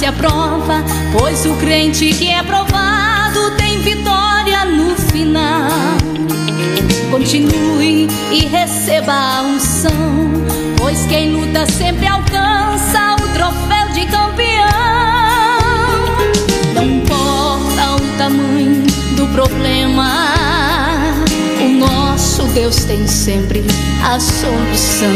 passe a prova, pois o crente que é provado tem vitória no final. Continue e receba a unção, pois quem luta sempre alcança o troféu de campeão. Não importa o tamanho do problema, o nosso Deus tem sempre a solução.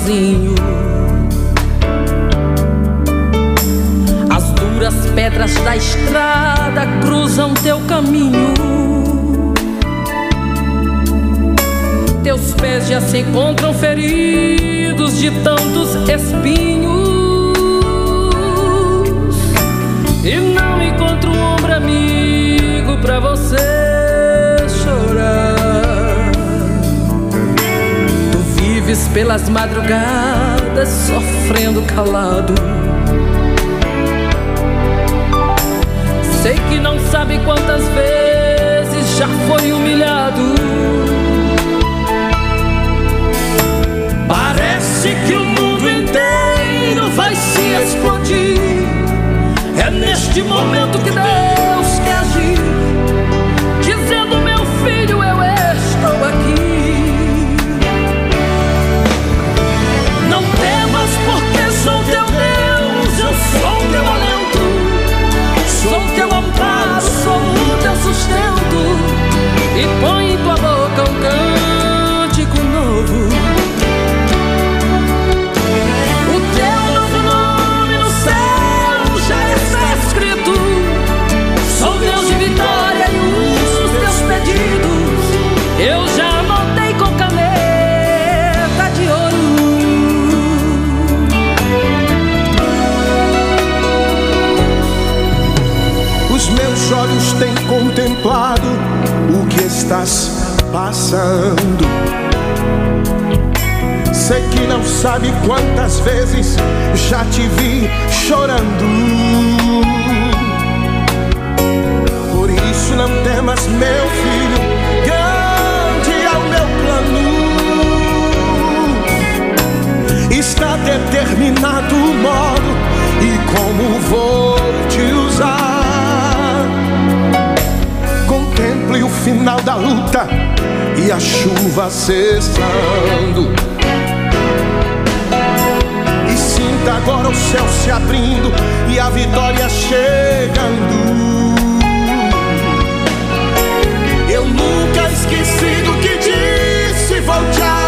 sozinho. As duras pedras da estrada cruzam teu caminho. Teus pés já se encontram feridos de tantos espinhos. E não encontro um ombro amigo pra você. vives pelas madrugadas sofrendo calado. Sei que não sabe quantas vezes já foi humilhado. Parece que o mundo inteiro vai se explodir. É neste momento que Deus E põe estás passando. Sei que não sabe quantas vezes já te vi chorando. Por isso não temas, meu filho, grande é o meu plano. Está determinado o modo e como vou Contemple o final da luta e a chuva cessando. E sinta agora o céu se abrindo e a vitória chegando. Eu nunca esqueci do que disse, vou te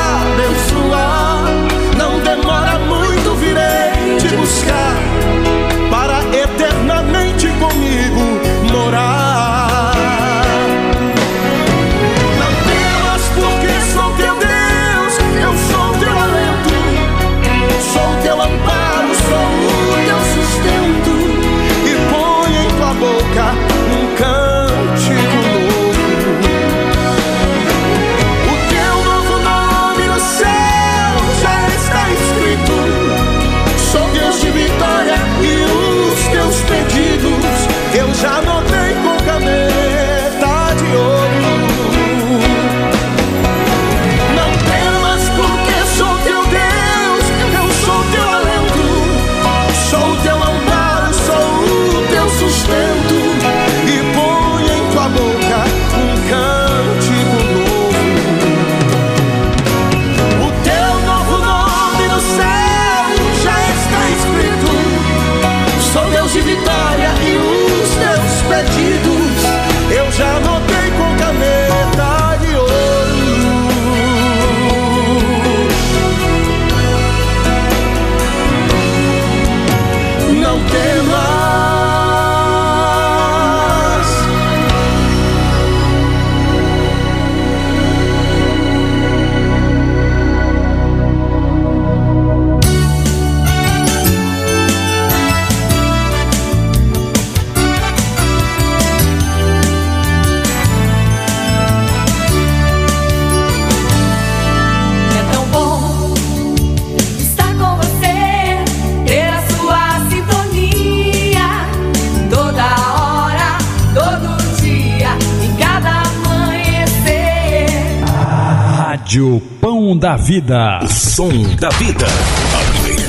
Rádio Pão da Vida. O som da vida.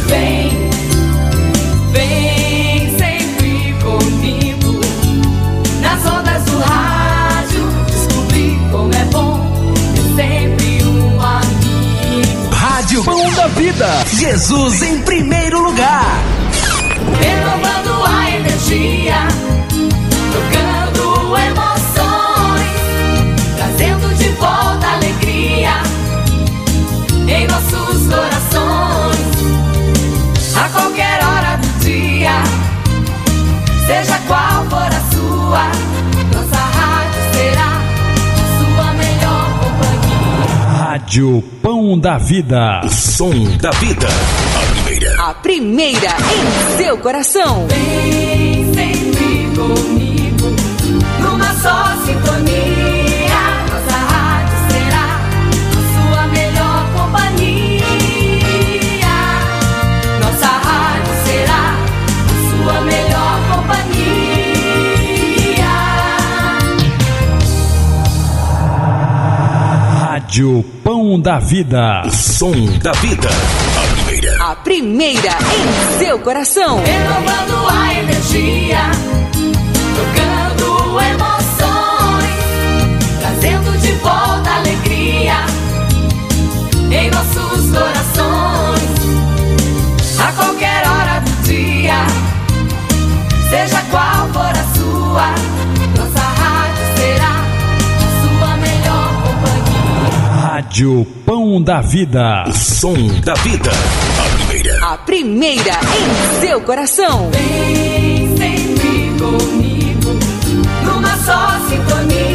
Vem, vem sempre comigo nas ondas do rádio. Descobrir como é bom ter sempre um amigo. Rádio Pão da Vida. Jesus em primeiro lugar. renovando a energia, Rádio Pão da Vida. O som da vida. A primeira em seu coração. Vem sempre comigo, numa só sintonia. Rádio Pão da Vida. O som da vida. A primeira em seu coração. renovando a energia, tocando emoções, Rádio Pão da Vida. O som da vida. A primeira em seu coração. Vem sempre comigo, numa só sintonia.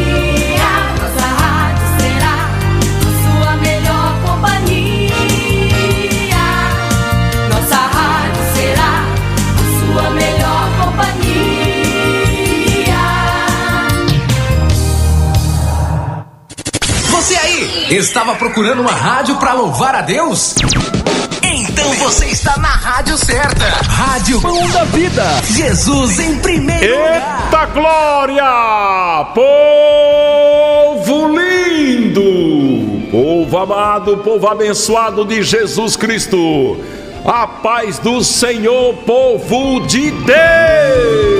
Estava procurando uma rádio para louvar a Deus? Então você está na rádio certa. Rádio Pão da Vida. Jesus em primeiro Eita lugar. glória! Povo lindo! Povo amado, povo abençoado de Jesus Cristo. A paz do Senhor, povo de Deus.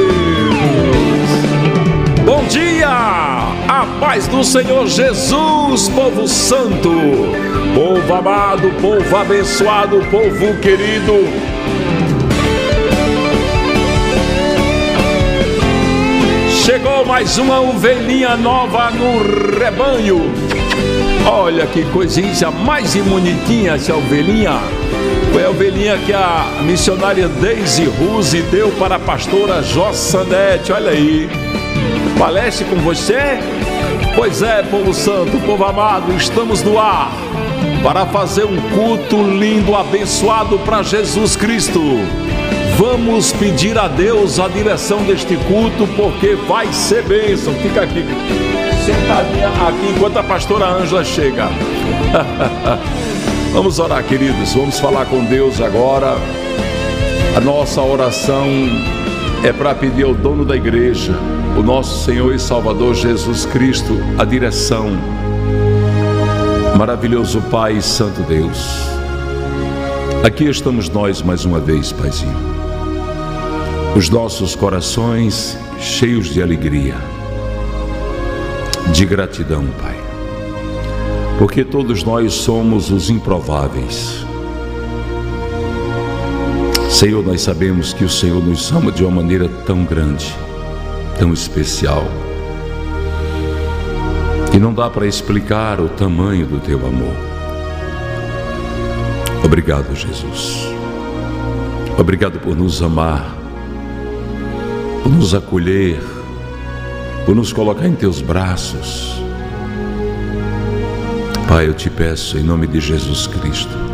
Bom dia! A paz do Senhor Jesus, povo santo, povo amado, povo abençoado, povo querido. Chegou mais uma ovelhinha nova no rebanho. Olha que coisinha mais bonitinha essa ovelhinha. Foi a ovelhinha que a missionária Daisy Ruse deu para a pastora Jossanete. Olha aí. Parece com você? Pois é, povo santo, povo amado, estamos no ar para fazer um culto lindo, abençoado para Jesus Cristo. Vamos pedir a Deus a direção deste culto, porque vai ser bênção. Fica aqui, sentadinha aqui, enquanto a pastora Ângela chega. Vamos orar, queridos, vamos falar com Deus agora. A nossa oração é para pedir ao dono da igreja, o nosso Senhor e Salvador Jesus Cristo, a direção. Maravilhoso Pai e Santo Deus, aqui estamos nós mais uma vez, Paizinho. Os nossos corações cheios de alegria, de gratidão, Pai, porque todos nós somos os improváveis. Senhor, nós sabemos que o Senhor nos ama de uma maneira tão grande, tão especial, que não dá para explicar o tamanho do teu amor. Obrigado, Jesus. Obrigado por nos amar, por nos acolher, por nos colocar em teus braços. Pai, eu te peço em nome de Jesus Cristo,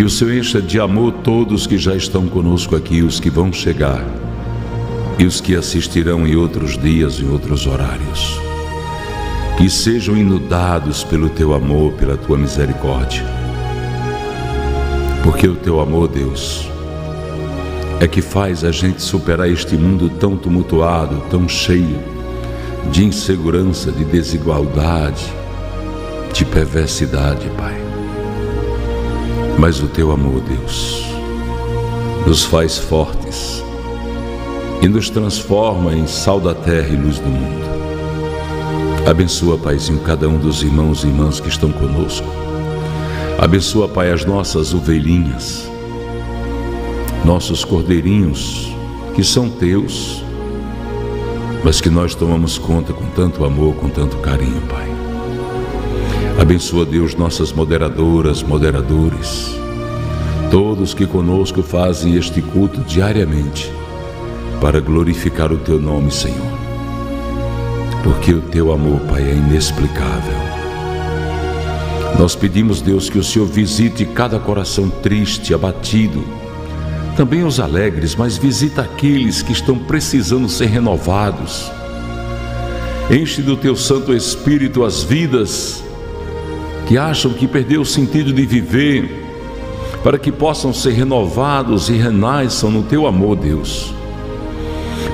que o Senhor encha de amor todos que já estão conosco aqui, os que vão chegar e os que assistirão em outros dias, em outros horários. Que sejam inundados pelo teu amor, pela tua misericórdia. Porque o teu amor, Deus, é que faz a gente superar este mundo tão tumultuado, tão cheio de insegurança, de desigualdade, de perversidade, Pai. Mas o teu amor, Deus, nos faz fortes e nos transforma em sal da terra e luz do mundo. Abençoa, Paizinho, cada um dos irmãos e irmãs que estão conosco. Abençoa, Pai, as nossas ovelhinhas, nossos cordeirinhos, que são teus, mas que nós tomamos conta com tanto amor, com tanto carinho, Pai. Abençoa, Deus, nossas moderadoras, moderadores, todos que conosco fazem este culto diariamente para glorificar o teu nome, Senhor. Porque o teu amor, Pai, é inexplicável. Nós pedimos, Deus, que o Senhor visite cada coração triste, abatido, também os alegres, mas visita aqueles que estão precisando ser renovados. Enche do teu Santo Espírito as vidas que acham que perdeu o sentido de viver, para que possam ser renovados e renasçam no teu amor, Deus.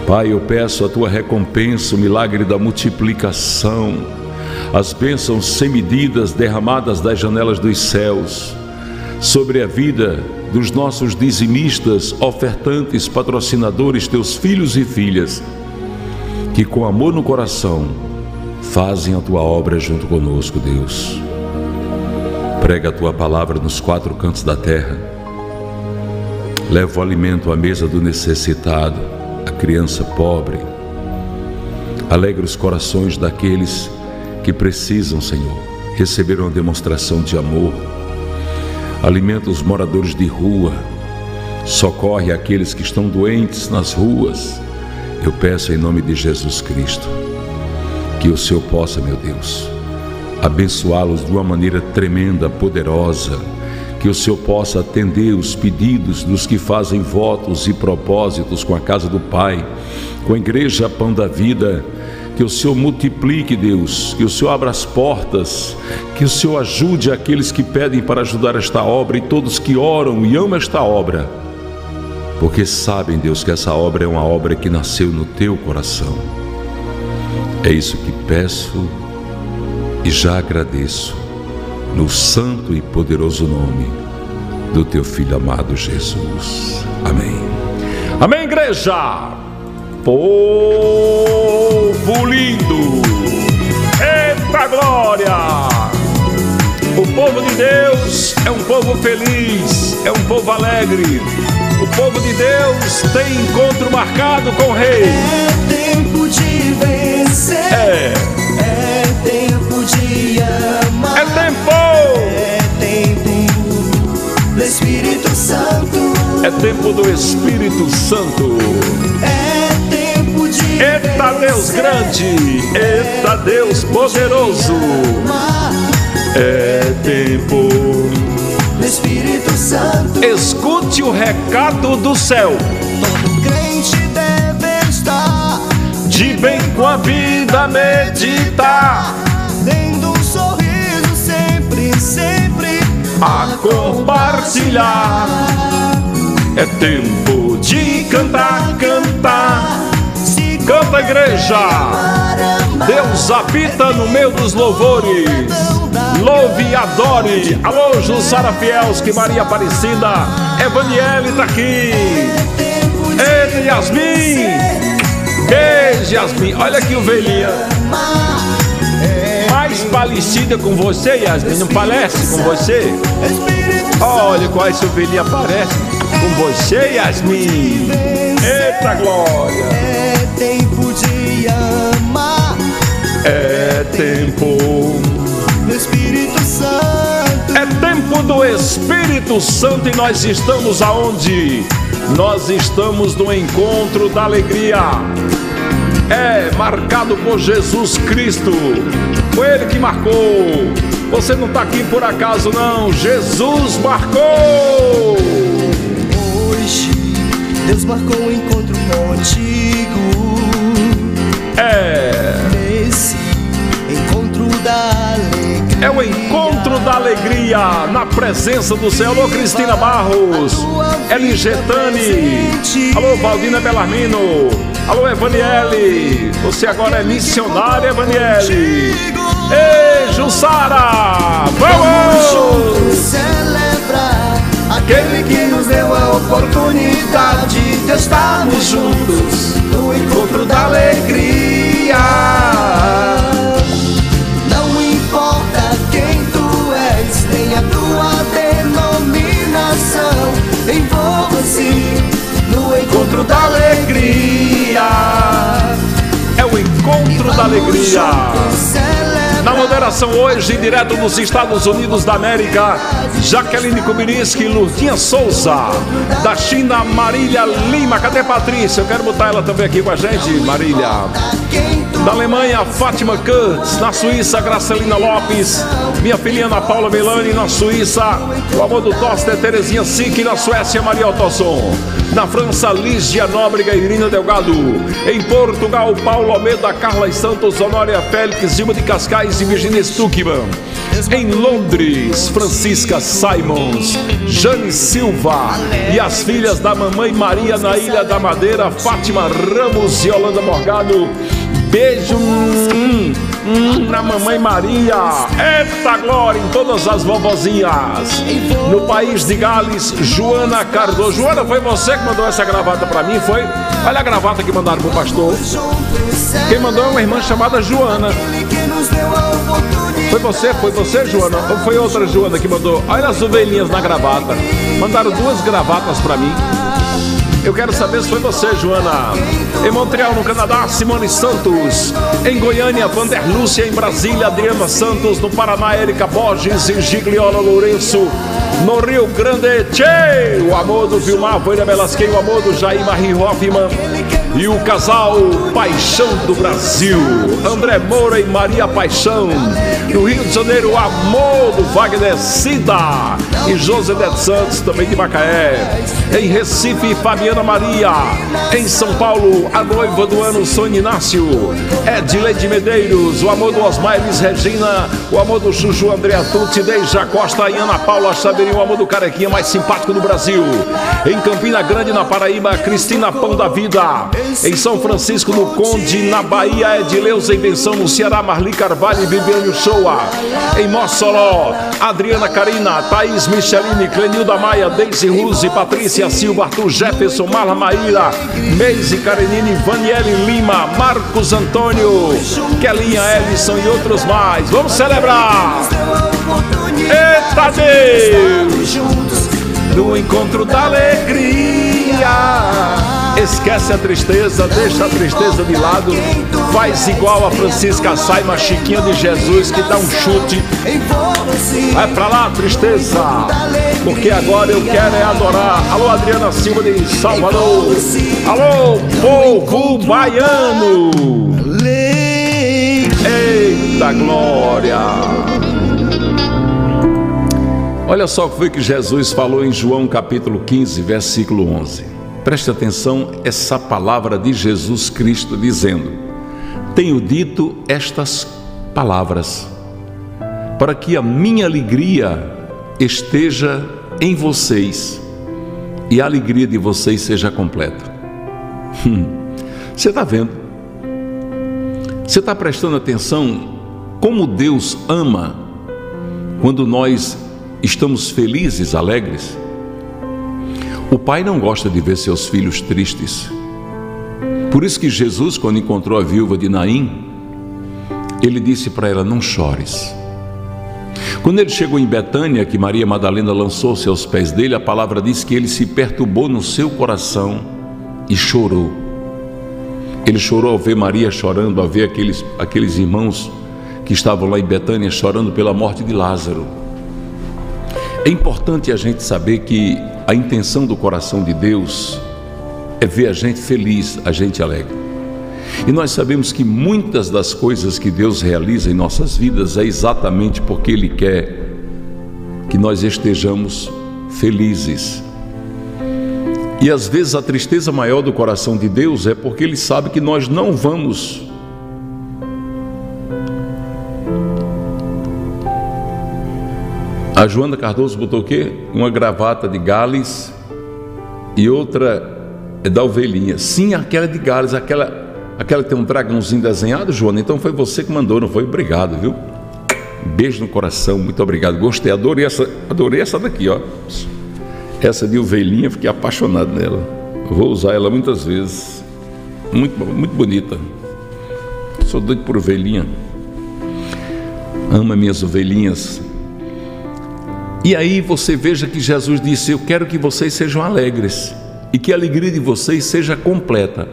Pai, eu peço a tua recompensa, o milagre da multiplicação, as bênçãos sem medidas derramadas das janelas dos céus sobre a vida dos nossos dizimistas, ofertantes, patrocinadores, teus filhos e filhas, que com amor no coração fazem a tua obra junto conosco, Deus. Prega a tua palavra nos quatro cantos da terra. Leva o alimento à mesa do necessitado, a criança pobre. Alegra os corações daqueles que precisam, Senhor, receber uma demonstração de amor. Alimenta os moradores de rua. Socorre aqueles que estão doentes nas ruas. Eu peço em nome de Jesus Cristo que o Senhor possa, meu Deus, abençoá-los de uma maneira tremenda, poderosa, que o Senhor possa atender os pedidos dos que fazem votos e propósitos com a casa do Pai, com a igreja Pão da Vida, Que o Senhor multiplique, Deus, que o Senhor abra as portas, que o Senhor ajude aqueles que pedem para ajudar esta obra e todos que oram e amam esta obra, porque sabem, Deus, que essa obra é uma obra que nasceu no teu coração. É isso que peço e já agradeço, no santo e poderoso nome do teu filho amado Jesus. Amém. Amém, igreja! Povo lindo! Eita glória! O povo de Deus é um povo feliz, é um povo alegre. O povo de Deus tem encontro marcado com o Rei. É tempo de vencer. É. É tempo de amar. É tempo! É tempo do Espírito Santo. É tempo do Espírito Santo. É tempo de Eita Deus grande, eita Deus poderoso. É tempo. do Espírito Santo. Escute o recado do céu. Todo crente deve estar De bem com a vida meditar. Tendo um sorriso sempre, sempre A compartilhar. É tempo de cantar, cantar. Se Canta, igreja. Deus habita no meio dos louvores. Louve e adore. Alô, Jussara Fielski, Maria Aparecida. Evaniele tá aqui. Eita, Yasmin. Beijo, Yasmin. Olha aqui, ovelhinha. amar. Mais parecida com você, Yasmin. Não parece com você? Olha qual essa ovelhinha parece com você, Yasmin. Eita glória. É tempo de amar. É tempo. do Espírito Santo. É tempo do Espírito Santo e nós estamos aonde? Nós estamos no encontro da alegria. É marcado por Jesus Cristo. Foi Ele que marcou. Você não está aqui por acaso, não. Jesus marcou. Hoje, Deus marcou um encontro contigo. É. Nesse encontro da alegria. É o encontro da alegria na presença do Senhor. Alô, Cristina Barros. LG Tani. Alô, Valdina Belarmino. Alô, Evaniele. Você agora é missionária, Evaniele. Ei, Jussara. Vamos Vamos! celebrar aquele que nos deu a oportunidade de estarmos juntos no encontro da alegria. Não importa quem tu és, nem a tua denominação, envolva-se no encontro da alegria. É o encontro da alegria. Na moderação hoje, direto dos Estados Unidos da América, Jaqueline Kubinski Lurdinha Souza. Da China, Marília Lima. Cadê Patrícia? Eu quero botar ela também aqui com a gente, Marília. Da Alemanha, Fátima Kurtz. Na Suíça, Gracelina Lopes. Minha filhinha Ana Paula Melani. Na Suíça, o amor do Toster, Terezinha Sique. Na Suécia, Maria Otosson. Na França, Lígia Nóbrega e Irina Delgado. Em Portugal, Paulo Almeida, Carla Santos, Honória Félix, Dilma de Cascais e Virginia Stuckman. Em Londres, Francisca Simons, Jane Silva e as filhas da mamãe Maria na Ilha da Madeira, Fátima Ramos e Holanda Morgado. Beijo hum, hum, na mamãe Maria. Eita glória em todas as vovozinhas. No país de Gales, Joana Cardoso. Joana, foi você que mandou essa gravata pra mim, foi? Olha a gravata que mandaram pro pastor. Quem mandou é uma irmã chamada Joana. Foi você? Foi você, Joana? Ou foi outra Joana que mandou? Olha as ovelhinhas na gravata. Mandaram duas gravatas pra mim. Eu quero saber se foi você, Joana. Em Montreal, no Canadá, Simone Santos. Em Goiânia, Vander Lúcia. Em Brasília, Adriana Santos. No Paraná, Erika Borges e Gigliola Lourenço. No Rio Grande, Tchê! O amor do Vilmar Voida Belasquei, o amor do Jair Marie Hoffman. E o casal Paixão do Brasil, André Moura e Maria Paixão. No Rio de Janeiro, Amor do Wagner Cida e José de Santos, também de Macaé. Em Recife, Fabiana Maria. Em São Paulo, a noiva do ano, Sônia Inácio. Edileide Medeiros, o amor do Osmar Elis Regina, o amor do Chuchu André Tucci, Deja Costa e Ana Paula Xaverinho, o amor do carequinha mais simpático do Brasil. Em Campina Grande, na Paraíba, Cristina Pão da Vida. Em São Francisco, no Conde, na Bahia, Edileuza Invenção, no Ceará, Marli Carvalho e Viviane Shoa. Em Mossoró, Adriana Carina, Thaís Micheline, Clenilda Maia, Deise Ruse, Patrícia Silva, Arthur Jefferson, Marla Maíra, Meise Karenine, Vaniele Lima, Marcos Antônio, Kelinha Ellison e outros mais. Vamos celebrar! Eita Deus! No encontro da alegria. Esquece a tristeza, deixa a tristeza de lado. Faz igual a Francisca Saima, Chiquinha de Jesus, que dá um chute. Vai pra lá, tristeza. Porque agora eu quero é adorar. Alô, Adriana Silva de Salvador. Alô, povo baiano. Eita glória. Olha só o que foi que Jesus falou em João capítulo 15, versículo 11. Preste atenção essa palavra de Jesus Cristo dizendo: Tenho dito estas palavras para que a minha alegria esteja em vocês e a alegria de vocês seja completa. Hum. Você está vendo? Você está prestando atenção como Deus ama quando nós estamos felizes, alegres? O pai não gosta de ver seus filhos tristes. Por isso que Jesus, quando encontrou a viúva de Naim, ele disse para ela: Não chores. Quando ele chegou em Betânia, que Maria Madalena lançou-se aos pés dele, a palavra diz que ele se perturbou no seu coração e chorou. Ele chorou ao ver Maria chorando, ao ver aqueles, aqueles irmãos que estavam lá em Betânia chorando pela morte de Lázaro. É importante a gente saber que a intenção do coração de Deus é ver a gente feliz, a gente alegre. E nós sabemos que muitas das coisas que Deus realiza em nossas vidas é exatamente porque Ele quer que nós estejamos felizes. E às vezes a tristeza maior do coração de Deus é porque Ele sabe que nós não vamos A Joana Cardoso botou o quê? Uma gravata de Gales e outra é da ovelhinha. Sim, aquela de Gales, aquela, aquela que tem um dragãozinho desenhado, Joana. Então foi você que mandou, não foi? Obrigado, viu? Beijo no coração, muito obrigado. Gostei, adorei essa, adorei essa daqui, ó. Essa de ovelhinha, fiquei apaixonado nela. Vou usar ela muitas vezes. Muito, muito bonita. Sou doido por ovelhinha. Amo minhas ovelhinhas. E aí você veja que Jesus disse: Eu quero que vocês sejam alegres e que a alegria de vocês seja completa.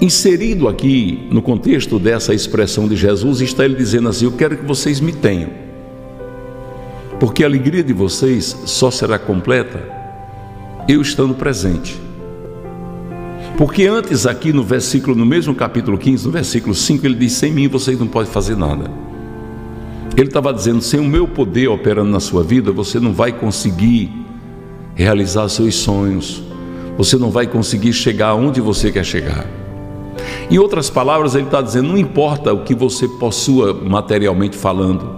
Inserido aqui no contexto dessa expressão de Jesus, está ele dizendo assim: Eu quero que vocês me tenham, porque a alegria de vocês só será completa eu estando presente. Porque antes, aqui no versículo, no mesmo capítulo 15, no versículo 5, ele diz: Sem mim vocês não podem fazer nada. Ele estava dizendo: sem o meu poder operando na sua vida, você não vai conseguir realizar seus sonhos, você não vai conseguir chegar aonde você quer chegar. Em outras palavras, ele está dizendo: não importa o que você possua materialmente falando,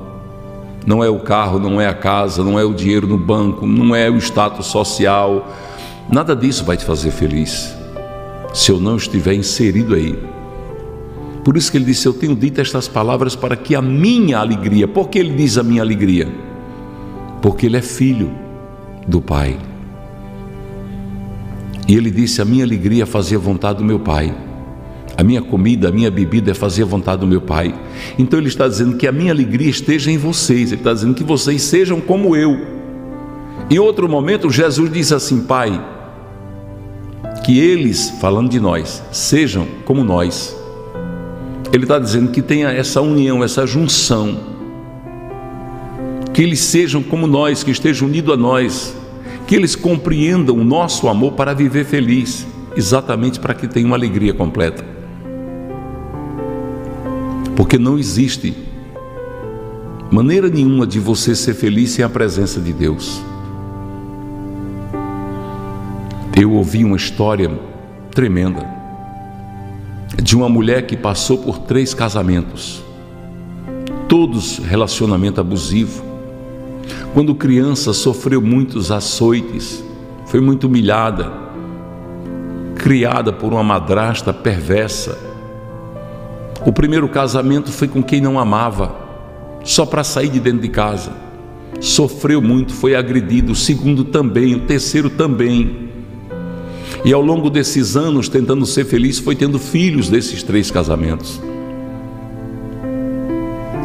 não é o carro, não é a casa, não é o dinheiro no banco, não é o status social, nada disso vai te fazer feliz se eu não estiver inserido aí. Por isso que ele disse: Eu tenho dito estas palavras para que a minha alegria, por que ele diz a minha alegria? Porque ele é filho do Pai. E ele disse: A minha alegria é fazer a vontade do meu Pai. A minha comida, a minha bebida é fazer a vontade do meu Pai. Então ele está dizendo que a minha alegria esteja em vocês. Ele está dizendo que vocês sejam como eu. Em outro momento, Jesus disse assim: Pai, que eles, falando de nós, sejam como nós. Ele está dizendo que tenha essa união, essa junção, que eles sejam como nós, que estejam unidos a nós, que eles compreendam o nosso amor para viver feliz. exatamente para que tenha uma alegria completa. Porque não existe maneira nenhuma de você ser feliz sem a presença de Deus. Eu ouvi uma história tremenda de uma mulher que passou por três casamentos, todos relacionamento abusivo. Quando criança sofreu muitos açoites, foi muito humilhada, criada por uma madrasta perversa. O primeiro casamento foi com quem não amava, só para sair de dentro de casa. Sofreu muito, foi agredido. O segundo também, o terceiro também. E ao longo desses anos, tentando ser feliz, foi tendo filhos desses três casamentos.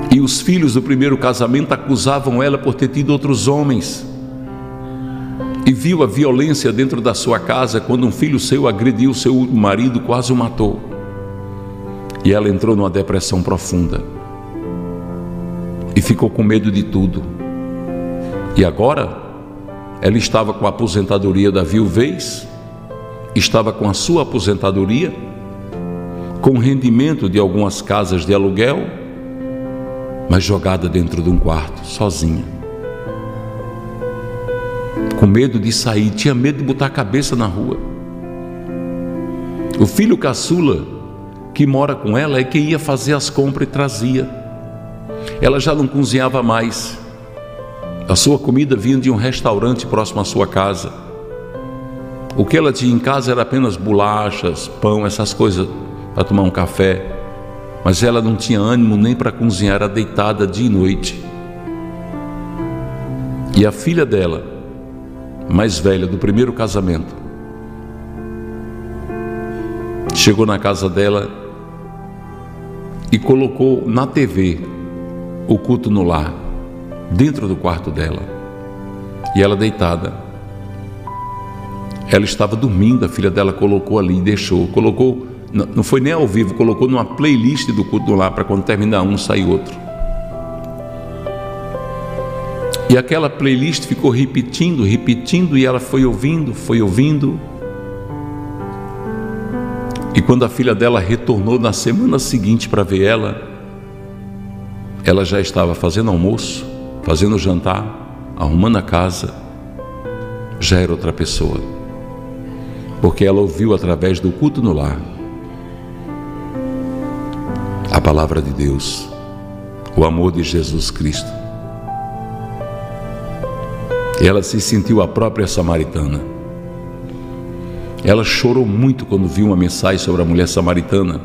E os filhos do primeiro casamento acusavam ela por ter tido outros homens. E viu a violência dentro da sua casa quando um filho seu agrediu seu marido, quase o matou. E ela entrou numa depressão profunda. E ficou com medo de tudo. E agora, ela estava com a aposentadoria da viuvez estava com a sua aposentadoria, com o rendimento de algumas casas de aluguel, mas jogada dentro de um quarto, sozinha. Com medo de sair, tinha medo de botar a cabeça na rua. O filho caçula, que mora com ela, é quem ia fazer as compras e trazia. Ela já não cozinhava mais. A sua comida vinha de um restaurante próximo à sua casa. O que ela tinha em casa era apenas bolachas, pão, essas coisas para tomar um café. Mas ela não tinha ânimo nem para cozinhar, era deitada dia e noite. E a filha dela, mais velha do primeiro casamento, chegou na casa dela e colocou na TV o culto no lar, dentro do quarto dela. E ela deitada. Ela estava dormindo, a filha dela colocou ali e deixou. Colocou, não foi nem ao vivo, colocou numa playlist do culto lá para quando terminar um sair outro. E aquela playlist ficou repetindo, repetindo, e ela foi ouvindo, foi ouvindo. E quando a filha dela retornou na semana seguinte para ver ela, ela já estava fazendo almoço, fazendo jantar, arrumando a casa, já era outra pessoa porque ela ouviu através do culto no lar a palavra de Deus, o amor de Jesus Cristo. Ela se sentiu a própria samaritana. Ela chorou muito quando viu uma mensagem sobre a mulher samaritana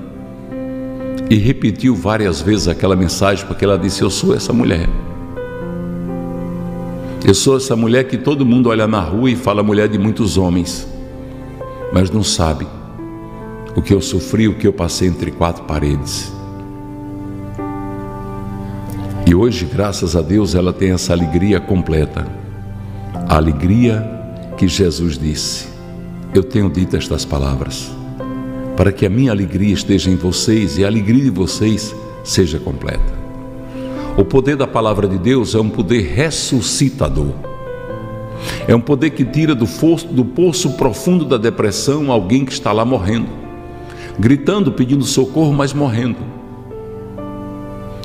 e repetiu várias vezes aquela mensagem porque ela disse: Eu sou essa mulher. Eu sou essa mulher que todo mundo olha na rua e fala mulher de muitos homens mas não sabe o que eu sofri, o que eu passei entre quatro paredes. E hoje, graças a Deus, ela tem essa alegria completa. A alegria que Jesus disse. Eu tenho dito estas palavras para que a minha alegria esteja em vocês e a alegria de vocês seja completa. O poder da palavra de Deus é um poder ressuscitador. É um poder que tira do, fosso, do poço profundo da depressão alguém que está lá morrendo, gritando, pedindo socorro, mas morrendo.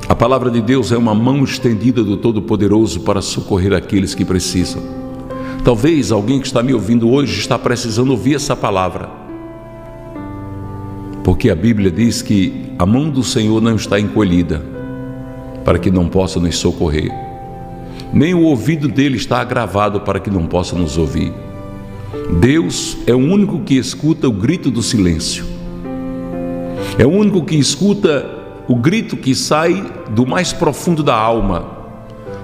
A palavra de Deus é uma mão estendida do Todo-Poderoso para socorrer aqueles que precisam. Talvez alguém que está me ouvindo hoje está precisando ouvir essa palavra. Porque a Bíblia diz que a mão do Senhor não está encolhida para que não possa nos socorrer nem o ouvido dele está agravado para que não possa nos ouvir. Deus é o único que escuta o grito do silêncio. É o único que escuta o grito que sai do mais profundo da alma.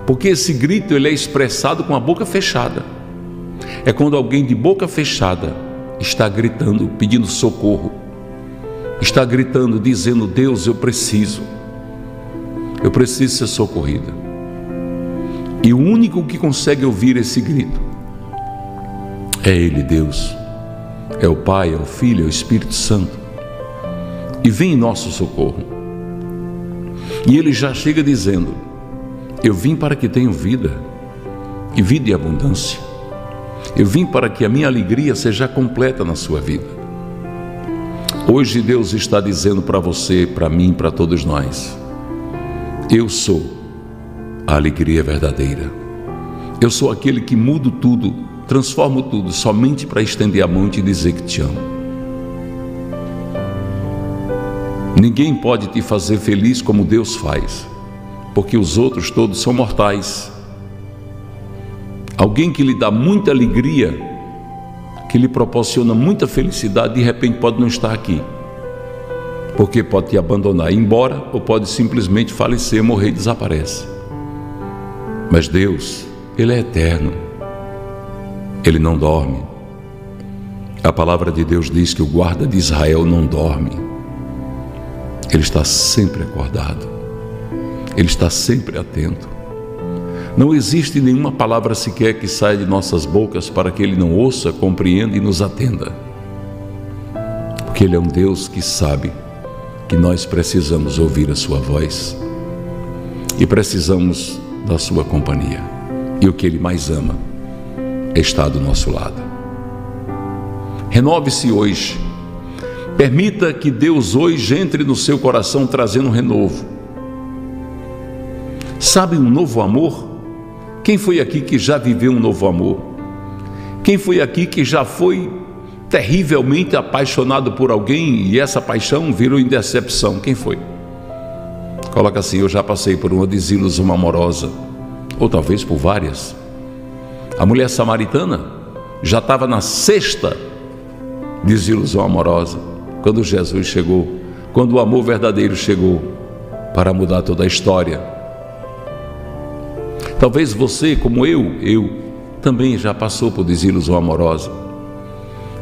Porque esse grito ele é expressado com a boca fechada. É quando alguém de boca fechada está gritando, pedindo socorro. Está gritando, dizendo: Deus, eu preciso. Eu preciso ser socorrida. E o único que consegue ouvir esse grito é Ele, Deus. É o Pai, é o Filho, é o Espírito Santo. E vem em nosso socorro. E ele já chega dizendo: Eu vim para que tenham vida, e vida e abundância. Eu vim para que a minha alegria seja completa na sua vida. Hoje Deus está dizendo para você, para mim, para todos nós: Eu sou a alegria verdadeira. Eu sou aquele que mudo tudo, transformo tudo, somente para estender a mão e te dizer que te amo. Ninguém pode te fazer feliz como Deus faz, porque os outros todos são mortais. Alguém que lhe dá muita alegria que lhe proporciona muita felicidade, de repente pode não estar aqui. Porque pode te abandonar ir embora, ou pode simplesmente falecer, morrer e desaparece. Mas Deus, Ele é eterno. Ele não dorme. A palavra de Deus diz que o guarda de Israel não dorme. Ele está sempre acordado. Ele está sempre atento. Não existe nenhuma palavra sequer que saia de nossas bocas para que Ele não ouça, compreenda e nos atenda. Porque Ele é um Deus que sabe que nós precisamos ouvir a Sua voz e precisamos da Sua companhia. E o que Ele mais ama é estar do nosso lado. Renove-se hoje. Permita que Deus hoje entre no seu coração trazendo um renovo. Sabe um novo amor? Quem foi aqui que já viveu um novo amor? Quem foi aqui que já foi terrivelmente apaixonado por alguém e essa paixão virou em decepção? Quem foi? Coloca assim: Eu já passei por uma desilusão amorosa, ou talvez por várias. A mulher samaritana já estava na sexta desilusão amorosa quando Jesus chegou, quando o amor verdadeiro chegou para mudar toda a história Talvez você, como eu, eu também já passou por desilusão amorosa.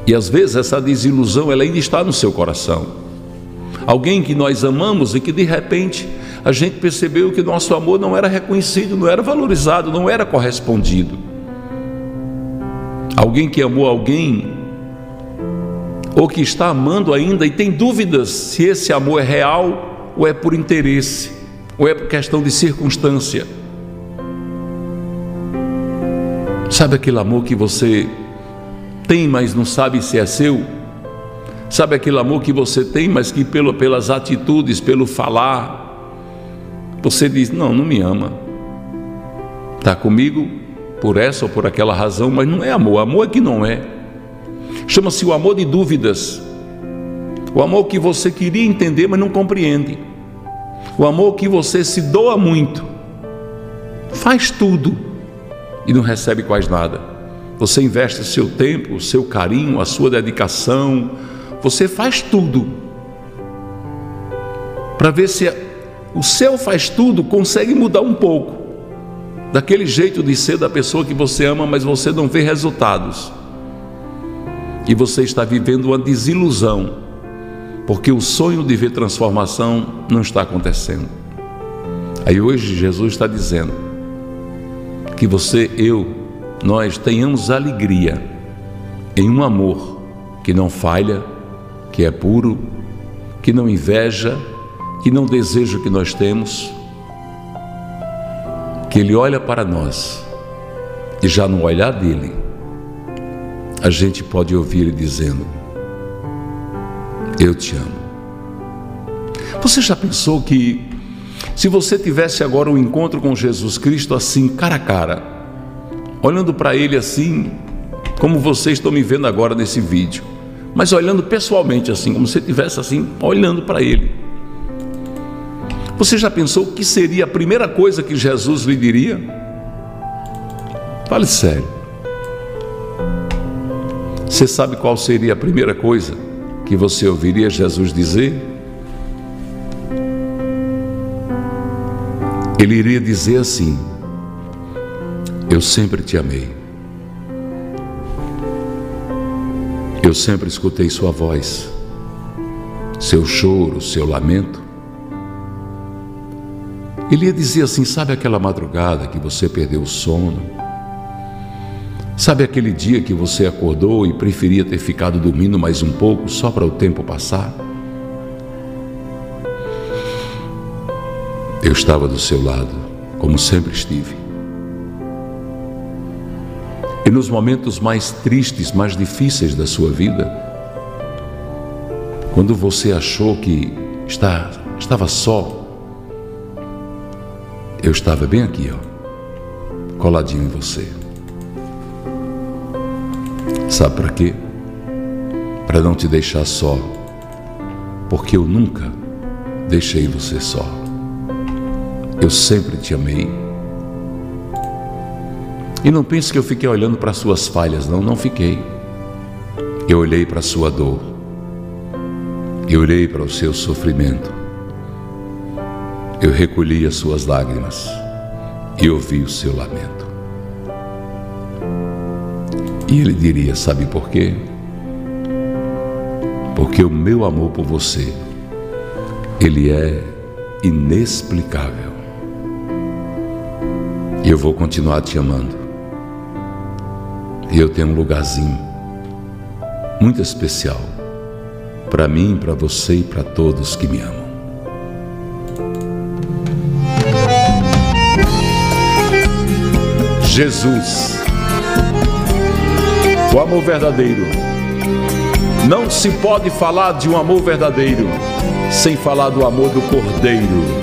E às vezes essa desilusão ela ainda está no seu coração. Alguém que nós amamos e que de repente a gente percebeu que nosso amor não era reconhecido, não era valorizado, não era correspondido. Alguém que amou alguém ou que está amando ainda e tem dúvidas se esse amor é real ou é por interesse, ou é por questão de circunstância. Sabe aquele amor que você tem, mas não sabe se é seu? Sabe aquele amor que você tem, mas que pelo, pelas atitudes, pelo falar, você diz: Não, não me ama. Está comigo por essa ou por aquela razão, mas não é amor. Amor é que não é. Chama-se o amor de dúvidas. O amor que você queria entender, mas não compreende. O amor que você se doa muito, faz tudo e não recebe quase nada. Você investe seu tempo, seu carinho, a sua dedicação, você faz tudo para ver se o seu faz tudo consegue mudar um pouco daquele jeito de ser da pessoa que você ama, mas você não vê resultados. E você está vivendo uma desilusão, porque o sonho de ver transformação não está acontecendo. Aí hoje Jesus está dizendo: que você, eu, nós tenhamos alegria em um amor que não falha, que é puro, que não inveja, que não deseja o que nós temos, que Ele olha para nós e já no olhar dele, a gente pode ouvir Ele dizendo: Eu te amo. Você já pensou que se você tivesse agora um encontro com Jesus Cristo assim, cara a cara, olhando para Ele assim, como vocês estão me vendo agora nesse vídeo, mas olhando pessoalmente assim, como se estivesse assim, olhando para Ele. Você já pensou o que seria a primeira coisa que Jesus lhe diria? Fale sério. Você sabe qual seria a primeira coisa que você ouviria Jesus dizer? ele iria dizer assim: Eu sempre te amei. Eu sempre escutei sua voz, seu choro, seu lamento. Ele ia dizer assim: Sabe aquela madrugada que você perdeu o sono? Sabe aquele dia que você acordou e preferia ter ficado dormindo mais um pouco só para o tempo passar? Eu estava do seu lado, como sempre estive. E nos momentos mais tristes, mais difíceis da sua vida, Quando você achou que está, estava só, eu estava bem aqui, ó, coladinho em você. Sabe para quê? Para não te deixar só, porque eu nunca deixei você só. Eu sempre te amei. E não pense que eu fiquei olhando para suas falhas, não, não fiquei. Eu olhei para a sua dor. Eu olhei para o seu sofrimento. Eu recolhi as suas lágrimas e ouvi o seu lamento. E ele diria: Sabe por quê? Porque o meu amor por você, ele é inexplicável. E eu vou continuar te amando. E eu tenho um lugarzinho muito especial para mim, para você e para todos que me amam. Jesus, o amor verdadeiro. Não se pode falar de um amor verdadeiro sem falar do amor do Cordeiro.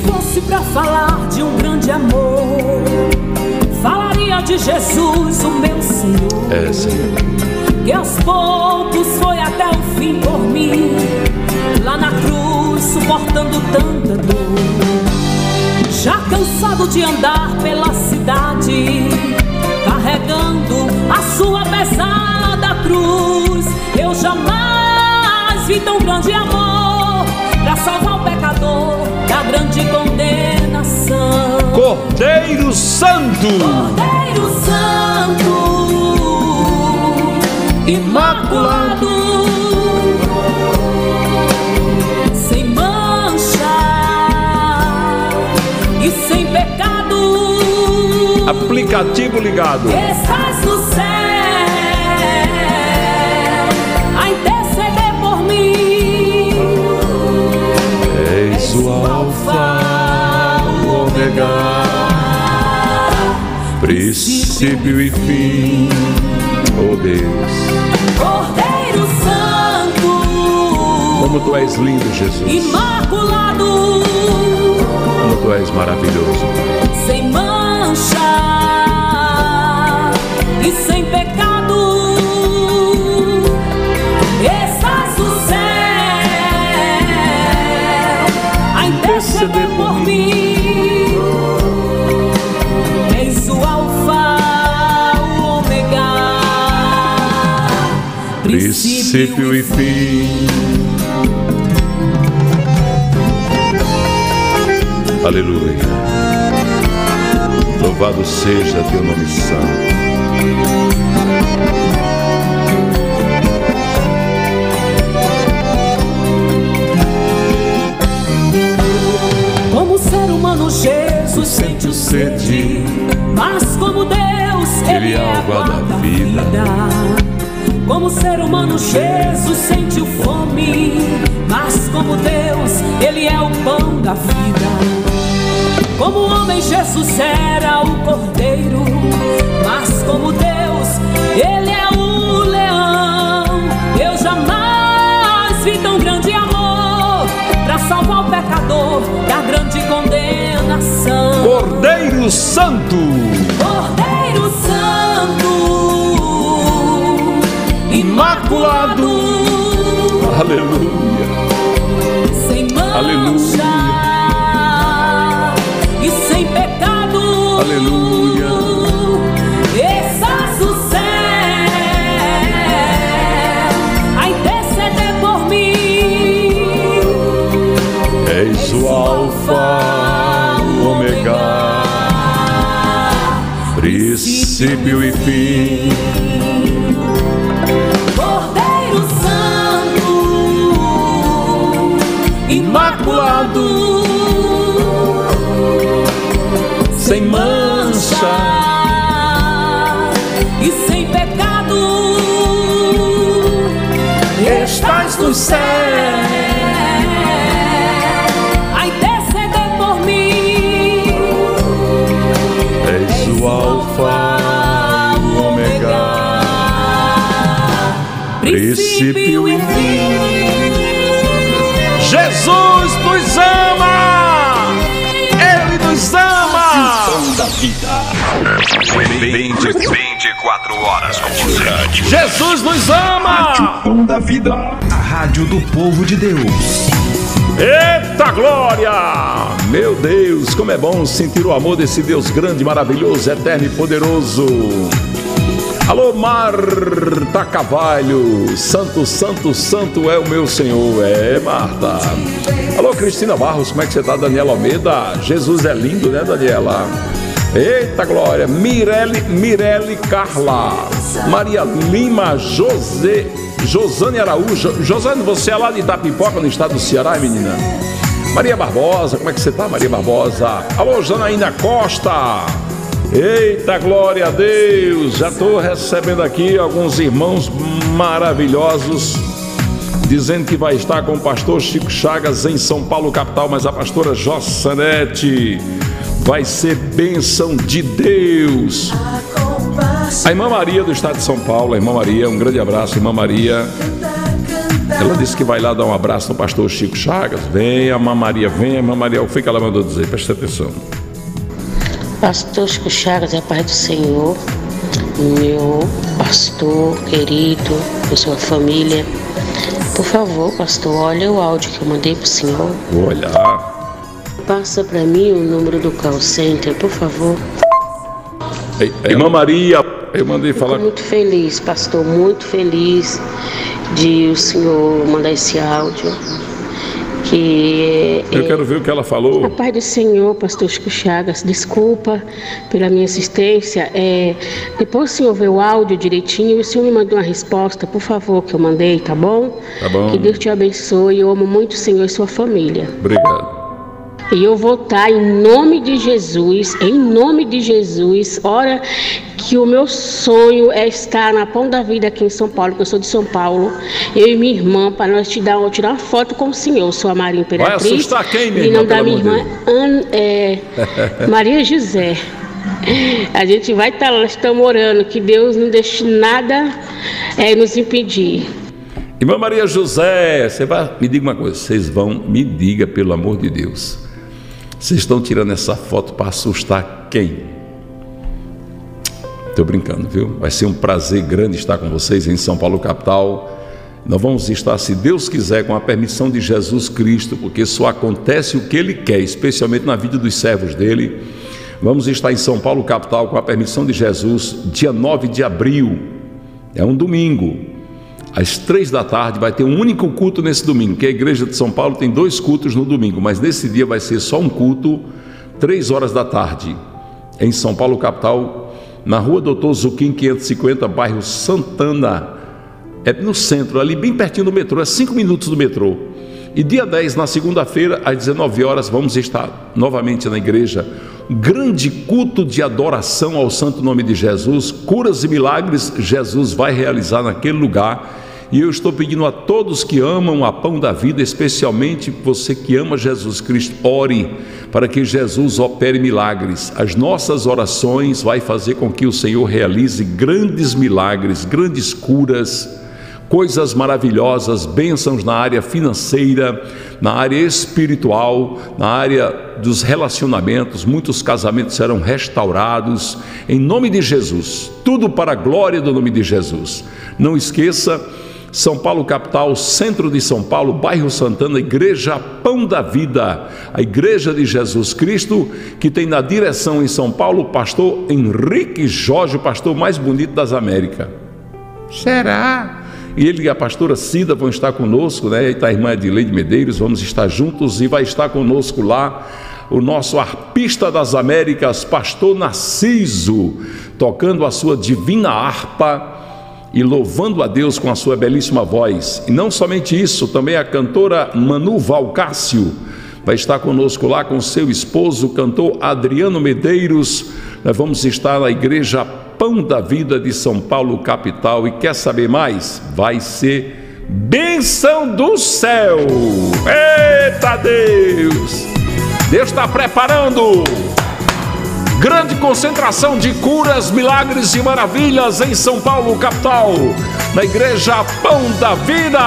Fosse para falar de um grande amor, falaria de Jesus, o meu Senhor. É, Senhor. Que aos poucos foi até o fim por mim, lá na cruz, suportando tanta dor. Já cansado de andar pela cidade, carregando a sua pesada cruz, eu jamais vi tão grande amor para salvar o grande condenação. Cordeiro Santo, Cordeiro Santo, Imaculado, sem mancha. E sem pecado, aplicativo ligado. estás princípio e fim, oh Deus. Cordeiro Santo, Como tu és lindo, Jesus. Imaculado. Como tu és maravilhoso. sem mancha e sem pecado. Princípio e fim. Aleluia. Louvado seja teu nome santo. Como ser humano, Jesus sente o sede, mas como Deus, Ele é a água da vida. Como ser humano, Jesus sente o fome, mas como Deus, Ele é o pão da vida. Como homem, Jesus era o cordeiro, mas como Deus, Ele é o leão. Eu jamais vi tão grande amor para salvar o pecador da grande condenação. Cordeiro Santo, Cordeiro Santo, Imaculado, aleluia. sem mancha Aleluia. e sem pecado. Aleluia. Estás no céu a interceder por mim. És o Alfa, o Ômega, princípio e fim. Sem mancha. E sem pecado, estás no céu a interceder por mim. És o Alfa, o Ômega, princípio e fim. 24 horas com você. Jesus nos ama! Pão da vida. A rádio do povo de Deus. Eita glória! Meu Deus, como é bom sentir o amor desse Deus grande, maravilhoso, eterno e poderoso. Alô, Marta Cavalho, santo, santo, santo é o meu Senhor. É, Marta. Alô, Cristina Barros, como é que você tá, Daniela Almeida? Jesus é lindo, né, Daniela? Eita glória! Mirelle, Mirelle Carla, Maria Lima, José, Josane Araújo. Josane, você é lá de Itapipoca, no estado do Ceará, menina? Maria Barbosa, como é que você tá, Maria Barbosa? Alô, Janaína Costa. Eita, glória a Deus! Já estou recebendo aqui alguns irmãos maravilhosos dizendo que vai estar com o pastor Chico Chagas em São Paulo, capital, mas a pastora Jossanete vai ser bênção de Deus. A irmã Maria do estado de São Paulo, a irmã Maria, um grande abraço, irmã Maria. Ela disse que vai lá dar um abraço no pastor Chico Chagas. Vem, a irmã Maria, vem, a irmã Maria. O que ela mandou dizer? Presta atenção. Pastor Chico Chagas, é Pai do Senhor, meu pastor querido, por sua família. Por favor, pastor, olha o áudio que eu mandei pro senhor. Vou olhar. Passa para mim o número do call center, por favor. Ei, Irmã Maria, eu mandei Fico falar. muito feliz, pastor, muito feliz de o senhor mandar esse áudio. Que Eu quero ver o que ela falou. A paz do Senhor, pastor Chico Chagas, desculpa pela minha assistência. É, depois o senhor vê o áudio direitinho e o senhor me mandou uma resposta, por favor, que eu mandei, tá bom? Tá bom. Que Deus te abençoe. Eu amo muito o Senhor e sua família. Obrigado. E eu vou estar em nome de Jesus, em nome de Jesus. Ora que o meu sonho é estar na Pão da Vida aqui em São Paulo, que eu sou de São Paulo, eu e minha irmã, para nós te dar, tirar uma foto com o senhor. Sou a Maria Imperatriz. assustar quem, minha Em nome irmã, da minha irmã, An- é, Maria José. A gente vai estar lá, estamos orando, que Deus não deixe nada é, nos impedir. Irmã Maria José, você vai. Me diga uma coisa, vocês vão, me diga, pelo amor de Deus. Vocês estão tirando essa foto para assustar quem? Estou brincando, viu? Vai ser um prazer grande estar com vocês em São Paulo, capital. Nós vamos estar, se Deus quiser, com a permissão de Jesus Cristo, porque só acontece o que Ele quer, especialmente na vida dos servos dele. Vamos estar em São Paulo, capital, com a permissão de Jesus, dia 9 de abril. É um domingo. Às três da tarde vai ter um único culto nesse domingo, que a igreja de São Paulo tem dois cultos no domingo, mas nesse dia vai ser só um culto, três horas da tarde, em São Paulo, capital, na rua Doutor Zuquim 550, bairro Santana, é no centro, ali bem pertinho do metrô, é cinco minutos do metrô. E dia 10, na segunda-feira, às 19 horas, vamos estar novamente na igreja. Grande culto de adoração ao santo nome de Jesus, curas e milagres Jesus vai realizar naquele lugar. E eu estou pedindo a todos que amam a pão da vida, especialmente você que ama Jesus Cristo, ore para que Jesus opere milagres. As nossas orações vai fazer com que o Senhor realize grandes milagres, grandes curas coisas maravilhosas, bênçãos na área financeira, na área espiritual, na área dos relacionamentos. Muitos casamentos serão restaurados em nome de Jesus. Tudo para a glória do nome de Jesus. Não esqueça. São Paulo, capital, centro de São Paulo, bairro Santana, Igreja Pão da Vida, a Igreja de Jesus Cristo, que tem na direção em São Paulo o pastor Henrique Jorge, o pastor mais bonito das Américas. Será? E ele e a pastora Cida vão estar conosco, né? E tá a irmã Edileide Medeiros, vamos estar juntos e vai estar conosco lá o nosso arpista das Américas, pastor Narciso, tocando a sua divina harpa e louvando a Deus com a sua belíssima voz. E não somente isso, também a cantora Manu Valcácio vai estar conosco lá com seu esposo, o cantor Adriano Medeiros. Nós vamos estar na igreja Pão da Vida de São Paulo, capital. E quer saber mais? Vai ser bênção do céu. Eita Deus! Deus está preparando Grande concentração de curas, milagres e maravilhas em São Paulo, capital, na Igreja Pão da Vida.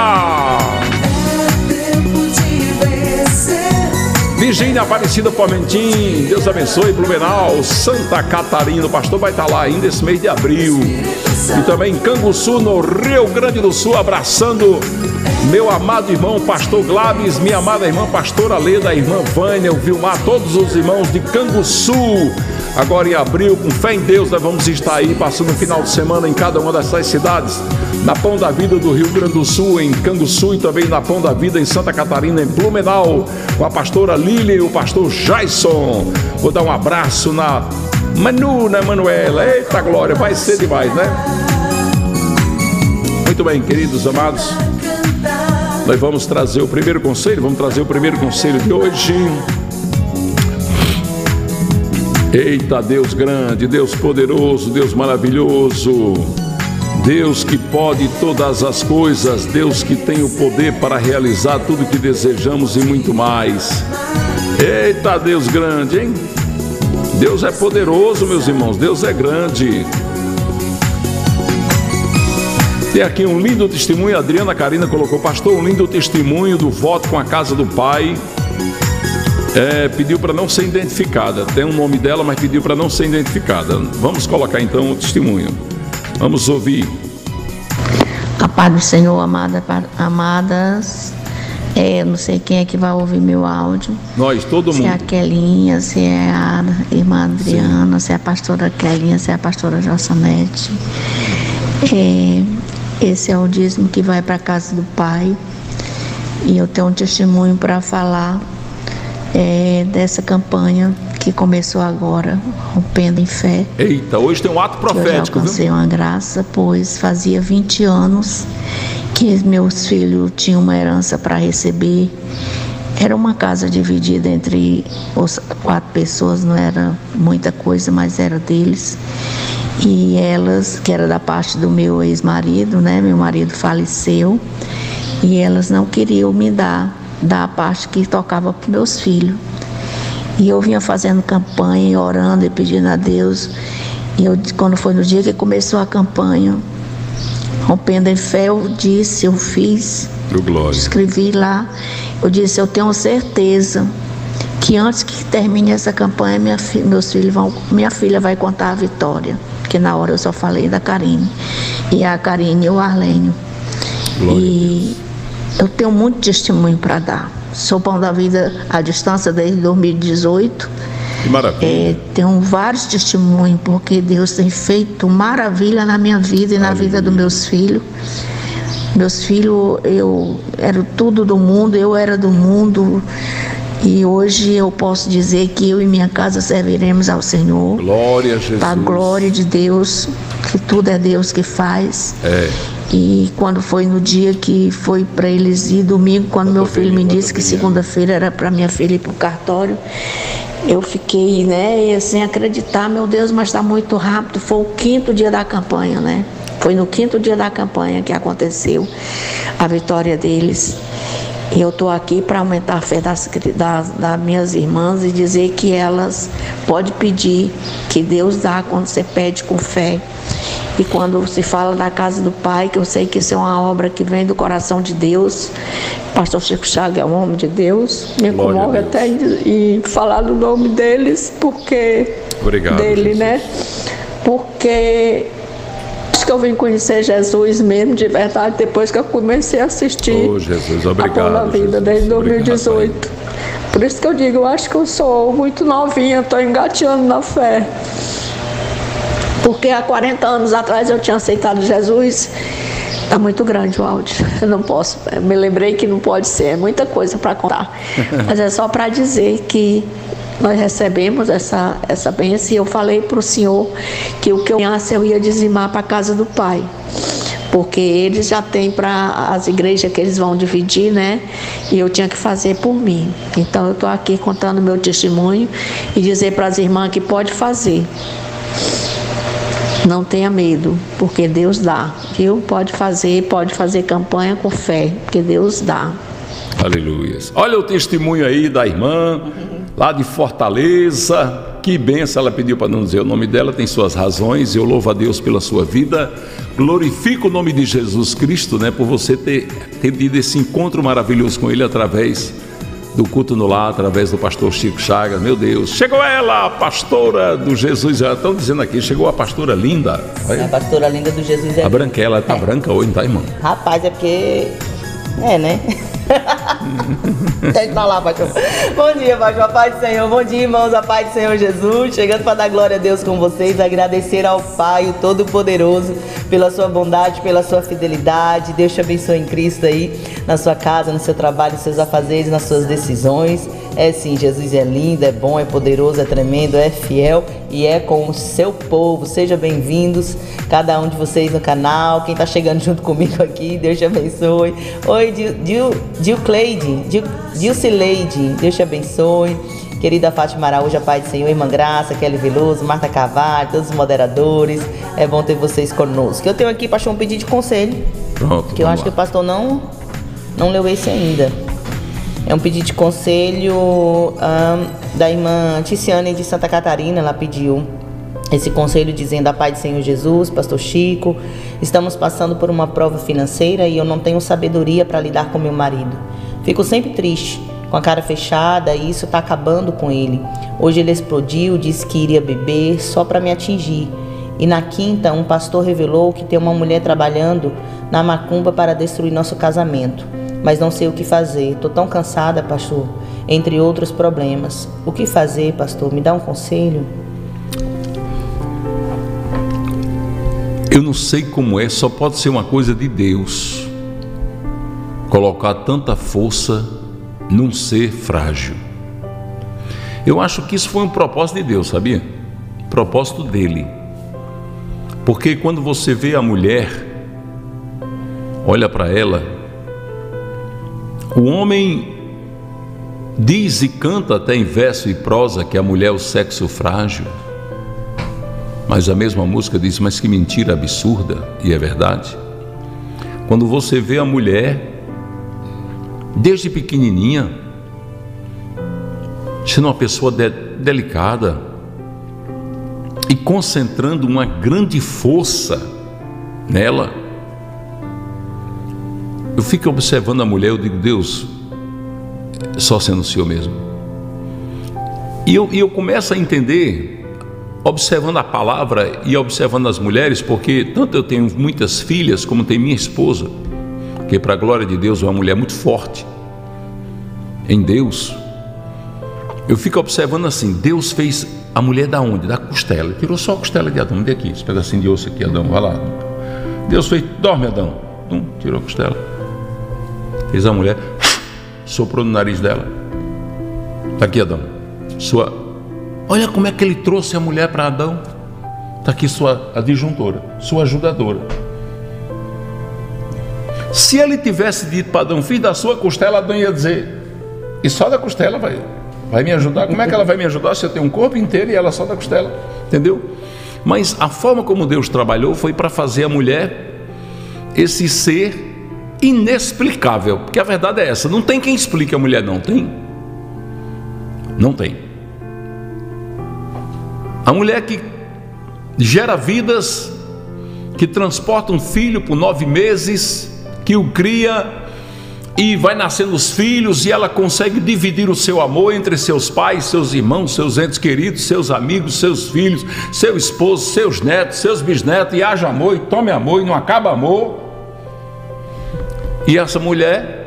Virgínia Aparecida Pomentim, Deus abençoe Blumenau, Santa Catarina, o pastor vai estar lá ainda esse mês de abril. E também em Canguçu, no Rio Grande do Sul, abraçando meu amado irmão pastor Glaves, minha amada irmã pastora Leda, irmã Vânia, o Vilmar, todos os irmãos de Canguçu. Agora em abril, com fé em Deus, nós vamos estar aí passando um final de semana em cada uma dessas cidades. Na Pão da Vida do Rio Grande do Sul, em Canguçu e também na Pão da Vida em Santa Catarina, em Blumenau, com a pastora Lília e o pastor Jason. Vou dar um abraço na Manu, né, Manuela? Eita glória, vai ser demais, né? Muito bem, queridos amados. Nós vamos trazer o primeiro conselho, vamos trazer o primeiro conselho de hoje. Eita, Deus grande, Deus poderoso, Deus maravilhoso, Deus que pode todas as coisas, Deus que tem o poder para realizar tudo que desejamos e muito mais. Eita, Deus grande, hein? Deus é poderoso, meus irmãos, Deus é grande. Tem aqui um lindo testemunho, a Adriana Carina colocou, pastor, um lindo testemunho do voto com a casa do pai é, pediu para não ser identificada. Tem um nome dela, mas pediu para não ser identificada. Vamos colocar então o testemunho. Vamos ouvir. A paz do Senhor, amada, amadas. É, não sei quem é que vai ouvir meu áudio. Nós, todo se mundo. Se é a Kelinha, se é a irmã Adriana, Sim. se é a pastora Kelinha, se é a pastora Jossanete. É, esse é o dízimo que vai para a casa do Pai. E eu tenho um testemunho para falar é, dessa campanha que começou agora, rompendo em fé. Eita, hoje tem um ato profético, eu já viu? uma graça, pois fazia 20 anos que meus filhos tinham uma herança para receber. Era uma casa dividida entre os quatro pessoas, não era muita coisa, mas era deles. E elas, que era da parte do meu ex-marido, né? Meu marido faleceu e elas não queriam me dar da parte que tocava para meus filhos. E eu vinha fazendo campanha, orando e pedindo a Deus. E eu, quando foi no dia que começou a campanha, rompendo em fé, eu disse, eu fiz, escrevi lá, eu disse, eu tenho certeza que antes que termine essa campanha, minha, meus filhos vão, minha filha vai contar a vitória. Porque na hora eu só falei da Karine. E a Karine e o Arlênio. Glória e eu tenho muito testemunho para dar. Sou Pão da Vida à distância desde 2018. Que maravilha. É, tenho vários testemunhos, porque Deus tem feito maravilha na minha vida e na vida dos meus filhos. Meus filhos, eu era tudo do mundo, eu era do mundo. E hoje eu posso dizer que eu e minha casa serviremos ao Senhor. Glória a Jesus. Para a glória de Deus, que tudo é Deus que faz. É. E quando foi no dia que foi para eles ir, domingo, quando meu filho me disse que segunda-feira era para minha filha ir para o cartório, eu fiquei, né, sem acreditar, meu Deus, mas está muito rápido. Foi o quinto dia da campanha, né? Foi no quinto dia da campanha que aconteceu a vitória deles. E eu estou aqui para aumentar a fé das, das, das, minhas irmãs e dizer que elas podem pedir, que Deus dá quando você pede com fé. E quando se fala da casa do Pai, que eu sei que isso é uma obra que vem do coração de Deus, Pastor Chico Chaga é um homem de Deus, me comove até em, em, falar do nome deles, porque Obrigado, dele, Jesus. né? Porque eu vim conhecer Jesus mesmo de verdade depois que eu comecei a assistir oh, Jesus, obrigado, a Pão da Vida Jesus. desde 2018. Obrigado, Por isso que eu digo, eu acho que eu sou muito novinha, estou engateando na fé. Porque há 40 anos atrás eu tinha aceitado Jesus. Está muito grande o áudio. Eu não posso. Eu me lembrei que não pode ser. É muita coisa para contar. Mas é só para dizer que nós recebemos essa, essa bênção e eu falei para o Senhor que o que eu ganhasse eu ia dizimar para a casa do Pai. Porque eles já têm para as igrejas que eles vão dividir, né? E eu tinha que fazer por mim. Então eu estou aqui contando meu testemunho e dizer para as irmãs que pode fazer. Não tenha medo, porque Deus dá. Viu? Pode fazer, pode fazer campanha com fé, porque Deus dá. Aleluia. Olha o testemunho aí da irmã, lá de Fortaleza. Que benção, ela pediu para não dizer o nome dela, tem suas razões. Eu louvo a Deus pela sua vida. Glorifico o nome de Jesus Cristo, né, por você ter, ter tido esse encontro maravilhoso com Ele através do culto no lar, através do pastor Chico Chagas. Meu Deus, chegou ela, a pastora do Jesus. Já estão dizendo aqui, chegou a pastora linda. A pastora linda do Jesus é. A branquela, tá é. branca hoje, não tá, irmão? Rapaz, é porque. É, né? Deixa lá. Bom dia, pastor. A paz do Senhor. Bom dia, irmãos. A paz do Senhor Jesus. Chegando para dar glória a Deus com vocês. Agradecer ao Pai, o Todo-Poderoso, pela sua bondade, pela sua fidelidade. Deus te abençoe em Cristo aí, na sua casa, no seu trabalho, nos seus afazeres, nas suas decisões. É sim, Jesus é lindo, é bom, é poderoso, é tremendo, é fiel e é com o seu povo. Sejam bem-vindos, cada um de vocês no canal. Quem está chegando junto comigo aqui, Deus te abençoe. Oi, Dil, Dil, Dil Cleide, Dil, Dilcileide, Deus te abençoe. Querida Fátima Araújo, a Pai do Senhor, Irmã Graça, Kelly Veloso, Marta Cavalho, todos os moderadores. É bom ter vocês conosco. Eu tenho aqui, pastor, um pedido de conselho. Pronto. Que eu acho lá. que o pastor não, não leu esse ainda. É um pedido de conselho um, da irmã Ticiane de Santa Catarina. Ela pediu esse conselho dizendo a Pai do Senhor Jesus, Pastor Chico, estamos passando por uma prova financeira e eu não tenho sabedoria para lidar com meu marido. Fico sempre triste, com a cara fechada e isso está acabando com ele. Hoje ele explodiu, disse que iria beber só para me atingir. E na quinta, um pastor revelou que tem uma mulher trabalhando na macumba para destruir nosso casamento mas não sei o que fazer. Estou tão cansada, pastor, entre outros problemas. O que fazer, pastor? Me dá um conselho? Eu não sei como é, só pode ser uma coisa de Deus. Colocar tanta força num ser frágil. Eu acho que isso foi um propósito de Deus, sabia? Propósito dele. Porque quando você vê a mulher, olha para ela, o homem diz e canta até em verso e prosa que a mulher é o sexo frágil. Mas a mesma música diz: Mas que mentira absurda, e é verdade. Quando você vê a mulher, desde pequenininha, sendo uma pessoa de, delicada e concentrando uma grande força nela, eu fico observando a mulher, eu digo, Deus, só sendo o Senhor mesmo. E eu, e eu começo a entender, observando a palavra e observando as mulheres, porque tanto eu tenho muitas filhas, como tem minha esposa, que para a glória de Deus é uma mulher muito forte em Deus. Eu fico observando assim, Deus fez a mulher da onde? Da costela. Tirou só a costela de Adão, de aqui, esse pedacinho de osso aqui, Adão, vai lá. Deus fez, dorme Adão. tirou a costela. Fez a mulher, soprou no nariz dela. Está aqui, Adão. Sua. Olha como é que ele trouxe a mulher para Adão. Está aqui sua adjuntora, sua ajudadora. Se ele tivesse dito para Adão, filho da sua costela, Adão ia dizer, e só da costela vai, vai me ajudar. Como é que ela vai me ajudar se eu tenho um corpo inteiro e ela só da costela? Entendeu? Mas a forma como Deus trabalhou foi para fazer a mulher esse ser inexplicável, porque a verdade é essa: não tem quem explique a mulher, não tem? Não tem. A mulher que gera vidas, que transporta um filho por nove meses, que o cria e vai nascendo os filhos e ela consegue dividir o seu amor entre seus pais, seus irmãos, seus entes queridos, seus amigos, seus filhos, seu esposo, seus netos, seus bisnetos, e haja amor, e tome amor, e não acaba amor. E essa mulher,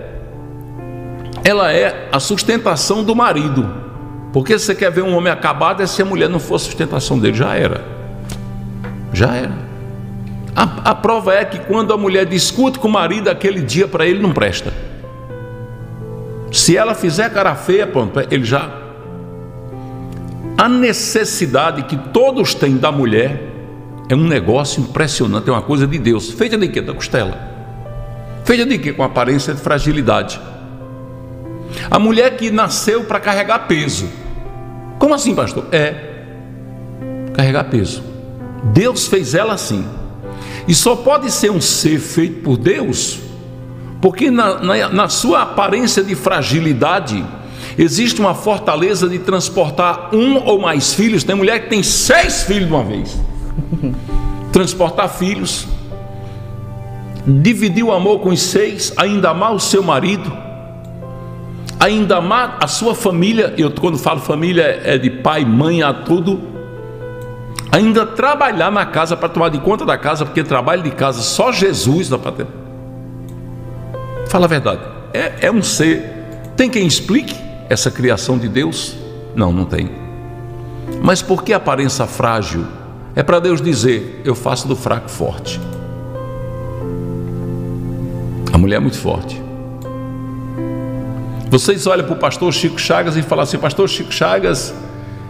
ela é a sustentação do marido. Porque se você quer ver um homem acabado, é se a mulher não for a sustentação dele, já era. Já era. A, a prova é que quando a mulher discute com o marido, aquele dia para ele não presta. Se ela fizer cara feia, pronto, ele já. A necessidade que todos têm da mulher é um negócio impressionante, é uma coisa de Deus, feita de quê? Da costela. Feita de quê? Com aparência de fragilidade. A mulher que nasceu para carregar peso. Como assim, pastor? É carregar peso. Deus fez ela assim. E só pode ser um ser feito por Deus, porque na, na, na sua aparência de fragilidade, Existe uma fortaleza de transportar um ou mais filhos. Tem mulher que tem seis filhos de uma vez. Transportar filhos, dividir o amor com os seis, ainda amar o seu marido, ainda amar a sua família. Eu, quando falo família, é de pai, mãe, a tudo. Ainda trabalhar na casa para tomar de conta da casa, porque trabalho de casa só Jesus dá para ter. Fala a verdade. É, é um ser. Tem quem explique essa criação de Deus? Não, não tem. Mas por que aparência frágil? É para Deus dizer: eu faço do fraco forte. A mulher é muito forte. Vocês olham para o pastor Chico Chagas e falam assim: Pastor Chico Chagas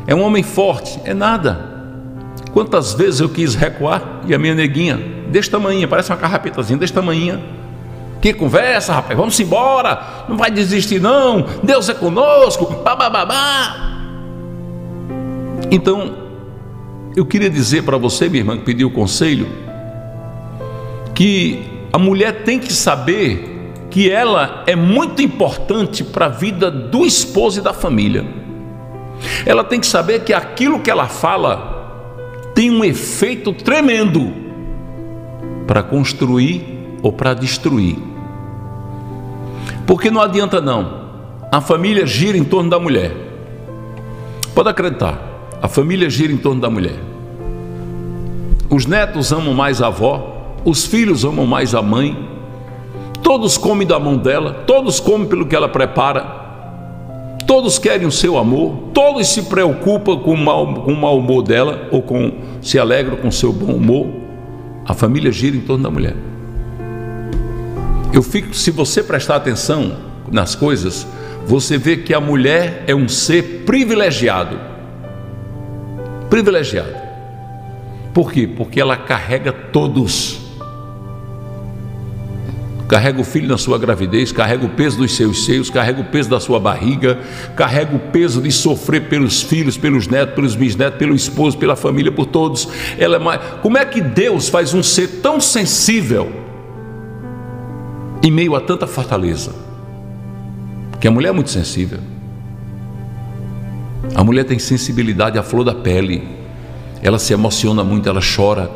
é um homem forte. É nada. Quantas vezes eu quis recuar e a minha neguinha, deste tamanho, parece uma carrapetazinha, deste tamanho. Que conversa, rapaz, vamos embora, não vai desistir não, Deus é conosco, babá. Então, eu queria dizer para você, minha irmã, que pediu conselho, que a mulher tem que saber que ela é muito importante para a vida do esposo e da família. Ela tem que saber que aquilo que ela fala tem um efeito tremendo para construir ou para destruir. Porque não adianta não. A família gira em torno da mulher. Pode acreditar. A família gira em torno da mulher. Os netos amam mais a avó, os filhos amam mais a mãe, todos comem da mão dela, todos comem pelo que ela prepara, todos querem o seu amor, todos se preocupam com o mau, com o mau humor dela ou com se alegram com o seu bom humor. A família gira em torno da mulher. Eu fico, se você prestar atenção nas coisas, você vê que a mulher é um ser privilegiado. Privilegiado. Por quê? Porque ela carrega todos carrega o filho na sua gravidez, carrega o peso dos seus seios, carrega o peso da sua barriga, carrega o peso de sofrer pelos filhos, pelos netos, pelos bisnetos, pelo esposo, pela família, por todos. Ela é mais... Como é que Deus faz um ser tão sensível em meio a tanta fortaleza? Porque a mulher é muito sensível. A mulher tem sensibilidade à flor da pele. Ela se emociona muito, ela chora.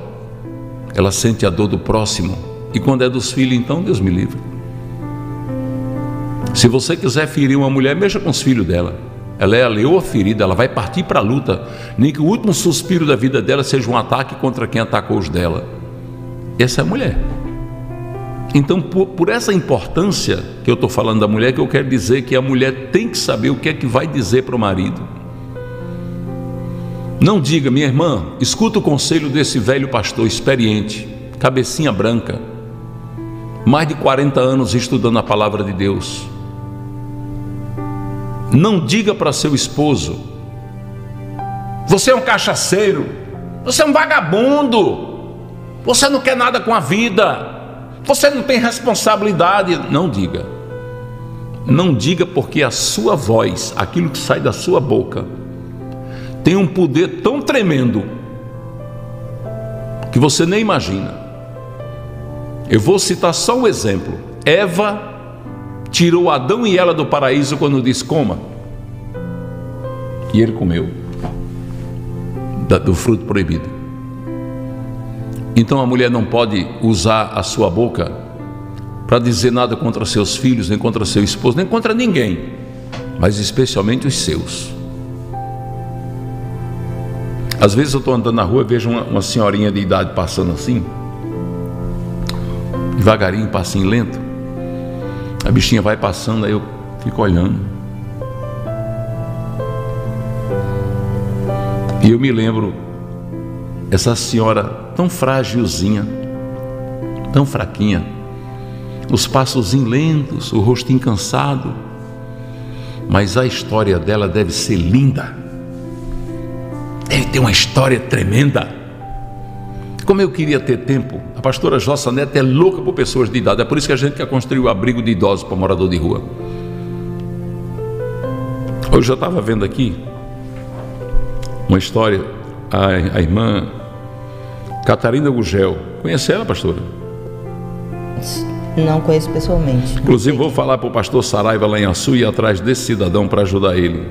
Ela sente a dor do próximo e quando é dos filhos, então Deus me livre. Se você quiser ferir uma mulher, mexa com os filhos dela. Ela é a leoa ferida, ela vai partir para a luta. Nem que o último suspiro da vida dela seja um ataque contra quem atacou os dela. Essa é a mulher. Então, por, por essa importância que eu estou falando da mulher, que eu quero dizer que a mulher tem que saber o que é que vai dizer para o marido. Não diga, minha irmã, escuta o conselho desse velho pastor experiente, cabecinha branca mais de 40 anos estudando a palavra de Deus. Não diga para seu esposo: você é um cachaceiro, você é um vagabundo, você não quer nada com a vida, você não tem responsabilidade. Não diga. Não diga porque a sua voz, aquilo que sai da sua boca, tem um poder tão tremendo que você nem imagina. Eu vou citar só um exemplo. Eva tirou Adão e ela do paraíso quando disse: coma. E ele comeu do fruto proibido. Então a mulher não pode usar a sua boca para dizer nada contra seus filhos, nem contra seu esposo, nem contra ninguém, mas especialmente os seus. Às vezes eu estou andando na rua e vejo uma, uma senhorinha de idade passando assim devagarinho, passinho lento. A bichinha vai passando, aí eu fico olhando. E eu me lembro, essa senhora tão frágilzinha, tão fraquinha, os passos lentos, o rostinho cansado, mas a história dela deve ser linda, deve ter uma história tremenda. Como eu queria ter tempo, a pastora Jossa Neto é louca por pessoas de idade, é por isso que a gente quer construir o abrigo de idosos para morador de rua. Hoje eu estava vendo aqui uma história, a, a irmã Catarina Gugel, conhece ela, pastora? Não conheço pessoalmente. Inclusive, vou falar para o pastor Saraiva lá em Açu e atrás desse cidadão para ajudar ele.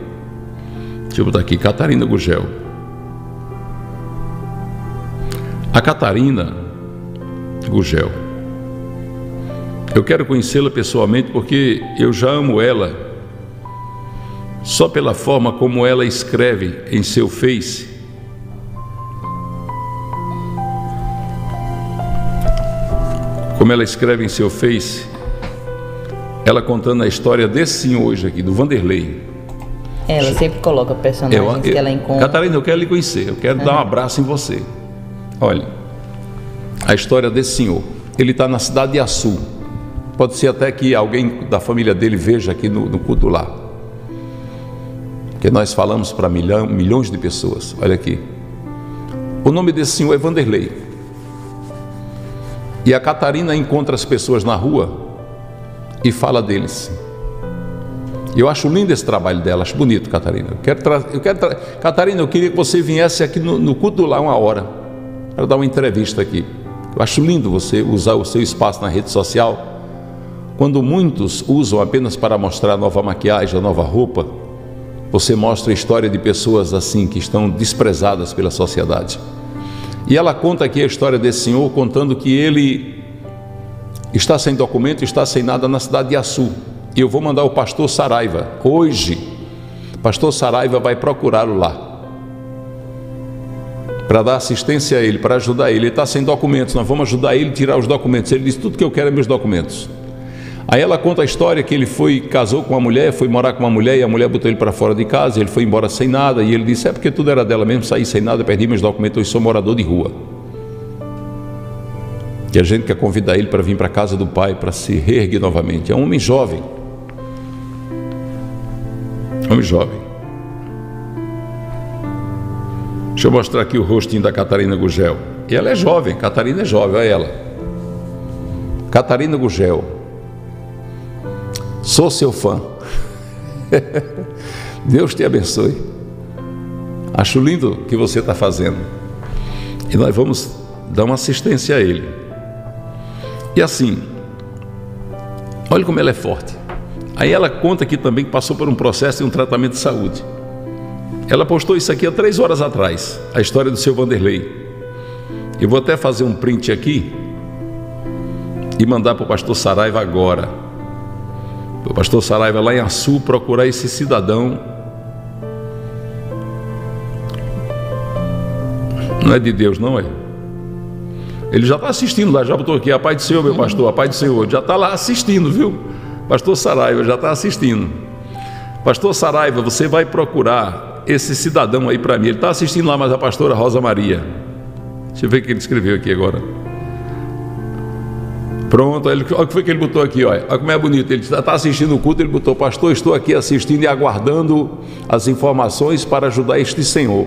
Deixa eu botar aqui, Catarina Gugel. A Catarina Gugel. Eu quero conhecê-la pessoalmente porque eu já amo ela só pela forma como ela escreve em seu Face. Como ela escreve em seu Face, ela contando a história desse senhor hoje aqui, do Vanderlei. Ela sempre coloca personagens Eu- eu- que ela encontra. Catarina, eu quero lhe conhecer, eu quero dar um abraço em você. Olha, a história desse senhor. Ele está na cidade de Açu. Pode ser até que alguém da família dele veja aqui no, no culto lá. Porque nós falamos para milhão, milhões de pessoas. Olha aqui. O nome desse senhor é Vanderlei. E a Catarina encontra as pessoas na rua e fala deles. Eu acho lindo esse trabalho dela, acho bonito, Catarina. Eu quero eu quero Catarina, eu queria que você viesse aqui no, no culto lá uma hora para dar uma entrevista aqui. Eu acho lindo você usar o seu espaço na rede social. Quando muitos usam apenas para mostrar nova maquiagem, a nova roupa, você mostra a história de pessoas assim que estão desprezadas pela sociedade. E ela conta aqui a história desse senhor, contando que ele está sem documento, está sem nada na cidade de Açu. E eu vou mandar o pastor Saraiva. Hoje, pastor Saraiva vai procurá-lo lá. Para dar assistência a ele, para ajudar ele. Ele está sem documentos, nós vamos ajudar ele a tirar os documentos. Ele disse: tudo que eu quero é meus documentos. Aí ela conta a história que ele foi, casou com uma mulher, foi morar com uma mulher e a mulher botou ele para fora de casa, ele foi embora sem nada e ele disse: É porque tudo era dela mesmo, saí sem nada, perdi meus documentos, hoje sou morador de rua. E a gente quer convidar ele para vir para a casa do pai, para se reerguer novamente. É um homem jovem. Homem jovem. Deixa eu mostrar aqui o rostinho da Catarina Gugel. E ela é jovem, Catarina é jovem, olha ela. Catarina Gugel. Sou seu fã. Deus te abençoe. Acho lindo o que você está fazendo. E nós vamos dar uma assistência a ele. E assim, olha como ela é forte. Aí ela conta aqui também que passou por um processo de um tratamento de saúde. Ela postou isso aqui há três horas atrás, a história do seu Vanderlei. Eu vou até fazer um print aqui e mandar para o pastor Saraiva agora. O pastor Saraiva lá em Açu procurar esse cidadão. Não é de Deus, não é? Ele já está assistindo lá, já botou aqui, a paz do Senhor, meu pastor, a paz do Senhor. Já está lá assistindo, viu? Pastor Saraiva já está assistindo. Pastor Saraiva, você vai procurar esse cidadão aí para mim. Ele está assistindo lá, mas a pastora Rosa Maria. Deixa eu ver o que ele escreveu aqui agora. Pronto, ele, olha o que foi que ele botou aqui, olha, olha como é bonito. Ele está assistindo o culto, ele botou, pastor, estou aqui assistindo e aguardando as informações para ajudar este senhor.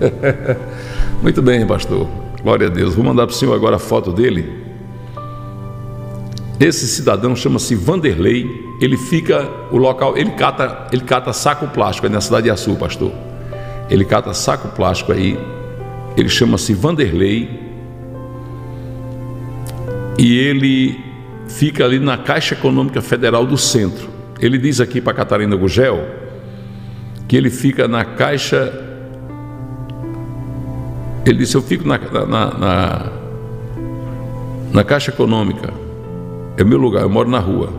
Muito bem, pastor. Glória a Deus. Vou mandar para o senhor agora a foto dele. Esse cidadão chama-se Vanderlei. Ele fica o local, ele cata, ele cata saco plástico aí na cidade de Açu, pastor. Ele cata saco plástico aí. Ele chama-se Vanderlei. E ele fica ali na Caixa Econômica Federal do Centro. Ele diz aqui para Catarina Gugel que ele fica na Caixa. Ele disse: Eu fico na, na, na, na Caixa Econômica. É o meu lugar, eu moro na rua.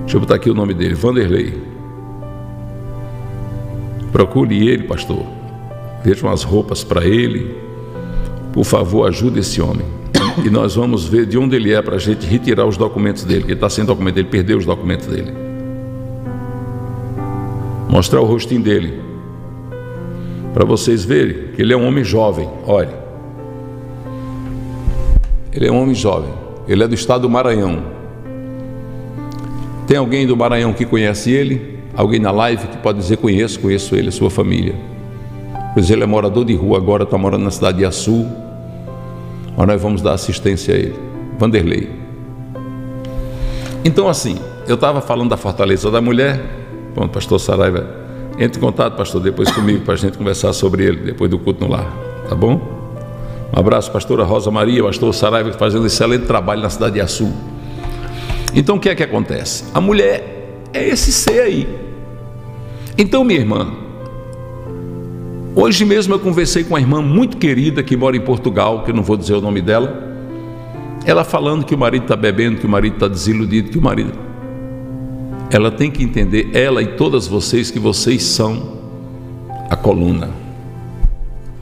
Deixa eu botar aqui o nome dele: Vanderlei. Procure ele, pastor. Veja umas roupas para ele. Por favor, ajude esse homem. E nós vamos ver de onde ele é para a gente retirar os documentos dele, que ele está sem documento, ele perdeu os documentos dele. Mostrar o rostinho dele. Para vocês verem que ele é um homem jovem. Olha. Ele é um homem jovem. Ele é do estado do Maranhão. Tem alguém do Maranhão que conhece ele? Alguém na live que pode dizer conheço, conheço ele, sua família. Pois ele é morador de rua agora, está morando na cidade de Açu. Mas nós vamos dar assistência a ele. Vanderlei. Então, assim, eu estava falando da fortaleza da mulher. Bom, pastor Saraiva, entre em contato, pastor, depois comigo, para a gente conversar sobre ele, depois do culto no lar. Tá bom? Um abraço, pastora Rosa Maria, pastor Saraiva, fazendo um excelente trabalho na cidade de Açu. Então o que é que acontece? A mulher é esse ser aí. Então, minha irmã, hoje mesmo eu conversei com uma irmã muito querida que mora em Portugal, que eu não vou dizer o nome dela. Ela falando que o marido está bebendo, que o marido está desiludido, que o marido. Ela tem que entender, ela e todas vocês, que vocês são a coluna.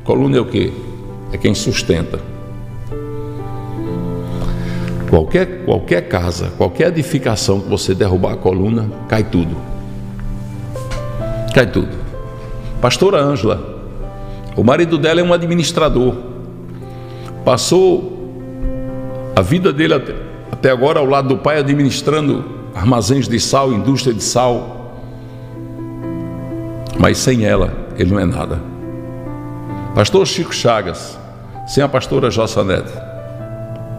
Coluna é o quê? É quem sustenta. Qualquer, qualquer casa, qualquer edificação que você derrubar a coluna, cai tudo. Cai tudo. Pastora Ângela, o marido dela é um administrador. Passou a vida dele até, até agora ao lado do pai administrando armazéns de sal, indústria de sal. Mas sem ela, ele não é nada. Pastor Chico Chagas, sem a pastora Jossanete,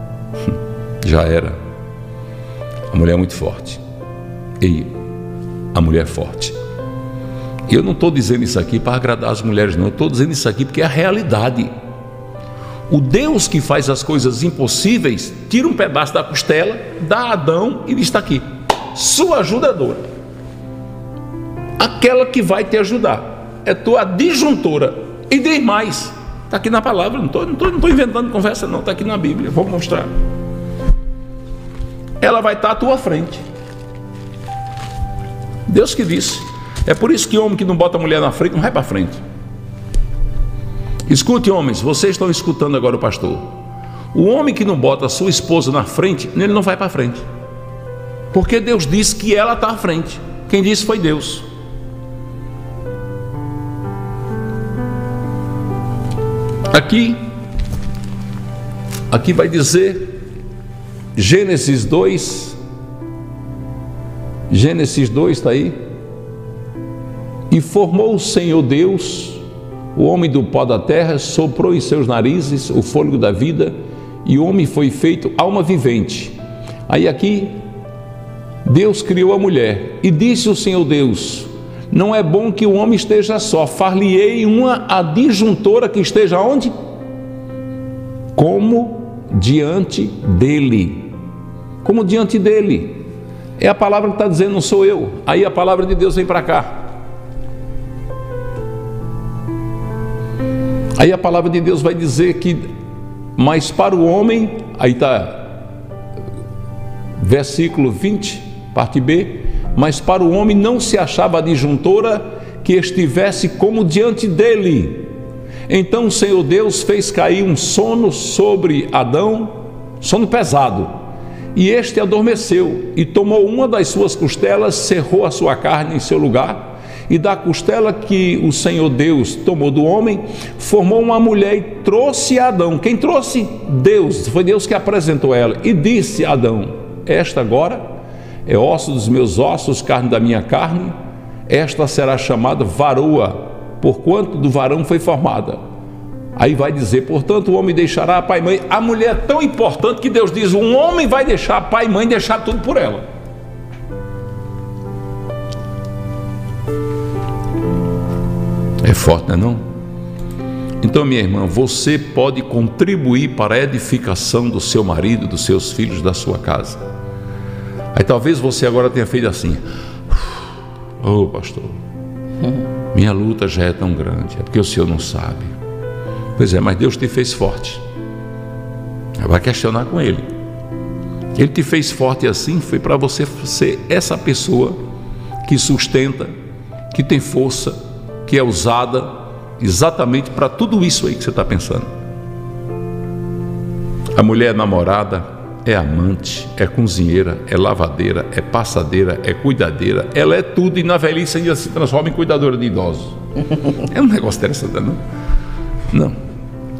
já era. A mulher é muito forte. E a mulher é forte. E eu não estou dizendo isso aqui para agradar as mulheres, não. Eu estou dizendo isso aqui porque é a realidade. O Deus que faz as coisas impossíveis tira um pedaço da costela, dá a Adão e diz: está aqui, sua ajudadora. Aquela que vai te ajudar. É tua disjuntora. E diz mais. Está aqui na palavra, não estou não tô, não tô inventando conversa, não. Está aqui na Bíblia. Vou mostrar ela vai estar à tua frente. Deus que disse. É por isso que homem que não bota a mulher na frente não vai para frente. Escute, homens, vocês estão escutando agora o pastor. O homem que não bota a sua esposa na frente, ele não vai para frente. Porque Deus disse que ela está à frente. Quem disse foi Deus. Aqui, aqui vai dizer Gênesis 2, Gênesis 2 está aí. E formou o Senhor Deus o homem do pó da terra, soprou em seus narizes o fôlego da vida, e o homem foi feito alma vivente. Aí aqui, Deus criou a mulher, e disse o Senhor Deus: Não é bom que o homem esteja só, far-lhe-ei uma adjuntora que esteja onde? Como diante dele como diante dele. É a palavra que está dizendo, não sou eu. Aí a palavra de Deus vem para cá. Aí a palavra de Deus vai dizer que, mas para o homem, aí está, versículo 20, parte B, mas para o homem não se achava adjuntora que estivesse como diante dele. Então o Senhor Deus fez cair um sono sobre Adão, sono pesado e este adormeceu e tomou uma das suas costelas, cerrou a sua carne em seu lugar, e da costela que o Senhor Deus tomou do homem, formou uma mulher e trouxe Adão. Quem trouxe? Deus, foi Deus que apresentou ela e disse a Adão: Esta agora é osso dos meus ossos, carne da minha carne, esta será chamada varoa, porquanto do varão foi formada. Aí vai dizer, portanto, o homem deixará pai e mãe. A mulher é tão importante que Deus diz: um homem vai deixar pai e mãe deixar tudo por ela. É forte, não é não? Então, minha irmã, você pode contribuir para a edificação do seu marido, dos seus filhos, da sua casa. Aí talvez você agora tenha feito assim. Oh, pastor, minha luta já é tão grande, é porque o senhor não sabe. Pois é, mas Deus te fez forte. Vai questionar com Ele. Ele te fez forte assim, foi para você ser essa pessoa que sustenta, que tem força, que é usada exatamente para tudo isso aí que você está pensando. A mulher namorada, é amante, é cozinheira, é lavadeira, é passadeira, é cuidadeira, ela é tudo e na velhice ainda se transforma em cuidadora de idosos. É um negócio interessante, não? Não.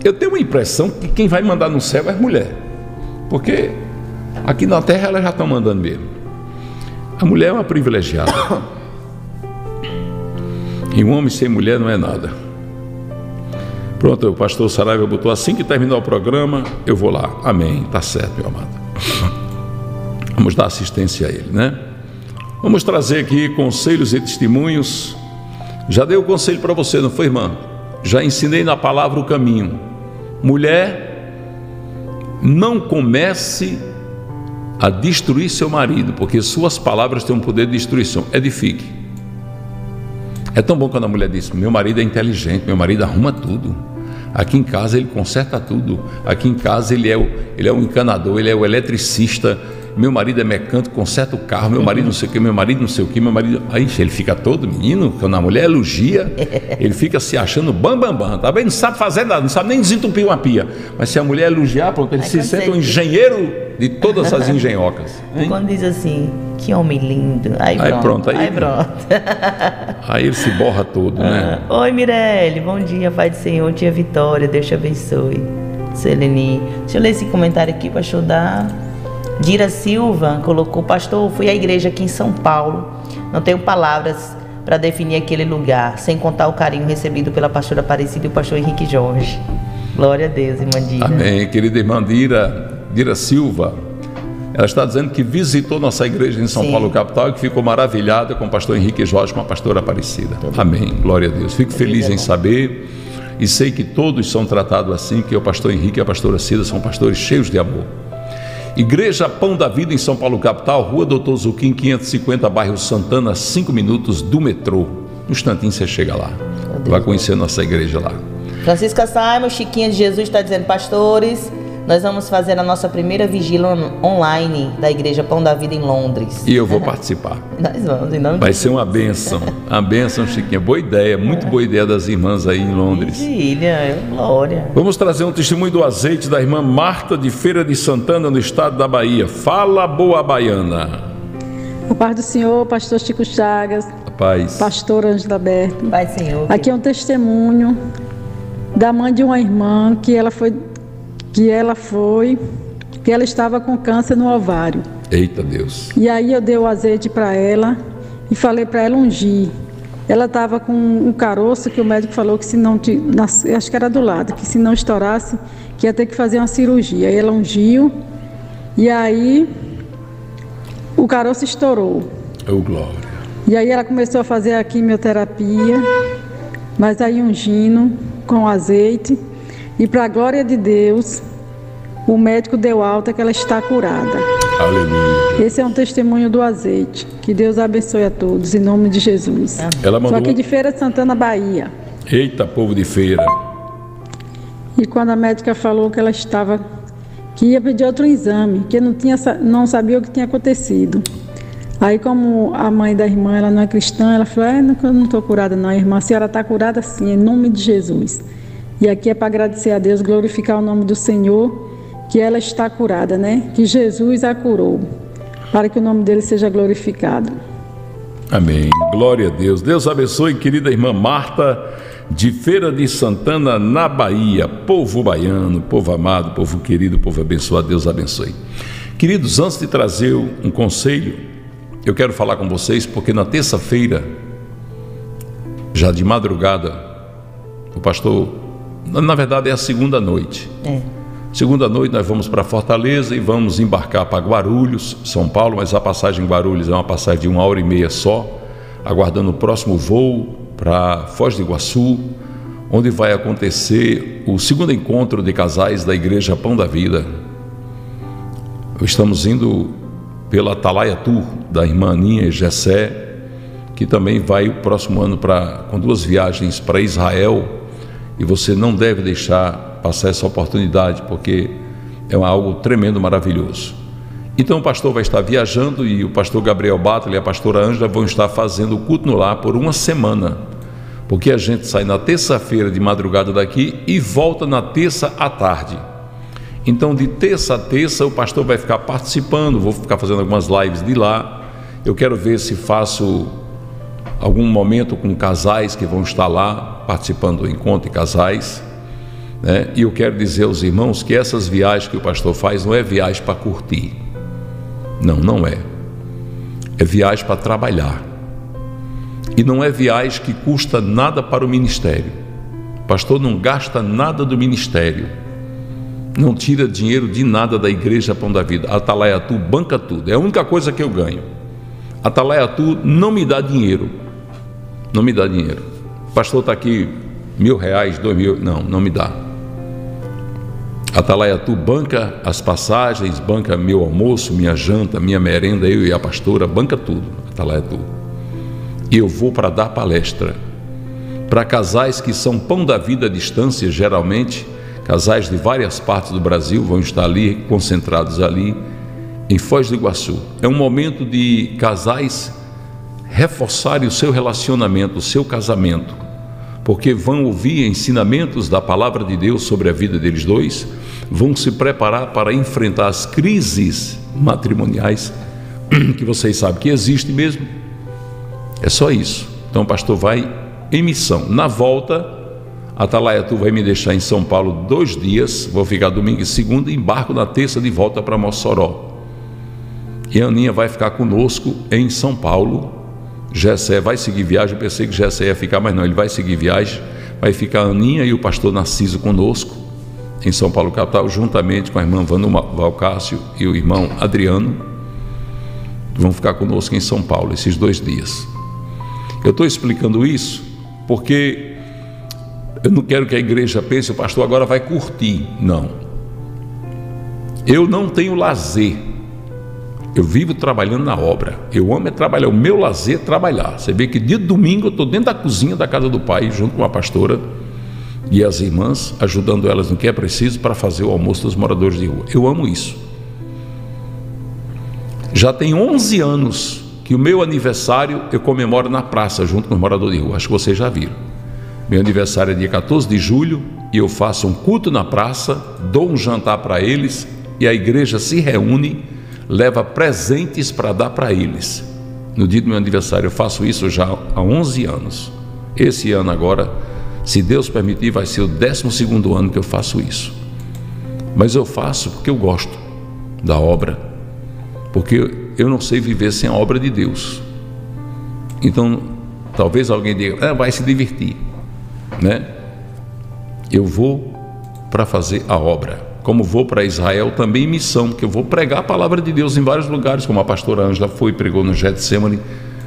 Eu tenho uma impressão que quem vai mandar no céu é mulher. Porque aqui na terra elas já estão mandando mesmo. A mulher é uma privilegiada. E um homem sem mulher não é nada. Pronto, o pastor Saraiva botou assim que terminar o programa, eu vou lá. Amém. Tá certo, meu amado. Vamos dar assistência a ele, né? Vamos trazer aqui conselhos e testemunhos. Já dei o conselho para você, não foi, irmã? Já ensinei na palavra o caminho. mulher, não comece a destruir seu marido, porque suas palavras têm um poder de destruição. Edifique. É tão bom quando a mulher diz: Meu marido é inteligente, meu marido arruma tudo. Aqui em casa ele conserta tudo. Aqui em casa ele é o, ele é o encanador, ele é o eletricista. Meu marido é mecânico, conserta o carro. Meu marido não sei o que, meu marido não sei o que, meu marido. Aí ele fica todo menino, quando a mulher elogia, ele fica se achando bam, bam, bam. Tá bem? Não sabe fazer nada, não sabe nem desentupir uma pia. Mas se a mulher elogiar, pronto, ele se sente um engenheiro de todas as engenhocas. Hein? Quando diz assim, que homem lindo. Aí, aí pronto. aí, aí, pronto. aí ele se borra todo, né? Ah, Oi, Mirelle. Bom dia, Pai do Senhor. Tia Vitória. Deus te abençoe. Seleni. Deixa eu ler esse comentário aqui para ajudar. Dira Silva colocou: Pastor, fui à igreja aqui em São Paulo. Não tenho palavras para definir aquele lugar, sem contar o carinho recebido pela pastora Aparecida e o pastor Henrique Jorge. Glória a Deus, irmã Dira. Amém, querida irmã Dira, Dira Silva. Ela está dizendo que visitou nossa igreja em São Sim. Paulo, capital, e que ficou maravilhada com o pastor Henrique Jorge, com a pastora Aparecida. Tudo Amém. Glória a Deus. Fico feliz em saber e sei que todos são tratados assim, que o pastor Henrique e a pastora Cida são pastores cheios de amor. Igreja Pão da Vida em São Paulo, capital, Rua Doutor Zuquim, 550, bairro Santana, 5 minutos do metrô. Um instantinho você chega lá. Vai conhecer nossa igreja lá. Francisca Simon, Chiquinha de Jesus está dizendo, pastores, nós vamos fazer a nossa primeira vigília online da Igreja Pão da Vida em Londres. E eu vou participar. Nós vamos, em nome Vai ser uma benção. Uma benção, Chiquinha. Boa ideia, muito boa ideia das irmãs aí em Londres. Vigília, glória. Vamos trazer um testemunho do azeite da irmã Marta de Feira de Santana, no estado da Bahia. Fala, boa baiana. A paz do Senhor, pastor Chico Chagas. A paz. Pastor Ângela Berto. Paz, Senhor. Aqui é um testemunho da mãe de uma irmã que ela foi que ela foi, que ela estava com câncer no ovário. Eita Deus. E aí eu dei o azeite para ela e falei para ela ungir. Ela estava com um caroço que o médico falou que se não, acho que era do lado, que se não estourasse, que ia ter que fazer uma cirurgia. Aí ela ungiu e aí o caroço estourou. Oh, glória. E aí ela começou a fazer a quimioterapia, mas aí ungindo com azeite. E para a glória de Deus, o médico deu alta que ela está curada. Aleluia. Esse é um testemunho do azeite. Que Deus abençoe a todos, em nome de Jesus. Ela mandou... Só aqui de Feira de Santana, Bahia. Eita, povo de feira. E quando a médica falou que ela estava, que ia pedir outro exame, que não, tinha, não sabia o que tinha acontecido. Aí, como a mãe da irmã ela não é cristã, ela falou: é, Eu não estou curada, não, irmã. A senhora está curada sim, em nome de Jesus. E aqui é para agradecer a Deus, glorificar o nome do Senhor, que ela está curada, né? Que Jesus a curou, para que o nome dele seja glorificado. Amém. Glória a Deus. Deus abençoe, querida irmã Marta, de Feira de Santana, na Bahia. Povo baiano, povo amado, povo querido, povo abençoado. Deus abençoe. Queridos, antes de trazer um conselho, eu quero falar com vocês, porque na terça-feira, já de madrugada, o pastor na verdade, é a segunda noite. É. Segunda noite nós vamos para Fortaleza e vamos embarcar para Guarulhos, São Paulo, mas a passagem em Guarulhos é uma passagem de uma hora e meia só, aguardando o próximo voo para Foz do Iguaçu, onde vai acontecer o segundo encontro de casais da Igreja Pão da Vida. Estamos indo pela Atalaia Tour da irmã Aninha e Gessé, que também vai o próximo ano para com duas viagens para Israel e você não deve deixar passar essa oportunidade, porque é algo tremendo, maravilhoso. Então o pastor vai estar viajando e o pastor Gabriel Batley e a pastora Ângela vão estar fazendo o culto no lar por uma semana. Porque a gente sai na terça-feira de madrugada daqui e volta na terça à tarde. Então, de terça a terça, o pastor vai ficar participando, vou ficar fazendo algumas lives de lá. Eu quero ver se faço algum momento com casais que vão estar lá participando do encontro de casais. Né? E eu quero dizer aos irmãos que essas viagens que o pastor faz não é viagem para curtir. Não, não é. É viagem para trabalhar. E não é viagem que custa nada para o ministério. O pastor não gasta nada do ministério. Não tira dinheiro de nada da igreja Pão da Vida. A Atalaiatu banca tudo. É a única coisa que eu ganho. A Atalaiatu não me dá dinheiro não me dá dinheiro. O pastor está aqui, mil reais, dois mil. Não, não me dá. Atalaiatu banca as passagens, banca meu almoço, minha janta, minha merenda, eu e a pastora, banca tudo, Atalaiatu. E eu vou para dar palestra para casais que são pão da vida à distância, geralmente, casais de várias partes do Brasil vão estar ali, concentrados ali, em Foz do Iguaçu. É um momento de casais reforçarem o seu relacionamento, o seu casamento, porque vão ouvir ensinamentos da palavra de Deus sobre a vida deles dois, vão se preparar para enfrentar as crises matrimoniais que vocês sabem que existe mesmo. É só isso. Então o pastor vai em missão. Na volta, Atalaia, tu vai me deixar em São Paulo dois dias, vou ficar domingo e segunda, embarco na terça de volta para Mossoró. E a Aninha vai ficar conosco em São Paulo. Gessé vai seguir viagem, eu pensei que Gessé ia ficar, mas não, ele vai seguir viagem. Vai ficar a Aninha e o pastor Narciso conosco em São Paulo capital, juntamente com a irmã Vanda Valcácio e o irmão Adriano. Vão ficar conosco em São Paulo esses dois dias. Eu estou explicando isso porque eu não quero que a igreja pense, o pastor agora vai curtir. Não. Eu não tenho lazer. Eu vivo trabalhando na obra. Eu amo é trabalhar. O meu lazer é trabalhar. Você vê que dia de domingo eu estou dentro da cozinha da casa do pai, junto com a pastora e as irmãs, ajudando elas no que é preciso para fazer o almoço dos moradores de rua. Eu amo isso. Já tem 11 anos que o meu aniversário eu comemoro na praça, junto com os moradores de rua. Acho que vocês já viram. Meu aniversário é dia 14 de julho e eu faço um culto na praça, dou um jantar para eles e a igreja se reúne, leva presentes para dar para eles. No dia do meu aniversário eu faço isso já há 11 anos. Esse ano agora, se Deus permitir, vai ser o 12 ano que eu faço isso. Mas eu faço porque eu gosto da obra, porque eu não sei viver sem a obra de Deus. Então, talvez alguém diga, ah, vai se divertir, né? Eu vou para fazer a obra. Como vou para Israel também em missão, porque eu vou pregar a palavra de Deus em vários lugares, como a pastora Ângela foi e pregou no Getsemane,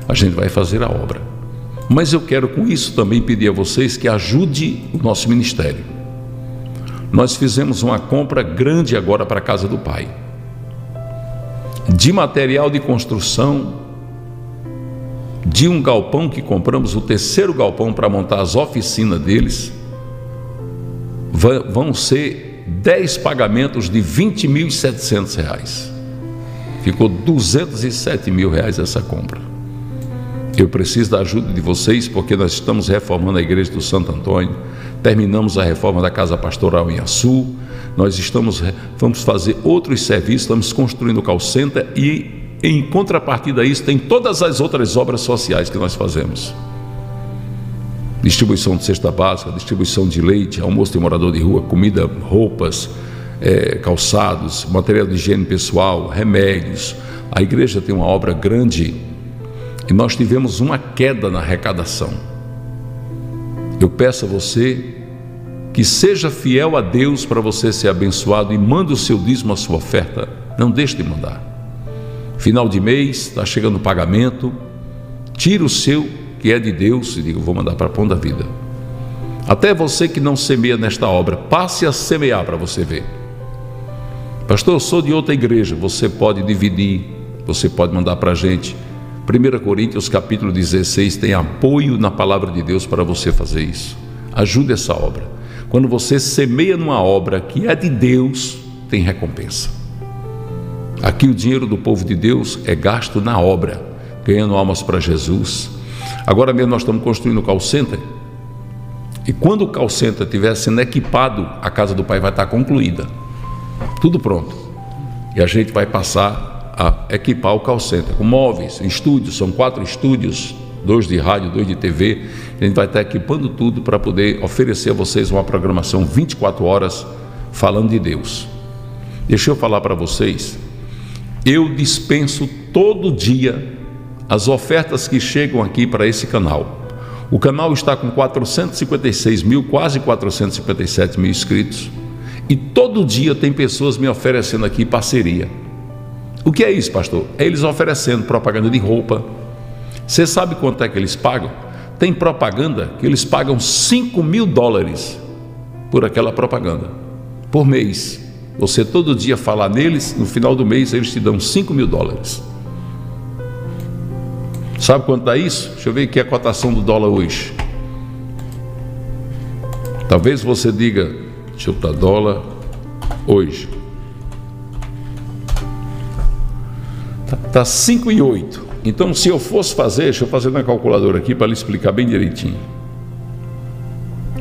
a gente vai fazer a obra. Mas eu quero com isso também pedir a vocês que ajude o nosso ministério. Nós fizemos uma compra grande agora para a casa do Pai de material de construção, de um galpão que compramos, o terceiro galpão para montar as oficinas deles, vão ser 10 pagamentos de 20.700 reais. Ficou 207 mil reais essa compra. Eu preciso da ajuda de vocês porque nós estamos reformando a igreja do Santo Antônio, terminamos a reforma da Casa Pastoral em Açu, nós estamos vamos fazer outros serviços, estamos construindo o call center e em contrapartida a isso tem todas as outras obras sociais que nós fazemos. Distribuição de cesta básica, distribuição de leite, almoço de morador de rua, comida, roupas, é, calçados, material de higiene pessoal, remédios. A igreja tem uma obra grande e nós tivemos uma queda na arrecadação. Eu peço a você que seja fiel a Deus para você ser abençoado e manda o seu dízimo, a sua oferta. Não deixe de mandar. Final de mês, está chegando o pagamento. Tira o seu, que é de Deus, e diga: vou mandar para a pão da vida. Até você que não semeia nesta obra, passe a semear para você ver. Pastor, eu sou de outra igreja. Você pode dividir, você pode mandar para a gente. 1 Coríntios capítulo 16 tem apoio na palavra de Deus para você fazer isso. Ajude essa obra. Quando você semeia numa obra que é de Deus, tem recompensa. Aqui o dinheiro do povo de Deus é gasto na obra, ganhando almas para Jesus. Agora mesmo nós estamos construindo o call center. E quando o call center estiver sendo equipado, a casa do Pai vai estar concluída. Tudo pronto. E a gente vai passar a equipar o call center com móveis, estúdios, são quatro estúdios dois de rádio, dois de TV. A gente vai estar equipando tudo para poder oferecer a vocês uma programação 24 horas falando de Deus. Deixa eu falar para vocês, eu dispenso todo dia as ofertas que chegam aqui para esse canal. O canal está com 456 mil, quase 457 mil inscritos. E todo dia tem pessoas me oferecendo aqui parceria. O que é isso, pastor? É eles oferecendo propaganda de roupa, você sabe quanto é que eles pagam? Tem propaganda que eles pagam 5 mil dólares por aquela propaganda. por mês. Você todo dia falar neles, no final do mês eles te dão 5 mil dólares. Sabe quanto dá isso? Deixa eu ver aqui a cotação do dólar hoje. Talvez você diga, deixa eu botar dólar hoje. Está 5 e 8. Então, se eu fosse fazer, deixa eu fazer na calculadora aqui para lhe explicar bem direitinho.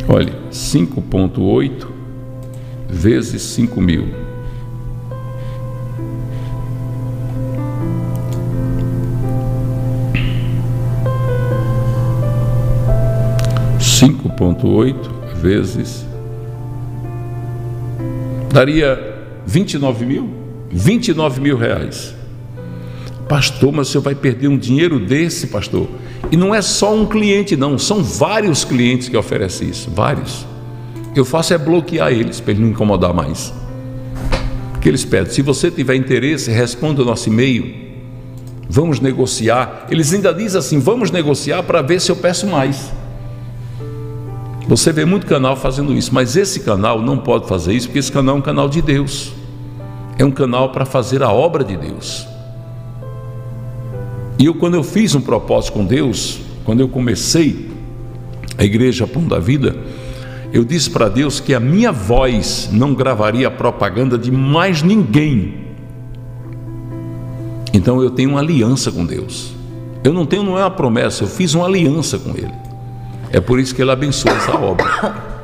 Olha, 5,8 vezes 5 mil. Cinco ponto oito vezes daria 29 mil, 29 mil reais. Pastor, mas o senhor vai perder um dinheiro desse, pastor? E não é só um cliente, não, são vários clientes que oferecem isso, vários. Eu faço é bloquear eles para eles não incomodar mais. Que eles pedem, se você tiver interesse, responda o nosso e-mail. Vamos negociar. Eles ainda dizem assim: vamos negociar para ver se eu peço mais. Você vê muito canal fazendo isso, mas esse canal não pode fazer isso porque esse canal é um canal de Deus. É um canal para fazer a obra de Deus. E eu, quando eu fiz um propósito com Deus, quando eu comecei a igreja Pão da Vida, eu disse para Deus que a minha voz não gravaria a propaganda de mais ninguém. Então eu tenho uma aliança com Deus. Eu não tenho, não é uma promessa, eu fiz uma aliança com Ele. É por isso que Ele abençoa essa obra.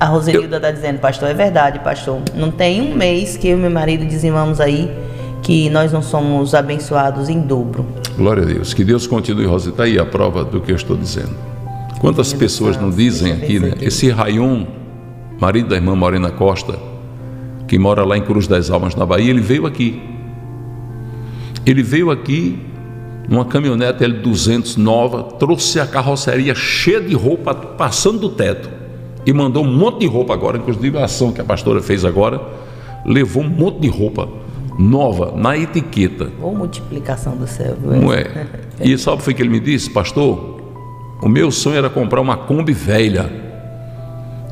A Roselilda está dizendo, pastor, é verdade, pastor. Não tem um mês que eu e meu marido dizimamos aí que nós não somos abençoados em dobro. Glória a Deus. Que Deus continue, Rosa. Está aí a prova do que eu estou dizendo. Quantas pessoas não dizem aqui, né? Esse Rayon, marido da irmã Morena Costa, que mora lá em Cruz das Almas, na Bahia, ele veio aqui. Ele veio aqui numa caminhonete L200 nova, trouxe a carroceria cheia de roupa, passando do teto, e mandou um monte de roupa agora, inclusive a ação que a pastora fez agora, levou um monte de roupa nova na etiqueta. Ou multiplicação do céu. Não é? E sabe o que ele me disse, pastor? O meu sonho era comprar uma Kombi velha.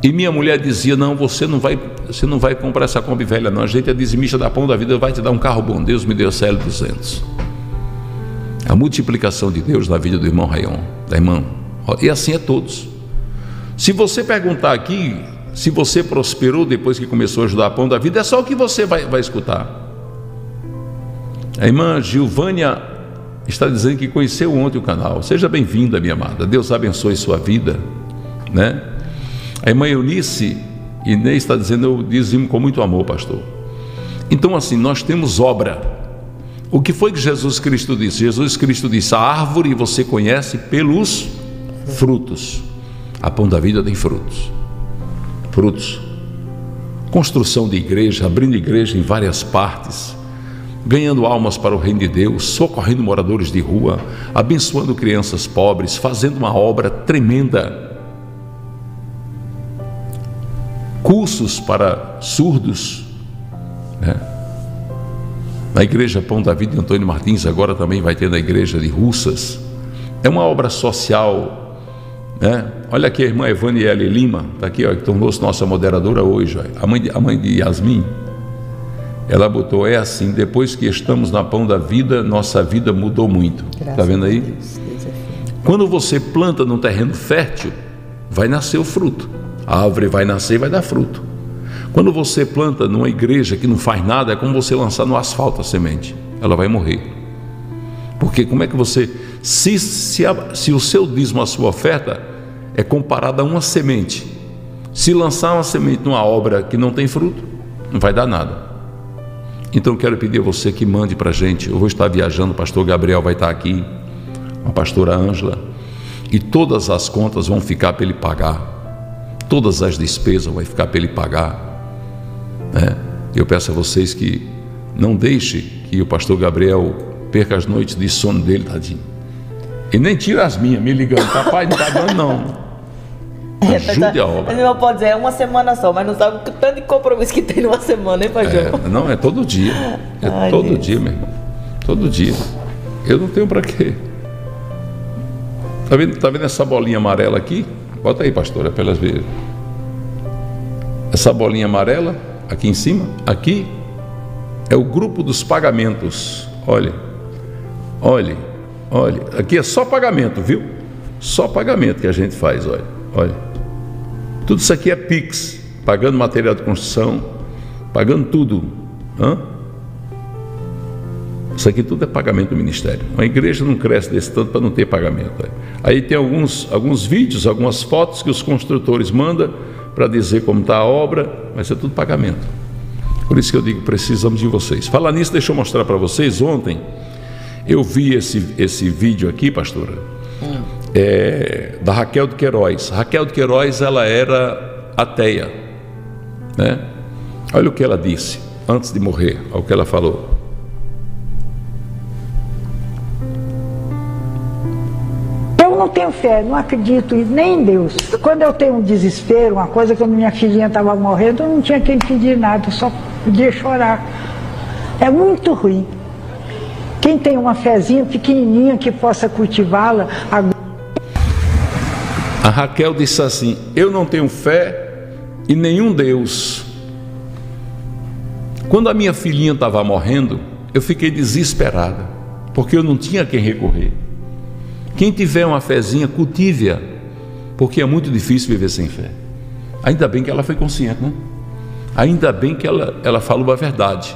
E minha mulher dizia: Não, você não vai, você não vai comprar essa Kombi velha, não. A gente é dizimista da pão da vida, vai te dar um carro bom. Deus me deu a CL200. A multiplicação de Deus na vida do irmão Rayon, da irmã. E assim é todos. Se você perguntar aqui se você prosperou depois que começou a ajudar a pão da vida, é só o que você vai, vai escutar. A irmã Gilvânia está dizendo que conheceu ontem o canal. Seja bem-vinda, minha amada. Deus abençoe sua vida, né? A irmã Eunice Inês está dizendo, eu dizimo com muito amor, pastor. Então, assim, nós temos obra. O que foi que Jesus Cristo disse? Jesus Cristo disse: a árvore você conhece pelos frutos. A pão da vida tem frutos. Frutos. Construção de igreja, abrindo igreja em várias partes ganhando almas para o reino de Deus, socorrendo moradores de rua, abençoando crianças pobres, fazendo uma obra tremenda. Cursos para surdos, né? Na igreja Pão da Vida de Antônio Martins, agora também vai ter na igreja de Russas. É uma obra social. Né? Olha aqui a irmã Evaniele Lima, está aqui, ó, que tornou-se nossa moderadora hoje, ó, a, mãe de, a mãe de Yasmin. Ela botou, é assim, depois que estamos na pão da vida, nossa vida mudou muito. Está vendo aí? Deus, Deus é Quando você planta num terreno fértil, vai nascer o fruto. A árvore vai nascer e vai dar fruto. Quando você planta numa igreja que não faz nada, é como você lançar no asfalto a semente. Ela vai morrer. Porque como é que você. Se, se, a, se o seu dízimo, a sua oferta, é comparada a uma semente. Se lançar uma semente numa obra que não tem fruto, não vai dar nada. Então quero pedir a você que mande para a gente. Eu vou estar viajando, o pastor Gabriel vai estar aqui, a pastora Ângela, e todas as contas vão ficar para ele pagar. Todas as despesas vão ficar para ele pagar. Né? Eu peço a vocês que não deixe que o pastor Gabriel perca as noites de sono dele, tadinho. E nem tira as minhas, me ligando, papai, não está dando não. Ajude a obra. Não pode dizer, é uma semana só, mas não sabe o tanto de compromisso que tem numa semana, hein, Pajão? É, não, é todo dia. É Ai, todo Deus. dia, meu irmão. Todo dia. Eu não tenho para quê. Tá vendo, tá vendo essa bolinha amarela aqui? Bota aí, pastora, para elas verem. Essa bolinha amarela, aqui em cima, aqui, é o grupo dos pagamentos. Olha, olhe, olhe. Aqui é só pagamento, viu? Só pagamento que a gente faz, olha, olha. Tudo isso aqui é Pix, pagando material de construção, pagando tudo. Hã? Isso aqui tudo é pagamento do ministério. A igreja não cresce desse tanto para não ter pagamento. Aí tem alguns, alguns vídeos, algumas fotos que os construtores mandam para dizer como está a obra, mas é tudo pagamento. Por isso que eu digo, precisamos de vocês. Falar nisso, deixa eu mostrar para vocês. Ontem eu vi esse, esse vídeo aqui, pastora, hum. é, da Raquel de Queiroz. Raquel de Queiroz, ela era ateia, né? Olha o que ela disse antes de morrer, olha o que ela falou. Não tenho fé, não acredito nem em Deus. Quando eu tenho um desespero, uma coisa, quando minha filhinha estava morrendo, eu não tinha quem pedir nada, só podia chorar. É muito ruim. Quem tem uma fezinha pequenininha que possa cultivá-la. A Raquel disse assim: Eu não tenho fé em nenhum Deus. Quando a minha filhinha estava morrendo, eu fiquei desesperada, porque eu não tinha quem recorrer. Quem tiver uma fezinha, cultive-a, porque é muito difícil viver sem fé. Ainda bem que ela foi consciente, né? Ainda bem que ela, ela falou a verdade.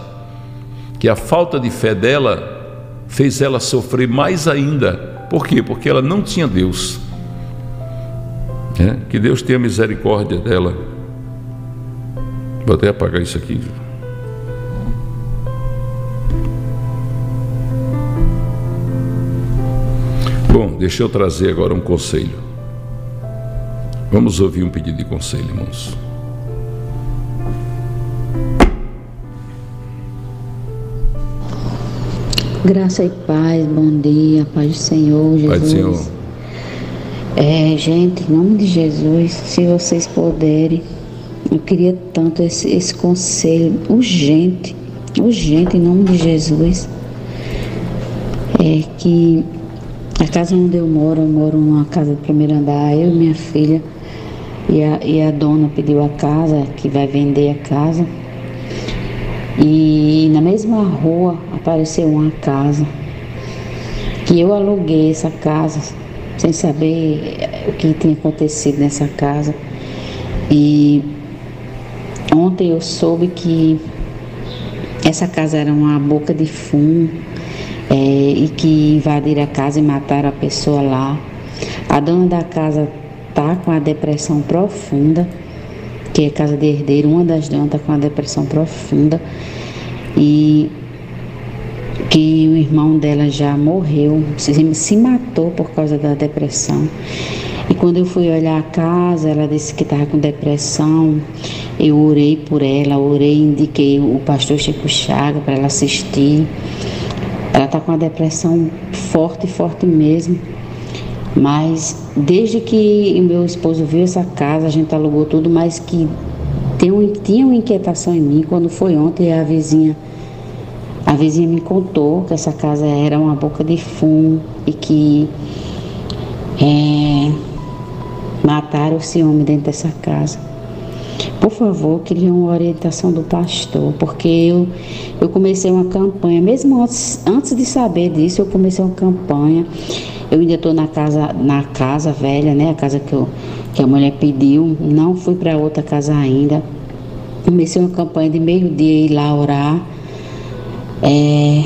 Que a falta de fé dela fez ela sofrer mais ainda. Por quê? Porque ela não tinha Deus. É? Que Deus tenha misericórdia dela. Vou até apagar isso aqui. Bom, deixa eu trazer agora um conselho. Vamos ouvir um pedido de conselho, irmãos. Graça e paz, bom dia, paz do Senhor, Jesus. Pai do Senhor. É, gente, em nome de Jesus, se vocês puderem, eu queria tanto esse, esse conselho urgente, urgente, em nome de Jesus. É que a casa onde eu moro, eu moro numa casa de primeiro andar, eu e minha filha. E a, e a dona pediu a casa, que vai vender a casa. E na mesma rua apareceu uma casa. Que eu aluguei essa casa, sem saber o que tinha acontecido nessa casa. E ontem eu soube que essa casa era uma boca de fumo é, e que invadiram a casa e mataram a pessoa lá. A dona da casa tá com a depressão profunda, que é casa de herdeiro, uma das donas está com a depressão profunda e que o irmão dela já morreu, se, se matou por causa da depressão. E quando eu fui olhar a casa, ela disse que estava com depressão. Eu orei por ela, orei, indiquei o pastor Chico Chaga para ela assistir. Ela está com uma depressão forte, forte mesmo. Mas desde que meu esposo viu essa casa, a gente alugou tudo, mas que tem tinha uma inquietação em mim. Quando foi ontem, a vizinha, a vizinha me contou que essa casa era uma boca de fumo e que é, mataram esse homem dentro dessa casa. Por favor, queria uma orientação do pastor, porque eu, eu comecei uma campanha, mesmo antes, antes de saber disso, eu comecei uma campanha. Eu ainda estou na casa, na casa velha, né? A casa que, eu, que a mulher pediu. Não fui para outra casa ainda. Comecei uma campanha de meio-dia ir lá orar. É,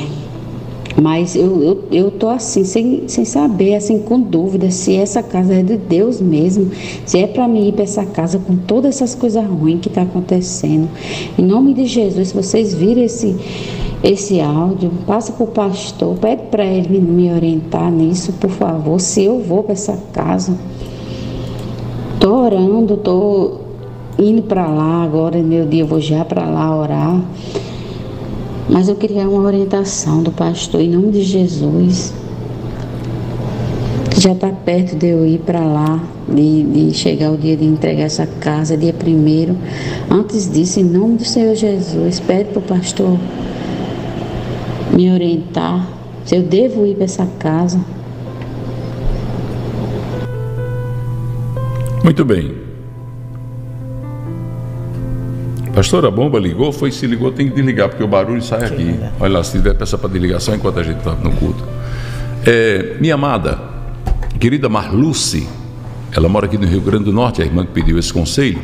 mas eu, eu, eu tô assim, sem, sem saber, assim, com dúvida se essa casa é de Deus mesmo, se é para mim ir para essa casa com todas essas coisas ruins que está acontecendo. Em nome de Jesus, se vocês viram esse, esse áudio, passa para o pastor, pede para ele me orientar nisso, por favor, se eu vou para essa casa. Tô orando, tô indo para lá agora, meu dia, eu vou já para lá orar. Mas eu queria uma orientação do pastor em nome de Jesus. Já está perto de eu ir para lá, de, de, chegar o dia de entregar essa casa, dia primeiro. Antes disso, em nome do Senhor Jesus, pede para o pastor me orientar se eu devo ir para essa casa. Muito bem. Pastora Bomba ligou, foi se ligou, tem que desligar, porque o barulho sai aqui. Olha lá, se tiver peça para desligar só enquanto a gente está no culto. É, minha amada, querida Marluce, ela mora aqui no Rio Grande do Norte, a irmã que pediu esse conselho.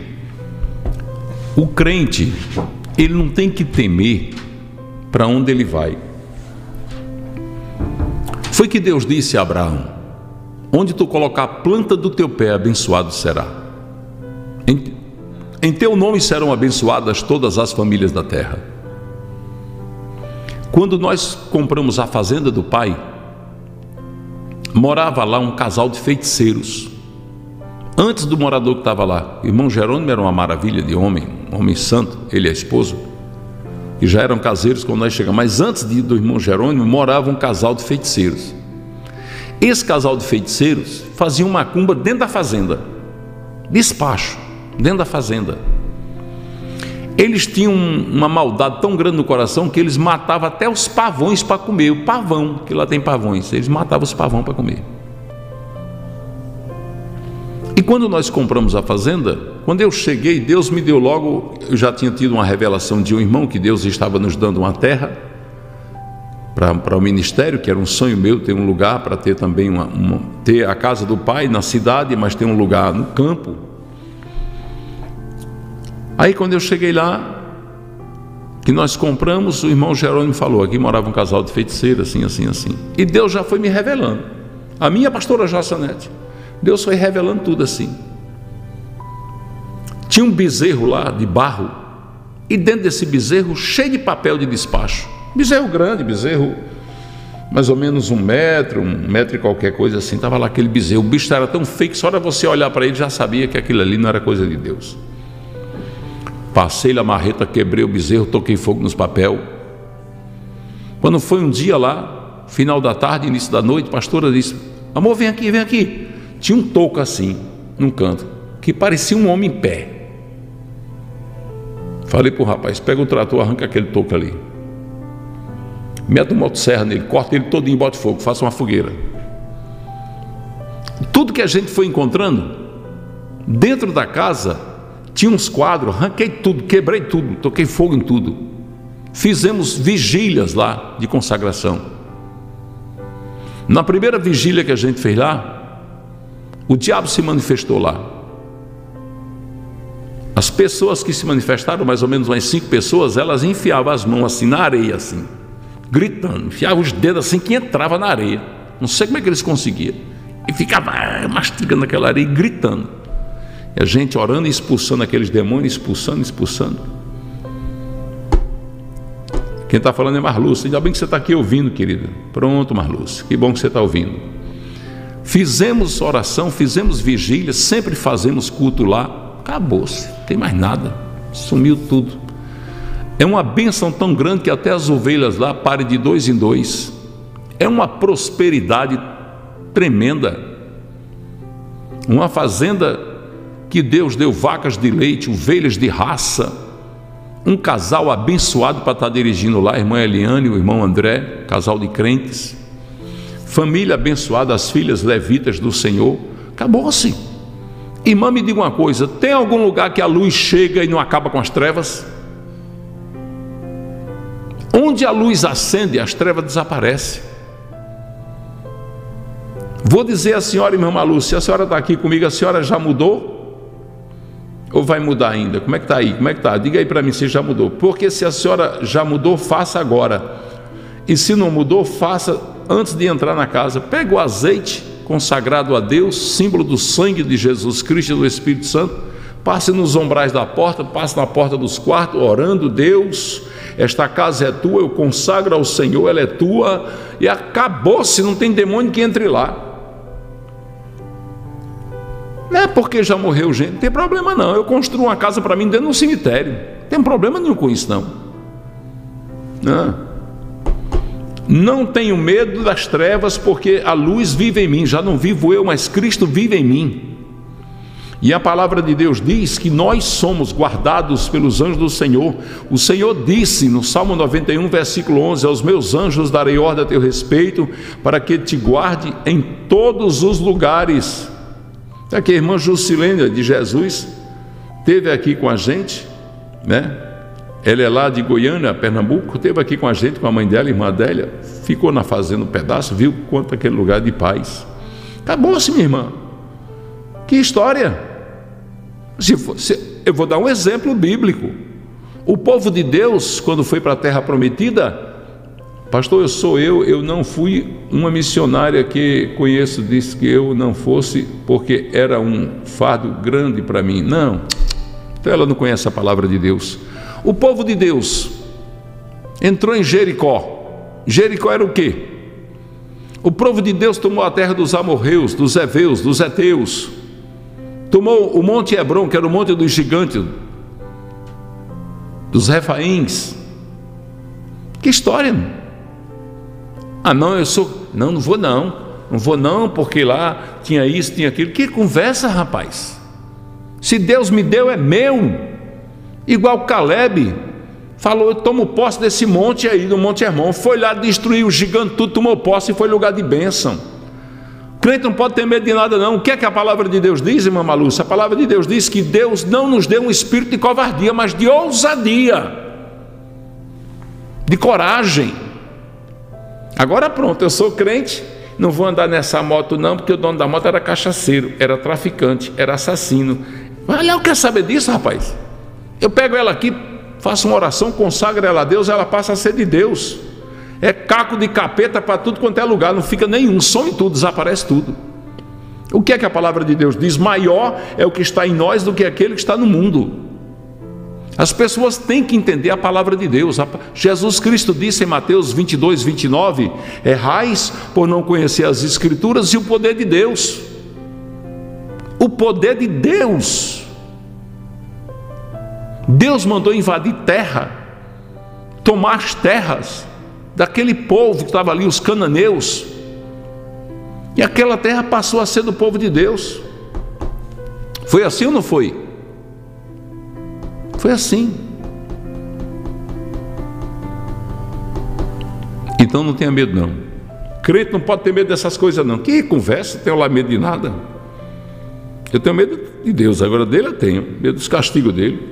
O crente, ele não tem que temer para onde ele vai. Foi que Deus disse a Abraão: Onde tu colocar a planta do teu pé, abençoado será. Em, teu nome serão abençoadas todas as famílias da terra. Quando nós compramos a fazenda do pai, morava lá um casal de feiticeiros. Antes do morador que estava lá, o irmão Jerônimo era uma maravilha de homem, um homem santo, ele e a esposa, que já eram caseiros quando nós chegamos. Mas antes de, do irmão Jerônimo, morava um casal de feiticeiros. Esse casal de feiticeiros fazia uma macumba dentro da fazenda, despacho, dentro da fazenda. Eles tinham uma maldade tão grande no coração que eles matavam até os pavões para comer. O pavão, que lá tem pavões, eles matavam os pavões para comer. E quando nós compramos a fazenda, quando eu cheguei, Deus me deu logo, eu já tinha tido uma revelação de um irmão que Deus estava nos dando uma terra para o ministério, que era um sonho meu ter um lugar para ter também uma, uma, ter a casa do pai na cidade, mas ter um lugar no campo. Aí quando eu cheguei lá, que nós compramos, o irmão Jerônimo falou, aqui morava um casal de feiticeiros, assim, assim, assim. E Deus já foi me revelando. A minha pastora Jossanete, Deus foi revelando tudo assim. Tinha um bezerro lá de barro, e dentro desse bezerro, cheio de papel de despacho. Bezerro grande, bezerro mais ou menos um metro, um metro e qualquer coisa assim. Estava lá aquele bezerro. O bicho era tão feio que só era você olhar para ele já sabia que aquilo ali não era coisa de Deus. Passei a marreta, quebrei o bezerro, toquei fogo nos papel. Quando foi um dia lá, final da tarde, início da noite, a pastora disse: Amor, vem aqui, vem aqui. Tinha um toco assim, num canto, que parecia um homem em pé. Falei para o rapaz: pega o trator, arranca aquele toco ali. Mete uma motosserra nele, corta ele todo em bote fogo, faça uma fogueira. Tudo que a gente foi encontrando, dentro da casa, tinha uns quadros, arranquei tudo, quebrei tudo, toquei fogo em tudo. Fizemos vigílias lá de consagração. Na primeira vigília que a gente fez lá, o diabo se manifestou lá. As pessoas que se manifestaram, mais ou menos umas cinco pessoas, elas enfiavam as mãos assim na areia, assim, gritando, enfiavam os dedos assim que entrava na areia. Não sei como é que eles conseguiam. E ficava ah, mastigando aquela areia e gritando. A gente orando e expulsando aqueles demônios, expulsando, expulsando. Quem está falando é Marlúcia. Ainda bem que você está aqui ouvindo, querida. Pronto, Marlúcia. Que bom que você está ouvindo. Fizemos oração, fizemos vigília, sempre fazemos culto lá. Acabou-se, não tem mais nada. Sumiu tudo. É uma benção tão grande que até as ovelhas lá parem de dois em dois. É uma prosperidade tremenda. Uma fazenda que Deus deu vacas de leite, ovelhas de raça. Um casal abençoado para estar dirigindo lá, a irmã Eliane e o irmão André, casal de crentes. Família abençoada, as filhas levitas do Senhor. Acabou-se. Irmã, me diga uma coisa: tem algum lugar que a luz chega e não acaba com as trevas? Onde a luz acende, as trevas desaparecem. Vou dizer à senhora, irmã Malu, se a senhora está aqui comigo, a senhora já mudou? Ou vai mudar ainda? Como é que está aí? Como é que está? Diga aí para mim se já mudou. Porque se a senhora já mudou, faça agora. E se não mudou, faça antes de entrar na casa. Pega o azeite consagrado a Deus, símbolo do sangue de Jesus Cristo e do Espírito Santo. Passe nos ombrais da porta, passe na porta dos quartos, orando, Deus, esta casa é tua, eu consagro ao Senhor, ela é tua, e acabou-se, não tem demônio que entre lá. Não é porque já morreu gente, não tem problema não. Eu construo uma casa para mim dentro de um cemitério. Não tem problema nenhum com isso não. Não. Não tenho medo das trevas, porque a luz vive em mim. Já não vivo eu, mas Cristo vive em mim. E a palavra de Deus diz que nós somos guardados pelos anjos do Senhor. O Senhor disse no Salmo 91, versículo 11: Aos meus anjos darei ordem a teu respeito, para que te guarde em todos os lugares. Aqui a irmã Jusilênia de Jesus teve aqui com a gente, né? Ela é lá de Goiânia, Pernambuco, esteve aqui com a gente, com a mãe dela, irmã dela, ficou na fazenda um pedaço, viu quanto aquele lugar de paz. Acabou-se, minha irmã. Que história! Se for, se, eu vou dar um exemplo bíblico. O povo de Deus, quando foi para a terra prometida, pastor, eu sou eu, eu não fui uma missionária que conheço, disse que eu não fosse, porque era um fardo grande para mim. Não, então ela não conhece a palavra de Deus. O povo de Deus entrou em Jericó. Jericó era o quê? O povo de Deus tomou a terra dos amorreus, dos heveus, dos heteus. Tomou o monte Hebron, que era o monte dos gigantes, dos refaíns. Que história! Ah, não, eu sou. Não, não vou não. Não vou não, porque lá tinha isso, tinha aquilo. Que conversa, rapaz. Se Deus me deu, é meu. Igual Caleb falou: Eu tomo posse desse monte aí, do Monte Hermon. Foi lá destruir o gigante, tudo tomou posse e foi lugar de bênção. Crente não pode ter medo de nada, não. O que é que a palavra de Deus diz, irmã Malúcia? A palavra de Deus diz que Deus não nos deu um espírito de covardia, mas de ousadia, de coragem. Agora pronto, eu sou crente, não vou andar nessa moto, não, porque o dono da moto era cachaceiro, era traficante, era assassino. Olha, quer saber disso, rapaz? Eu pego ela aqui, faço uma oração, consagro ela a Deus, ela passa a ser de Deus. É caco de capeta para tudo quanto é lugar, não fica nenhum, some tudo, desaparece tudo. O que é que a palavra de Deus diz? Maior é o que está em nós do que aquele que está no mundo. As pessoas têm que entender a palavra de Deus. Jesus Cristo disse em Mateus 22, 29: Errais por não conhecer as Escrituras e o poder de Deus. O poder de Deus. Deus mandou invadir terra, tomar as terras daquele povo que estava ali, os cananeus, e aquela terra passou a ser do povo de Deus. Foi assim ou não foi? Foi assim. Então não tenha medo, não. Crente não pode ter medo dessas coisas, não. Que conversa, tenho lá medo de nada. Eu tenho medo de Deus, agora dele eu tenho, medo dos castigos dele.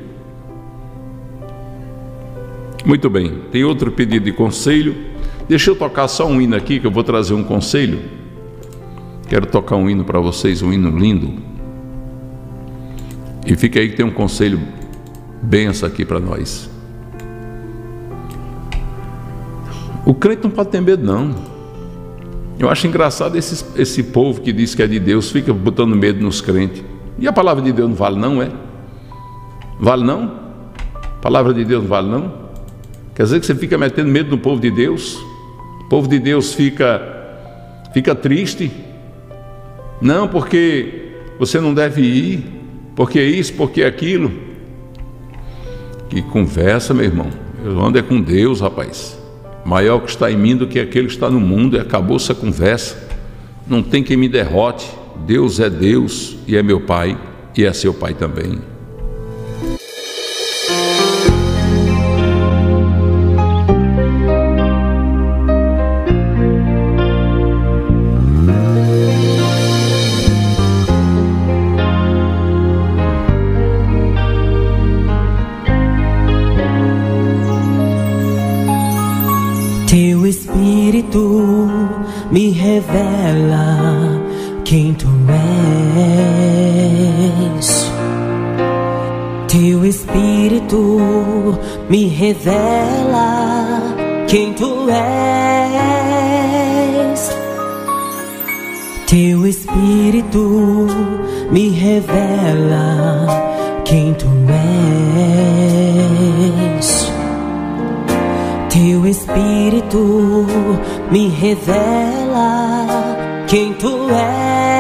Muito bem, tem outro pedido de conselho. Deixa eu tocar só um hino aqui, que eu vou trazer um conselho. Quero tocar um hino para vocês, um hino lindo. E fica aí que tem um conselho benção aqui para nós. O crente não pode ter medo, não. Eu acho engraçado esse, esse povo que diz que é de Deus, fica botando medo nos crentes. E a palavra de Deus não vale, não, é? Vale não? A palavra de Deus não vale, não? Quer dizer que você fica metendo medo no povo de Deus? O povo de Deus fica, fica triste? Não, porque você não deve ir, porque isso, porque aquilo. Que conversa, meu irmão. Eu ando é com Deus, rapaz. Maior que está em mim do que aquele que está no mundo, e acabou essa conversa. Não tem quem me derrote. Deus é Deus e é meu Pai, e é seu Pai também. Revela quem tu és. Teu Espírito me revela quem tu és. Teu Espírito me revela quem tu és. Teu Espírito me revela quem tu és.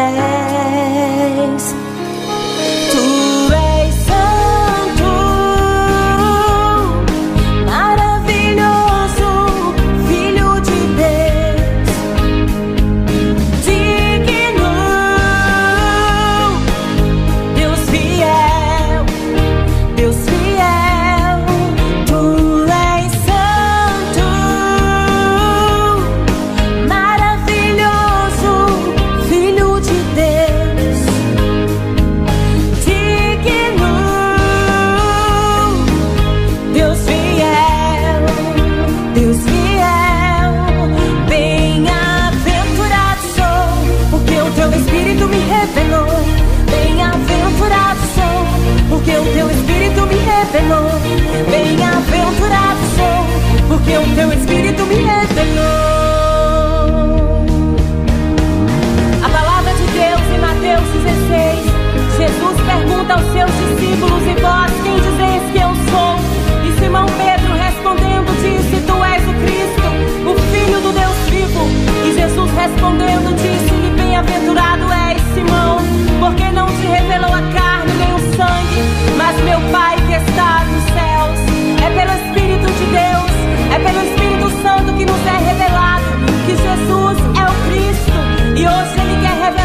Que nos é revelado que Jesus é o Cristo. E hoje Ele quer revelar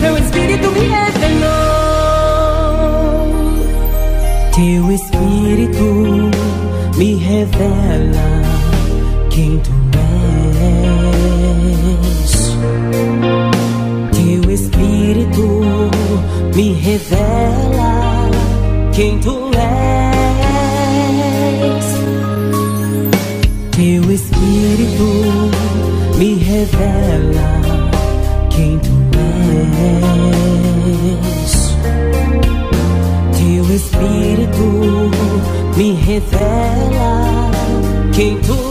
teu Espírito me revelou. Teu Espírito me revela quem tu és. Teu Espírito me revela quem tu és. Teu Espírito me revela revela quem tu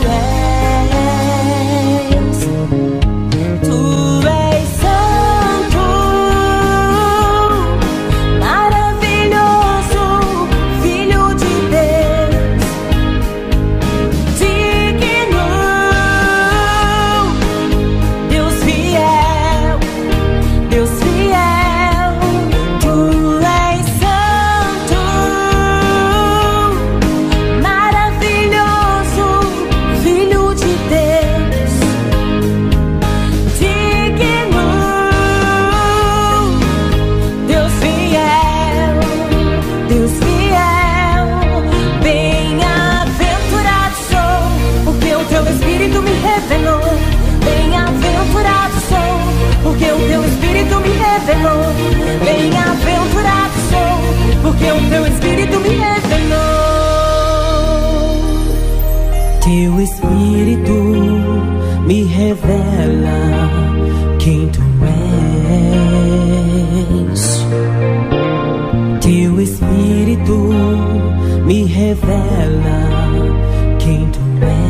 revela quem tu és. Teu Espírito me revela quem tu és.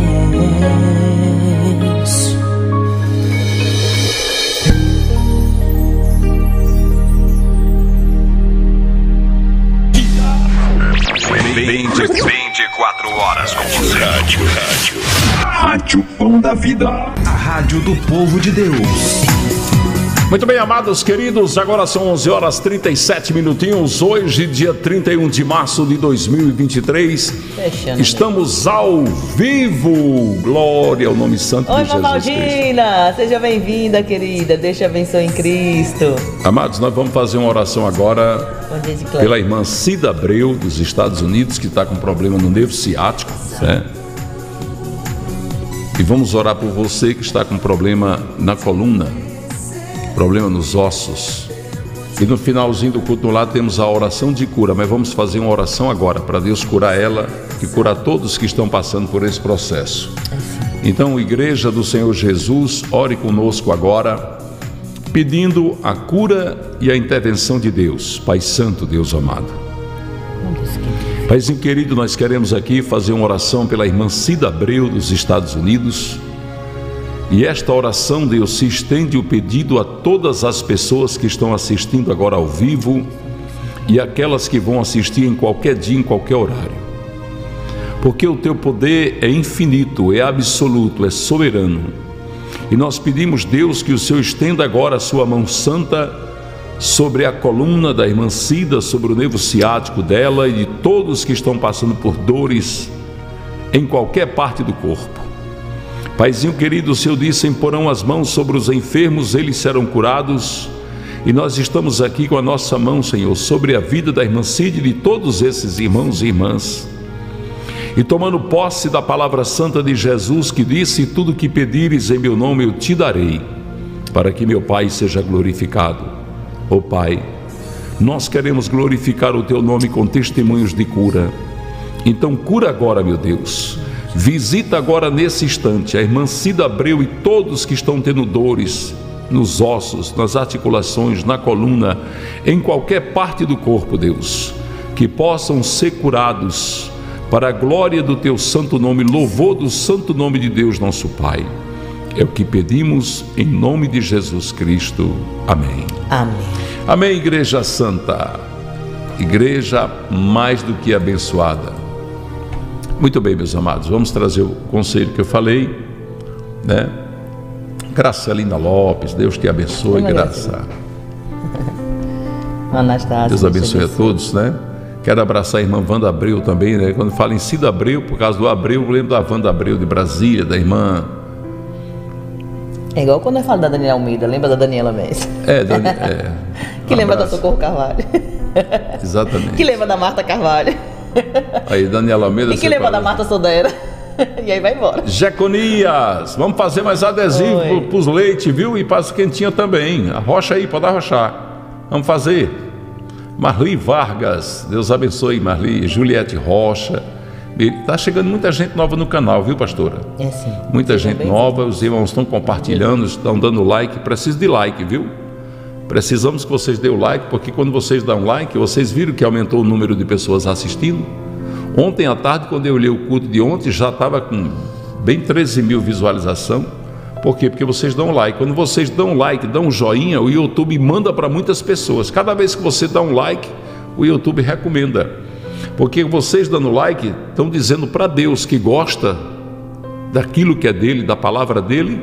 Vinte, 24 horas com você. Rádio, rádio. Rádio Pão da Vida. A rádio do povo de Deus. Muito bem, amados queridos, agora são 11 horas 37 minutinhos. Hoje, dia 31 de março de 2023. Fechando. Estamos ao vivo. Glória ao nome santo Oi, de Jesus Cristo. Mamaldina! Seja bem-vinda, querida. Deus te abençoe em Cristo. Amados, nós vamos fazer uma oração agora pela irmã Cida Abreu, dos Estados Unidos, que está com problema no nervo ciático, né? E vamos orar por você que está com problema na coluna, problema nos ossos. E no finalzinho do culto lá temos a oração de cura, mas vamos fazer uma oração agora para Deus curar ela e curar todos que estão passando por esse processo. Então, Igreja do Senhor Jesus, ore conosco agora, pedindo a cura e a intervenção de Deus, Pai Santo, Deus amado. Paizinho querido, nós queremos aqui fazer uma oração pela irmã Cida Abreu dos Estados Unidos. E esta oração, Deus, se estende o pedido a todas as pessoas que estão assistindo agora ao vivo e aquelas que vão assistir em qualquer dia, em qualquer horário. Porque o teu poder é infinito, é absoluto, é soberano. E nós pedimos, Deus, que o Senhor estenda agora a sua mão santa sobre a coluna da irmã Cida, sobre o nervo ciático dela e de todos que estão passando por dores em qualquer parte do corpo. Paizinho querido, o Senhor disse: imporão as mãos sobre os enfermos, eles serão curados. E nós estamos aqui com a nossa mão, Senhor, sobre a vida da irmã Cid e de todos esses irmãos e irmãs. E tomando posse da palavra santa de Jesus, que disse: Tudo que pedires em meu nome eu te darei, para que meu Pai seja glorificado. Ó oh, Pai, nós queremos glorificar o teu nome com testemunhos de cura. Então, cura agora, meu Deus. Visita agora nesse instante a irmã Cida Abreu e todos que estão tendo dores, nos ossos, nas articulações, na coluna, em qualquer parte do corpo, Deus, que possam ser curados para a glória do teu santo nome, louvor do santo nome de Deus, nosso Pai. É o que pedimos em nome de Jesus Cristo. Amém. Amém. Amém, Igreja Santa. Igreja mais do que abençoada. Muito bem, meus amados, vamos trazer o conselho que eu falei, né? Gracelina Lopes, Deus te abençoe, Graça. Anastácia. Deus abençoe a todos, né? Quero abraçar a irmã Wanda Abreu também, né? Quando fala em Cida Abreu, por causa do Abreu, eu lembro da Wanda Abreu de Brasília, da irmã. É igual quando eu falo da Daniela Almeida, lembra da Daniela mesmo? É, Dani, é. que um lembra da Socorro Carvalho. Exatamente. Que lembra da Marta Carvalho. Aí, Daniela Almeida. E que lembra da Marta Sodera. e aí vai embora. Jeconias, vamos fazer mais adesivo para os leite, viu? E para as quentinhas também. Arrocha aí, pode arrochar. Vamos fazer. Marli Vargas, Deus abençoe Marli, Juliette Rocha. Está chegando muita gente nova no canal, viu, pastora? É sim. Muita gente nova, os irmãos estão compartilhando, estão dando like. Preciso de like, viu? Precisamos que vocês dêem o like, porque quando vocês dão like, vocês viram que aumentou o número de pessoas assistindo. Ontem à tarde, quando eu olhei o culto de ontem, já estava com bem 13 mil visualização. Por quê? Porque vocês dão like. Quando vocês dão like, dão um joinha, o YouTube manda para muitas pessoas. Cada vez que você dá um like, o YouTube recomenda. Porque vocês dando like estão dizendo para Deus que gosta daquilo que é dele, da palavra dele,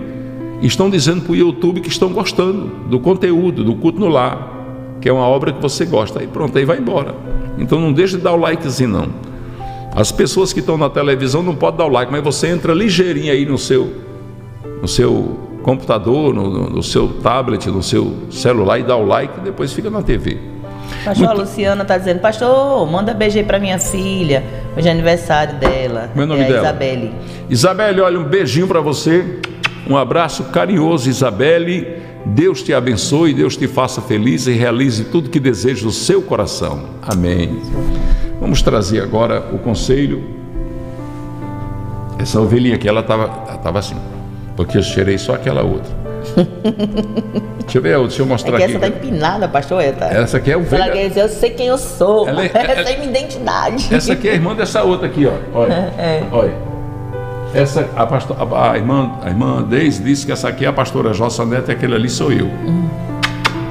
estão dizendo para o YouTube que estão gostando do conteúdo, do culto no lar, que é uma obra que você gosta. Aí pronto, aí vai embora. Então não deixe de dar o likezinho não. As pessoas que estão na televisão não podem dar o like, mas você entra ligeirinho aí no seu, no seu computador, no, no seu tablet, no seu celular e dá o like e depois fica na TV. Pastor, Muito... a Luciana está dizendo, pastor, manda beijo aí para minha filha, hoje é aniversário dela. Meu nome é dela? Isabelle. Isabelle, olha, um beijinho para você, um abraço carinhoso, Isabelle. Deus te abençoe, Deus te faça feliz e realize tudo que deseja o seu coração. Amém. Vamos trazer agora o conselho. Essa ovelhinha aqui, ela estava tava assim, porque eu cheirei só aquela outra. deixa eu ver, deixa eu mostrar é que aqui. Essa tá empinada, pastor Eta. Essa aqui é o dizer, eu sei quem eu sou. Ela é, essa é, é minha identidade. Essa aqui é a irmã dessa outra aqui, ó. Olha. É. Olha. Essa, a, pastor, a, a, irmã, a irmã Deise disse que essa aqui é a pastora Jossa Neto e aquele ali sou eu. Hum.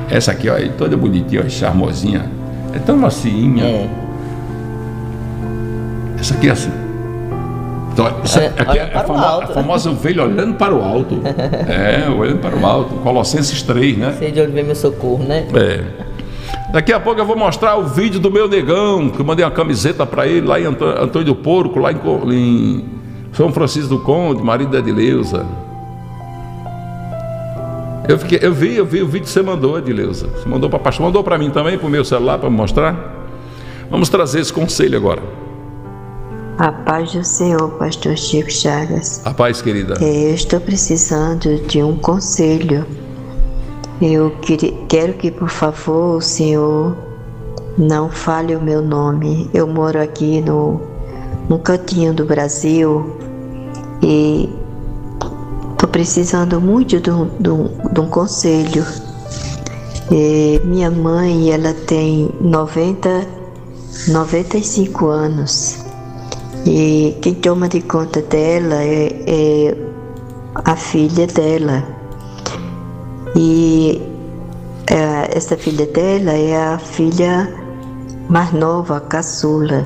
Essa aqui, ó, toda bonitinha, ó, charmosinha. É tão macinha. É. Essa aqui é assim. Então, isso é, aqui é a, famo, alto, a, famosa né? ovelha olhando para o alto. é, olhando para o alto. Colossenses 3, né? Sei de onde vem meu socorro, né? É. Daqui a pouco eu vou mostrar o vídeo do meu negão, que eu mandei uma camiseta para ele lá em Antônio do Porco, lá em, em São Francisco do Conde, marido da Edileuza. Eu, fiquei, eu vi, eu vi o vídeo que você mandou, Edileuza. Você mandou para pastor, mandou para mim também, para o meu celular, para mostrar. Vamos trazer esse conselho agora. A paz do Senhor, pastor Chico Chagas. A paz, querida. É, eu estou precisando de um conselho. Eu quero que, por favor, o Senhor não fale o meu nome. Eu moro aqui no, no cantinho do Brasil e estou precisando muito de um, de um, de um conselho. E minha mãe, ela tem 90, 95 anos e quem toma de conta dela é, é a filha dela. E é, essa filha dela é a filha mais nova, a caçula.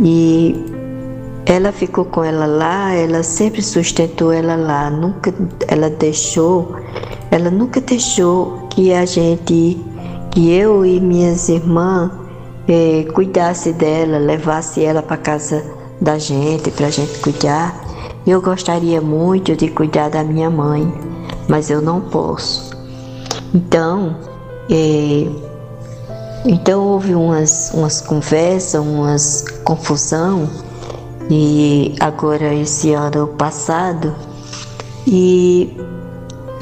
E ela ficou com ela lá, ela sempre sustentou ela lá, nunca ela deixou, ela nunca deixou que a gente, que eu e minhas irmãs eh, cuidasse dela, levasse ela para casa da gente, para a gente cuidar. Eu gostaria muito de cuidar da minha mãe, mas eu não posso. Então, eh, então houve umas, umas conversas, umas confusão e agora esse ano passado e,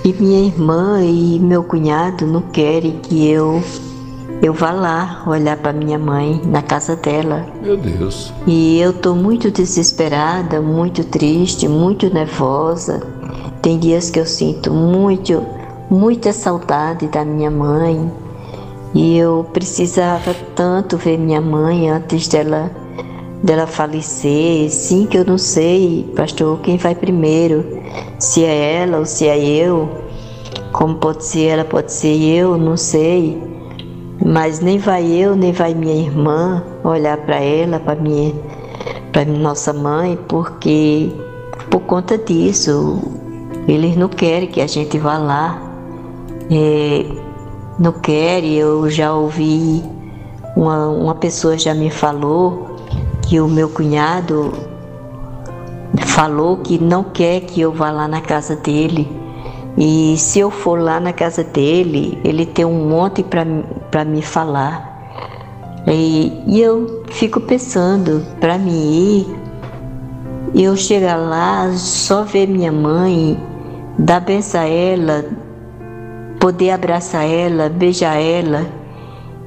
e minha irmã e meu cunhado não querem que eu eu vá lá olhar para minha mãe na casa dela. Meu Deus. E eu tô muito desesperada, muito triste, muito nervosa. Tem dias que eu sinto muito, muita saudade da minha mãe. E eu precisava tanto ver minha mãe antes dela dela falecer. Sim, que eu não sei, pastor, quem vai primeiro, se é ela ou se é eu. Como pode ser ela, pode ser eu, não sei. Mas nem vai eu, nem vai minha irmã olhar para ela, para minha, para nossa mãe, porque por conta disso eles não querem que a gente vá lá. É, não quer, eu já ouvi, uma, uma pessoa já me falou que o meu cunhado falou que não quer que eu vá lá na casa dele. E se eu for lá na casa dele, ele tem um monte para me falar. E, e, eu fico pensando, para mim ir, eu chegar lá, só ver minha mãe, dar benção a ela, poder abraçar ela, beijar ela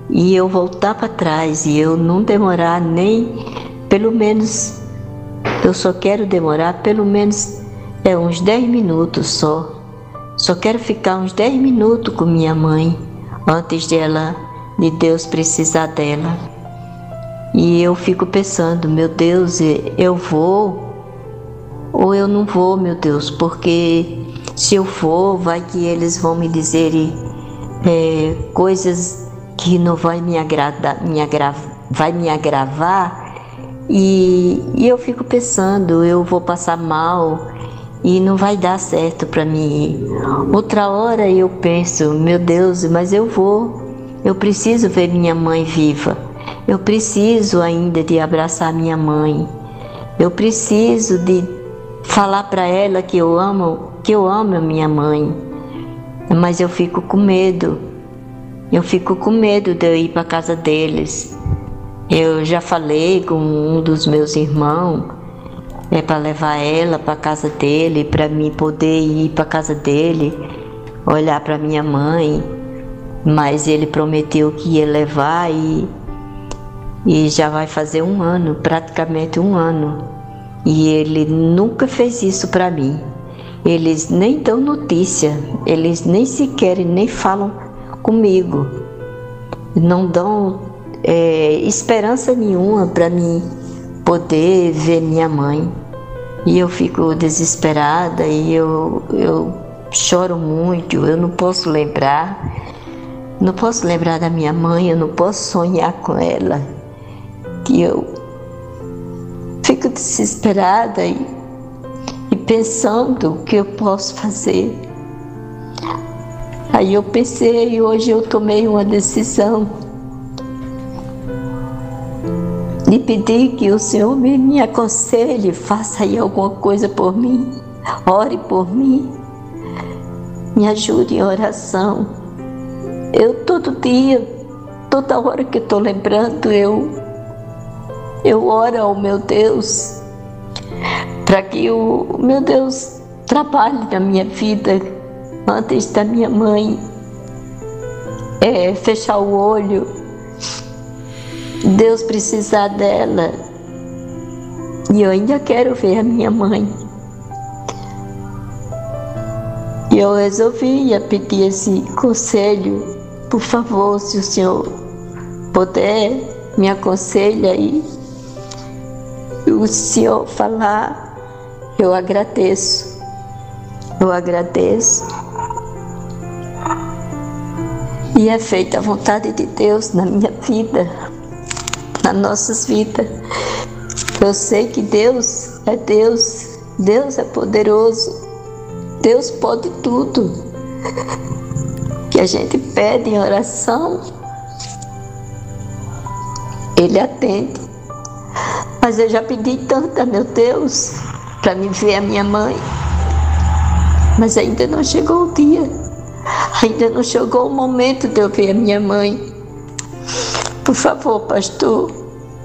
e eu voltar para trás e eu não demorar nem pelo menos eu só quero demorar pelo menos é uns 10 minutos só. Só quero ficar uns 10 minutos com minha mãe antes dela de Deus precisar dela. E eu fico pensando, meu Deus, eu vou ou eu não vou, meu Deus, porque se eu for, vai que eles vão me dizer é, coisas que não vai me agradar, me agra, vai me agravar. E, e eu fico pensando, eu vou passar mal e não vai dar certo para mim. Outra hora eu penso, meu Deus, mas eu vou. Eu preciso ver minha mãe viva. Eu preciso ainda de abraçar minha mãe. Eu preciso de falar para ela que eu amo que eu amo a minha mãe, mas eu fico com medo. Eu fico com medo de eu ir para casa deles. Eu já falei com um dos meus irmãos é para levar ela para casa dele, para mim poder ir para casa dele, olhar para minha mãe, mas ele prometeu que ia levar e e já vai fazer um ano, praticamente um ano, e ele nunca fez isso para mim. Eles nem dão notícia, eles nem sequer nem falam comigo, não dão é, esperança nenhuma para mim poder ver minha mãe. E eu fico desesperada e eu, eu choro muito, eu não posso lembrar, não posso lembrar da minha mãe, eu não posso sonhar com ela. Que eu fico desesperada e pensando o que eu posso fazer. Aí eu pensei e hoje eu tomei uma decisão de pedir que o Senhor me, me aconselhe, faça aí alguma coisa por mim, ore por mim, me ajude em oração. Eu todo dia, toda hora que estou lembrando, eu, eu oro ao meu Deus para que o meu Deus trabalhe na minha vida antes da minha mãe é, fechar o olho, Deus precisar dela. E eu ainda quero ver a minha mãe. E eu resolvi pedir esse conselho. Por favor, se o senhor puder, me aconselha aí. O senhor falar eu agradeço. Eu agradeço. E é feita a vontade de Deus na minha vida, nas nossas vidas. Eu sei que Deus é Deus, Deus é poderoso, Deus pode tudo. Que a gente pede em oração, Ele atende. Mas eu já pedi tanto a meu Deus para me ver a minha mãe. Mas ainda não chegou o dia. Ainda não chegou o momento de eu ver a minha mãe. Por favor, pastor,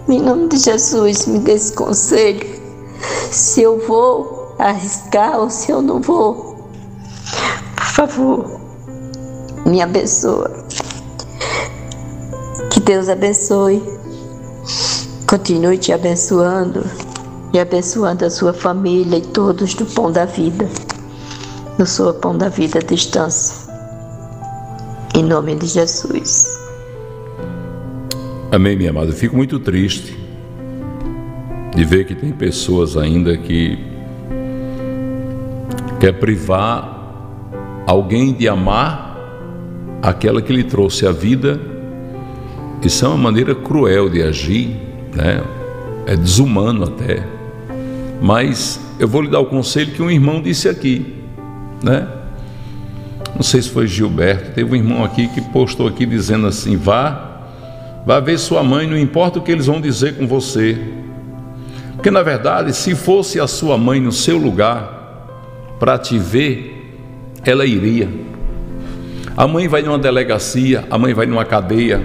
em nome de Jesus, me dê esse conselho. Se eu vou arriscar ou se eu não vou. Por favor, me abençoa. Que Deus abençoe Continue te abençoando e abençoando a sua família e todos do Pão da Vida. Eu sou a Pão da Vida à distância. Em nome de Jesus. Amém, minha amada. Eu fico muito triste de ver que tem pessoas ainda que quer privar alguém de amar aquela que lhe trouxe a vida. Isso é uma maneira cruel de agir né? é desumano até. Mas eu vou lhe dar o conselho que um irmão disse aqui, né? Não sei se foi Gilberto, teve um irmão aqui que postou aqui dizendo assim: vá, vá ver sua mãe, não importa o que eles vão dizer com você. Porque na verdade, se fosse a sua mãe no seu lugar para te ver, ela iria. A mãe vai numa delegacia, a mãe vai numa cadeia,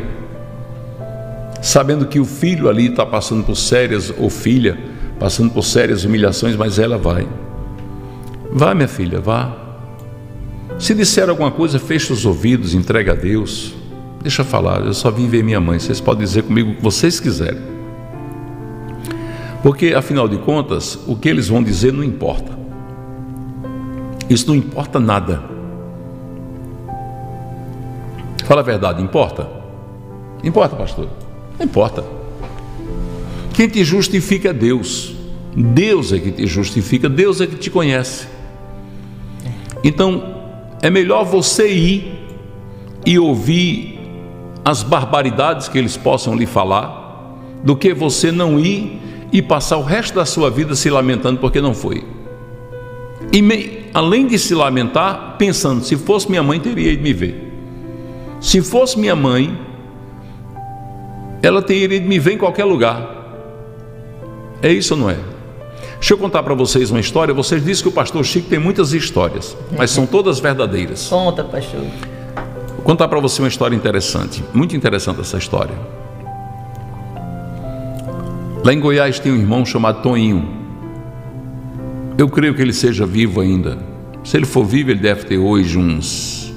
sabendo que o filho ali está passando por sérias, ou filha, passando por sérias humilhações, mas ela vai. Vá, minha filha, vá. Se disser alguma coisa, feche os ouvidos, entrega a Deus. Deixa falar, eu só vim ver minha mãe. Vocês podem dizer comigo o que vocês quiserem. Porque, afinal de contas, o que eles vão dizer não importa. Isso não importa nada. Fala a verdade, importa? Importa, pastor. Não importa. Quem te justifica é Deus. Deus é que te justifica, Deus é que te conhece. Então, é melhor você ir e ouvir as barbaridades que eles possam lhe falar, do que você não ir e passar o resto da sua vida se lamentando porque não foi. E me, além de se lamentar, pensando: se fosse minha mãe, teria ido me ver. Se fosse minha mãe, ela teria ido me ver em qualquer lugar. É isso ou não é? Deixa eu contar para vocês uma história. Vocês dizem que o pastor Chico tem muitas histórias, mas são todas verdadeiras. Conta, pastor. Contar para você uma história interessante, muito interessante essa história. Lá em Goiás tem um irmão chamado Toninho. Eu creio que ele seja vivo ainda. Se ele for vivo, ele deve ter hoje uns,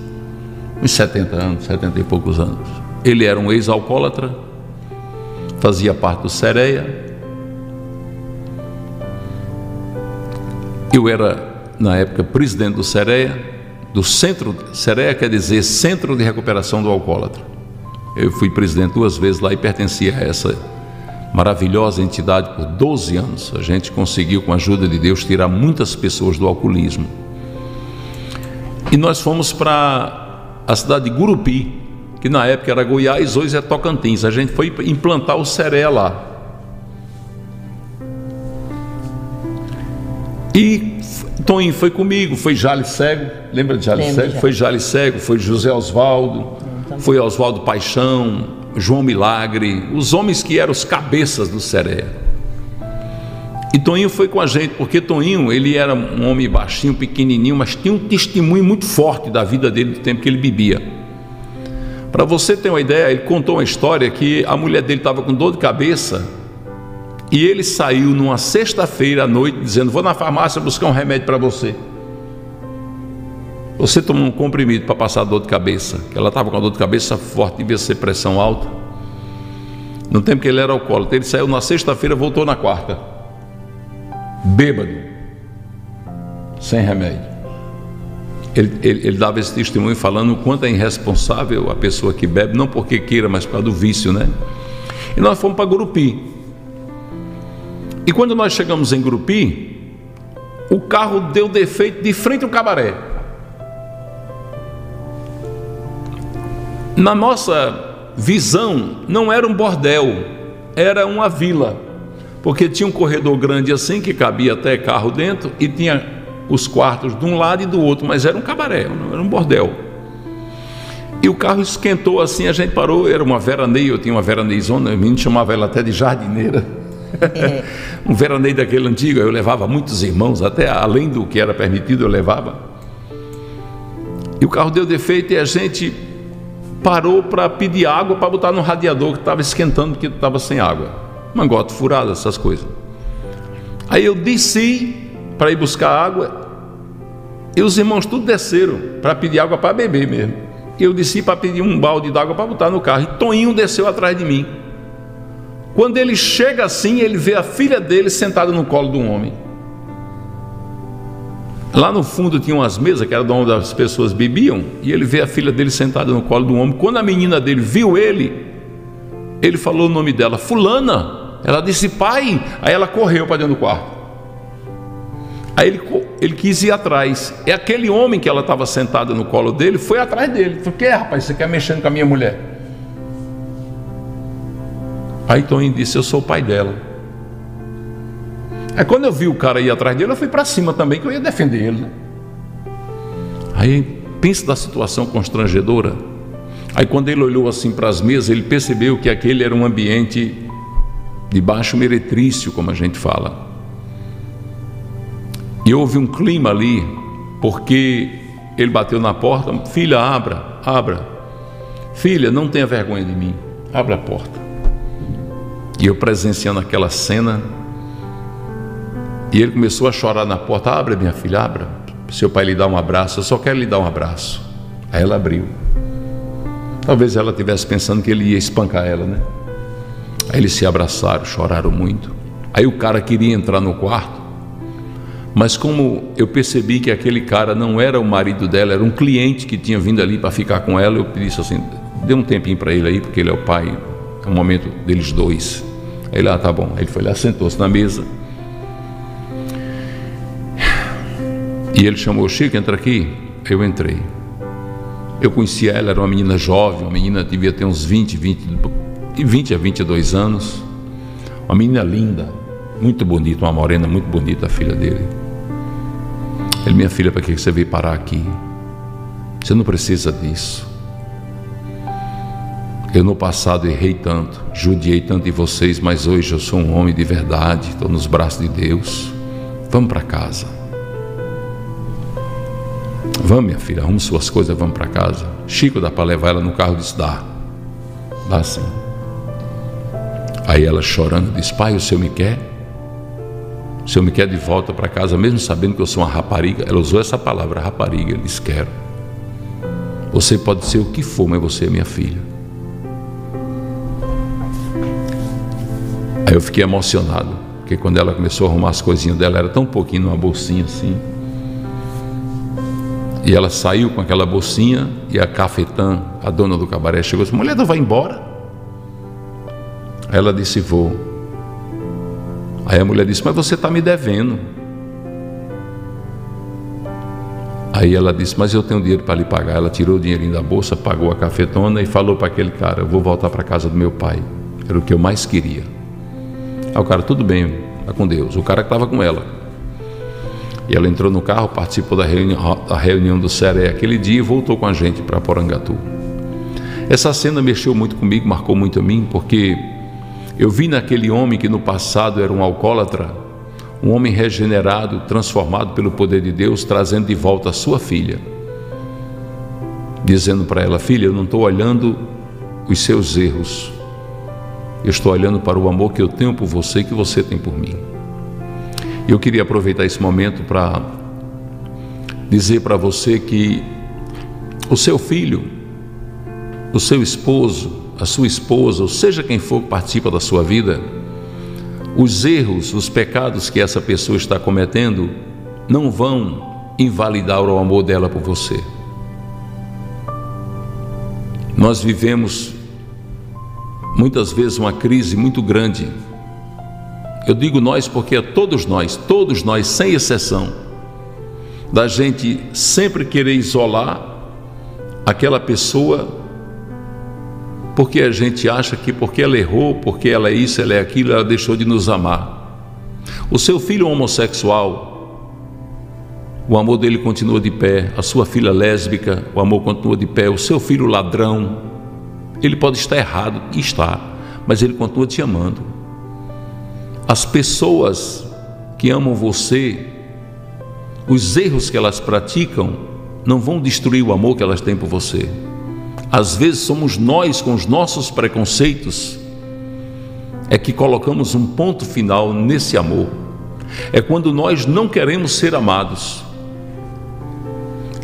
uns 70 anos, 70 e poucos anos. Ele era um ex-alcoólatra, fazia parte do Sereia. Eu era, na época, presidente do Sereia, do Centro, Sereia quer dizer Centro de Recuperação do Alcoólatra. Eu fui presidente duas vezes lá e pertencia a essa maravilhosa entidade por 12 anos. A gente conseguiu, com a ajuda de Deus, tirar muitas pessoas do alcoolismo. E nós fomos para a cidade de Gurupi, que na época era Goiás, hoje é Tocantins. A gente foi implantar o Seré lá. E Toninho foi comigo, foi Jale Cego, lembra de Jale Cego? Já. Foi Jale Cego, foi José Osvaldo, foi Oswaldo Paixão, João Milagre, os homens que eram os cabeças do Seré. E Toninho foi com a gente, porque Toninho, ele era um homem baixinho, pequenininho, mas tinha um testemunho muito forte da vida dele do tempo que ele bebia. Para você ter uma ideia, ele contou uma história que a mulher dele estava com dor de cabeça e ele saiu numa sexta-feira à noite dizendo: Vou na farmácia buscar um remédio para você. Você tomou um comprimido para passar dor de cabeça, ela estava com dor de cabeça forte, devia ser pressão alta. No tempo que ele era alcoólatra, ele saiu na sexta-feira, voltou na quarta, bêbado, sem remédio ele, ele, ele, dava esse testemunho falando o quanto é irresponsável a pessoa que bebe, não porque queira, mas por causa do vício, né? E nós fomos para Gurupi. E quando nós chegamos em Gurupi, o carro deu defeito de frente ao cabaré. Na nossa visão, não era um bordel, era uma vila, porque tinha um corredor grande assim que cabia até carro dentro e tinha os quartos de um lado e do outro, mas era um cabaré, não era um bordel. E o carro esquentou assim, a gente parou, era uma veraneio, eu tinha uma veraneizona, o menino chamava ela até de jardineira. É. um veraneio daquele antigo, eu levava muitos irmãos, até além do que era permitido, eu levava. E o carro deu defeito e a gente parou para pedir água para botar no radiador que estava esquentando porque estava sem água. Mangote furado, essas coisas. Aí eu desci para ir buscar água e os irmãos tudo desceram para pedir água para beber mesmo eu desci para pedir um balde d'água para botar no carro. E Toninho desceu atrás de mim. Quando ele chega assim, ele vê a filha dele sentada no colo de um homem. Lá no fundo tinha umas mesas que era de onde as pessoas bebiam, e ele vê a filha dele sentada no colo de um homem. Quando a menina dele viu ele, ele falou o nome dela, Fulana. Ela disse, pai. Aí ela correu para dentro do quarto. Aí ele, ele quis ir atrás. É aquele homem que ela estava sentada no colo dele, foi atrás dele. Falou, que é, rapaz, você quer mexendo com a minha mulher? Aí Toninho disse, eu sou o pai dela. Aí quando eu vi o cara ir atrás dele, eu fui para cima também, que eu ia defender ele. Aí pensa da situação constrangedora. Aí quando ele olhou assim para as mesas, ele percebeu que aquele era um ambiente de baixo meretrício, como a gente fala. E houve um clima ali, porque ele bateu na porta: Filha, abra, abra. Filha, não tenha vergonha de mim, abra a porta. E eu presenciando aquela cena, e ele começou a chorar na porta: Abra, minha filha, abra. Seu pai lhe dá um abraço, eu só quero lhe dar um abraço. Aí ela abriu. Talvez ela estivesse pensando que ele ia espancar ela, né? Aí eles se abraçaram, choraram muito. Aí o cara queria entrar no quarto. Mas como eu percebi que aquele cara não era o marido dela, era um cliente que tinha vindo ali para ficar com ela, eu disse assim: dê um tempinho para ele aí, porque ele é o pai, é um momento deles dois. Ele, ah, tá bom. Ele foi lá, sentou-se na mesa. E ele chamou, Chico, entra aqui. Eu entrei. Eu conhecia ela, era uma menina jovem, uma menina devia ter uns 20, 20, 20 a 22 anos. Uma menina linda, muito bonita, uma morena muito bonita, a filha dele. Ele, minha filha, para que você veio parar aqui? Você não precisa disso. Eu no passado errei tanto, judiei tanto de vocês, mas hoje eu sou um homem de verdade, estou nos braços de Deus. Vamos para casa. Vamos, minha filha, arrume suas coisas, vamos para casa. Chico dá para levar ela no carro, disse: dá. Dá sim. Aí ela chorando disse: Pai, o senhor me quer? O senhor me quer de volta para casa, mesmo sabendo que eu sou uma rapariga. Ela usou essa palavra, rapariga. Ele disse: Quero. Você pode ser o que for, mas você é minha filha. Aí eu fiquei emocionado, porque quando ela começou a arrumar as coisinhas dela, era tão pouquinho numa bolsinha assim. E ela saiu com aquela bolsinha e a cafetã, a dona do cabaré, chegou e disse: Mulher, não vai embora? Aí ela disse: Vou. Aí a mulher disse: Mas você está me devendo. Aí ela disse: Mas eu tenho dinheiro para lhe pagar. Ela tirou o dinheirinho da bolsa, pagou a cafetona e falou para aquele cara: Eu vou voltar para casa do meu pai. Era o que eu mais queria. Aí o cara: Tudo bem, vai com Deus. O cara que estava com ela. E ela entrou no carro, participou da reunião, da reunião do SERE aquele dia e voltou com a gente para Porangatu. Essa cena mexeu muito comigo, marcou muito a mim, porque eu vi naquele homem que no passado era um alcoólatra, um homem regenerado, transformado pelo poder de Deus, trazendo de volta a sua filha, dizendo para ela: Filha, eu não estou olhando os seus erros, eu estou olhando para o amor que eu tenho por você e que você tem por mim. Eu queria aproveitar esse momento para dizer para você que o seu filho, o seu esposo, a sua esposa, ou seja quem for que participa da sua vida, os erros, os pecados que essa pessoa está cometendo não vão invalidar o amor dela por você. Nós vivemos muitas vezes uma crise muito grande. Eu digo nós porque é todos nós, todos nós, sem exceção, da gente sempre querer isolar aquela pessoa porque a gente acha que porque ela errou, porque ela é isso, ela é aquilo, ela deixou de nos amar. O seu filho homossexual, o amor dele continua de pé, a sua filha lésbica, o amor continua de pé, o seu filho ladrão, ele pode estar errado, está, mas ele continua te amando. As pessoas que amam você, os erros que elas praticam, não vão destruir o amor que elas têm por você. Às vezes somos nós, com os nossos preconceitos, é que colocamos um ponto final nesse amor. É quando nós não queremos ser amados.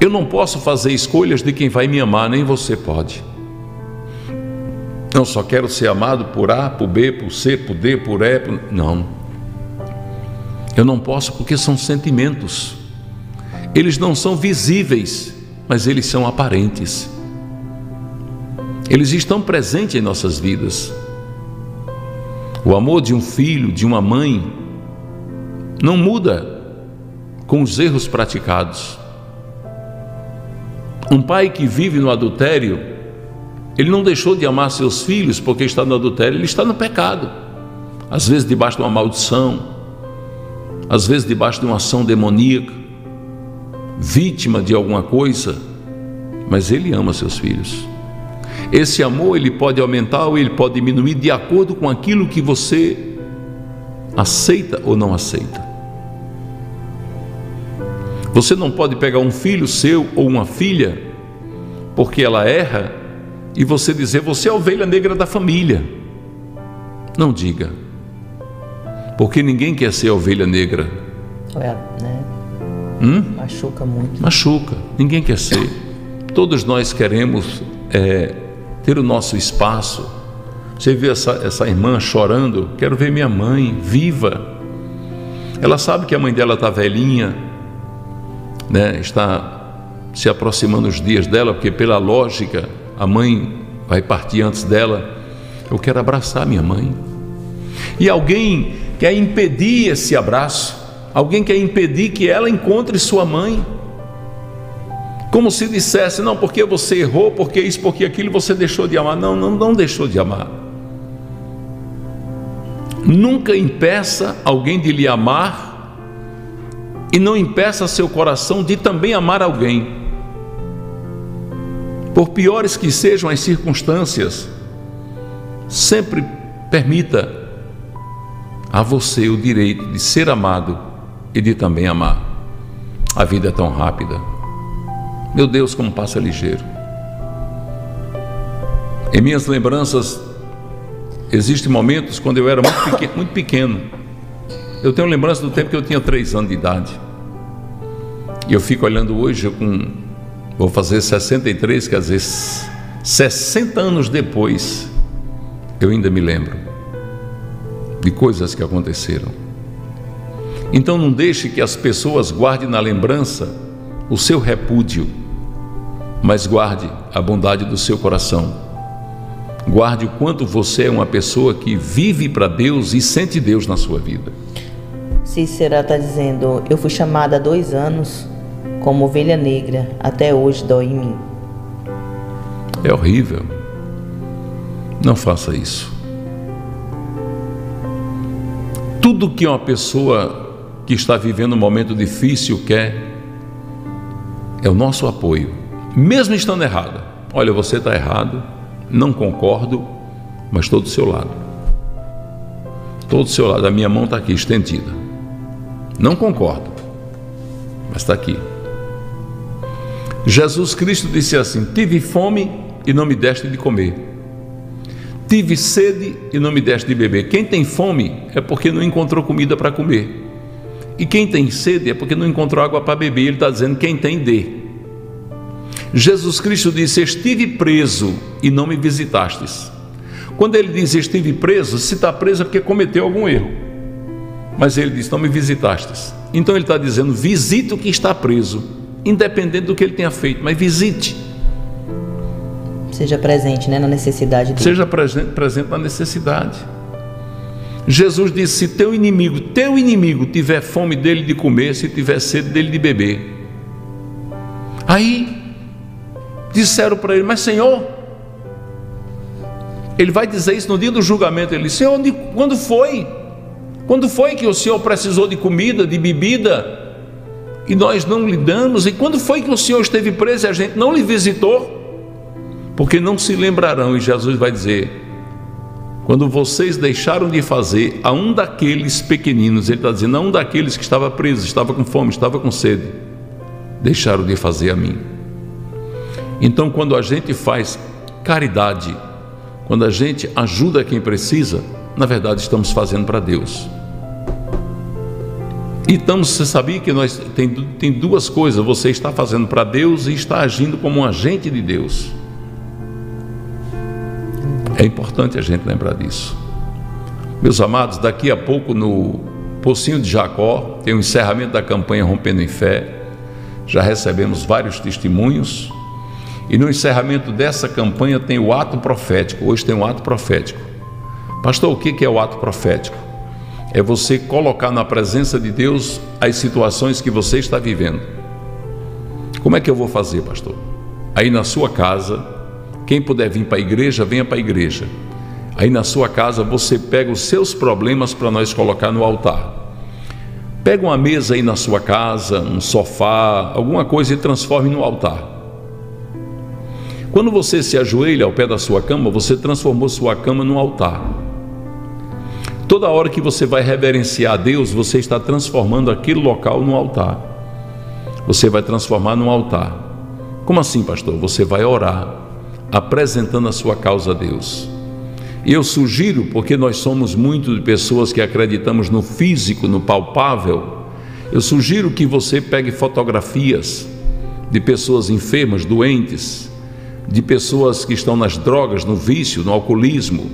Eu não posso fazer escolhas de quem vai me amar, nem você pode. Não só quero ser amado por A, por B, por C, por D, por E. Por... Não. Eu não posso porque são sentimentos. Eles não são visíveis, mas eles são aparentes. Eles estão presentes em nossas vidas. O amor de um filho, de uma mãe, não muda com os erros praticados. Um pai que vive no adultério, ele não deixou de amar seus filhos porque está no adultério, ele está no pecado. Às vezes debaixo de uma maldição, às vezes debaixo de uma ação demoníaca, vítima de alguma coisa, mas ele ama seus filhos. Esse amor ele pode aumentar ou ele pode diminuir de acordo com aquilo que você aceita ou não aceita. Você não pode pegar um filho seu ou uma filha porque ela erra e você dizer você é a ovelha negra da família. Não diga. Porque ninguém quer ser a ovelha negra. É, né? Hum? Machuca muito. Machuca. Ninguém quer ser. Todos nós queremos é, ter o nosso espaço. Você vê essa, essa irmã chorando, quero ver minha mãe viva. Ela sabe que a mãe dela está velhinha, né? está se aproximando os dias dela, porque pela lógica a mãe vai partir antes dela. Eu quero abraçar minha mãe. E alguém quer impedir esse abraço, alguém quer impedir que ela encontre sua mãe. Como se dissesse, não, porque você errou, porque isso, porque aquilo, você deixou de amar. Não, não, não deixou de amar. Nunca impeça alguém de lhe amar e não impeça seu coração de também amar alguém. Por piores que sejam as circunstâncias, sempre permita a você o direito de ser amado e de também amar. A vida é tão rápida. Meu Deus, como passa ligeiro. Em minhas lembranças, existem momentos quando eu era muito pequeno, muito pequeno. Eu tenho lembrança do tempo que eu tinha três anos de idade. E eu fico olhando hoje com. Vou fazer 63, quer dizer, 60 anos depois, eu ainda me lembro de coisas que aconteceram. Então não deixe que as pessoas guardem na lembrança o seu repúdio mas guarde a bondade do seu coração. Guarde o quanto você é uma pessoa que vive para Deus e sente Deus na sua vida. Cícera está dizendo: Eu fui chamada há dois anos como ovelha negra, até hoje dói em mim. É horrível. Não faça isso. Tudo que uma pessoa que está vivendo um momento difícil quer é o nosso apoio mesmo estando errada. Olha, você está errado, não concordo, mas estou do seu lado. Estou do seu lado, a minha mão está aqui estendida. Não concordo, mas está aqui. Jesus Cristo disse assim: Tive fome e não me deste de comer. Tive sede e não me deste de beber. Quem tem fome é porque não encontrou comida para comer. E quem tem sede é porque não encontrou água para beber. Ele está dizendo: quem tem, dê. Jesus Cristo disse: Estive preso e não me visitastes. Quando ele diz estive preso, se está preso é porque cometeu algum erro. Mas ele diz: Não me visitastes. Então ele está dizendo: Visite o que está preso, independente do que ele tenha feito, mas visite. Seja presente né, na necessidade dele. Seja presente, presente na necessidade. Jesus disse: Se teu inimigo, teu inimigo, tiver fome dele de comer, se tiver sede dele de beber. Aí disseram para ele: Mas Senhor, Ele vai dizer isso no dia do julgamento. Ele diz: Senhor, quando foi? Quando foi que o Senhor precisou de comida, de bebida? E nós não lhe damos? E quando foi que o Senhor esteve preso e a gente não lhe visitou? Porque não se lembrarão, e Jesus vai dizer: quando vocês deixaram de fazer a um daqueles pequeninos, ele está dizendo, a um daqueles que estava preso, estava com fome, estava com sede, deixaram de fazer a mim. Então, quando a gente faz caridade, quando a gente ajuda quem precisa, na verdade estamos fazendo para Deus. E estamos, você sabia que nós tem, tem duas coisas: você está fazendo para Deus e está agindo como um agente de Deus. É importante a gente lembrar disso. Meus amados, daqui a pouco no Pocinho de Jacó tem o encerramento da campanha Rompendo em Fé. Já recebemos vários testemunhos. E no encerramento dessa campanha tem o ato profético. Hoje tem um ato profético. Pastor, o que é o ato profético? É você colocar na presença de Deus as situações que você está vivendo. Como é que eu vou fazer, pastor? Aí na sua casa, quem puder vir para a igreja, venha para a igreja. Aí na sua casa você pega os seus problemas para nós colocar no altar. Pega uma mesa aí na sua casa, um sofá, alguma coisa e transforme no altar. Quando você se ajoelha ao pé da sua cama, você transformou sua cama no altar. Toda hora que você vai reverenciar a Deus, você está transformando aquele local no altar. Você vai transformar no altar. Como assim, pastor? Você vai orar apresentando a sua causa a Deus. E eu sugiro, porque nós somos muito de pessoas que acreditamos no físico, no palpável, eu sugiro que você pegue fotografias de pessoas enfermas, doentes, de pessoas que estão nas drogas, no vício, no alcoolismo.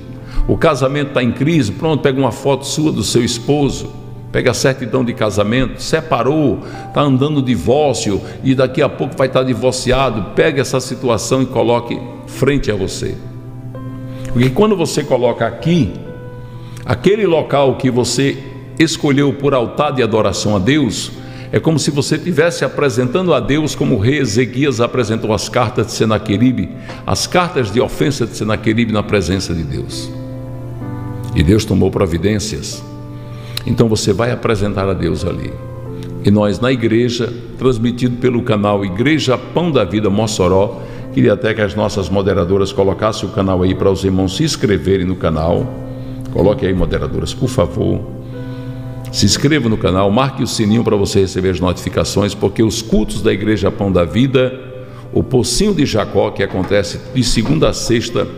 O casamento está em crise, pronto, pega uma foto sua do seu esposo pega a certidão de casamento, separou, está andando divórcio e daqui a pouco vai estar tá divorciado, pega essa situação e coloque frente a você. Porque quando você coloca aqui, aquele local que você escolheu por altar de adoração a Deus, é como se você estivesse apresentando a Deus como o rei Ezequias apresentou as cartas de Senaqueribe, as cartas de ofensa de Senaqueribe na presença de Deus. E Deus tomou providências então você vai apresentar a Deus ali. E nós na igreja, transmitido pelo canal Igreja Pão da Vida Mossoró, queria até que as nossas moderadoras colocassem o canal aí para os irmãos se inscreverem no canal. Coloque aí, moderadoras, por favor. Se inscreva no canal, marque o sininho para você receber as notificações, porque os cultos da Igreja Pão da Vida, o Pocinho de Jacó, que acontece de segunda a sexta,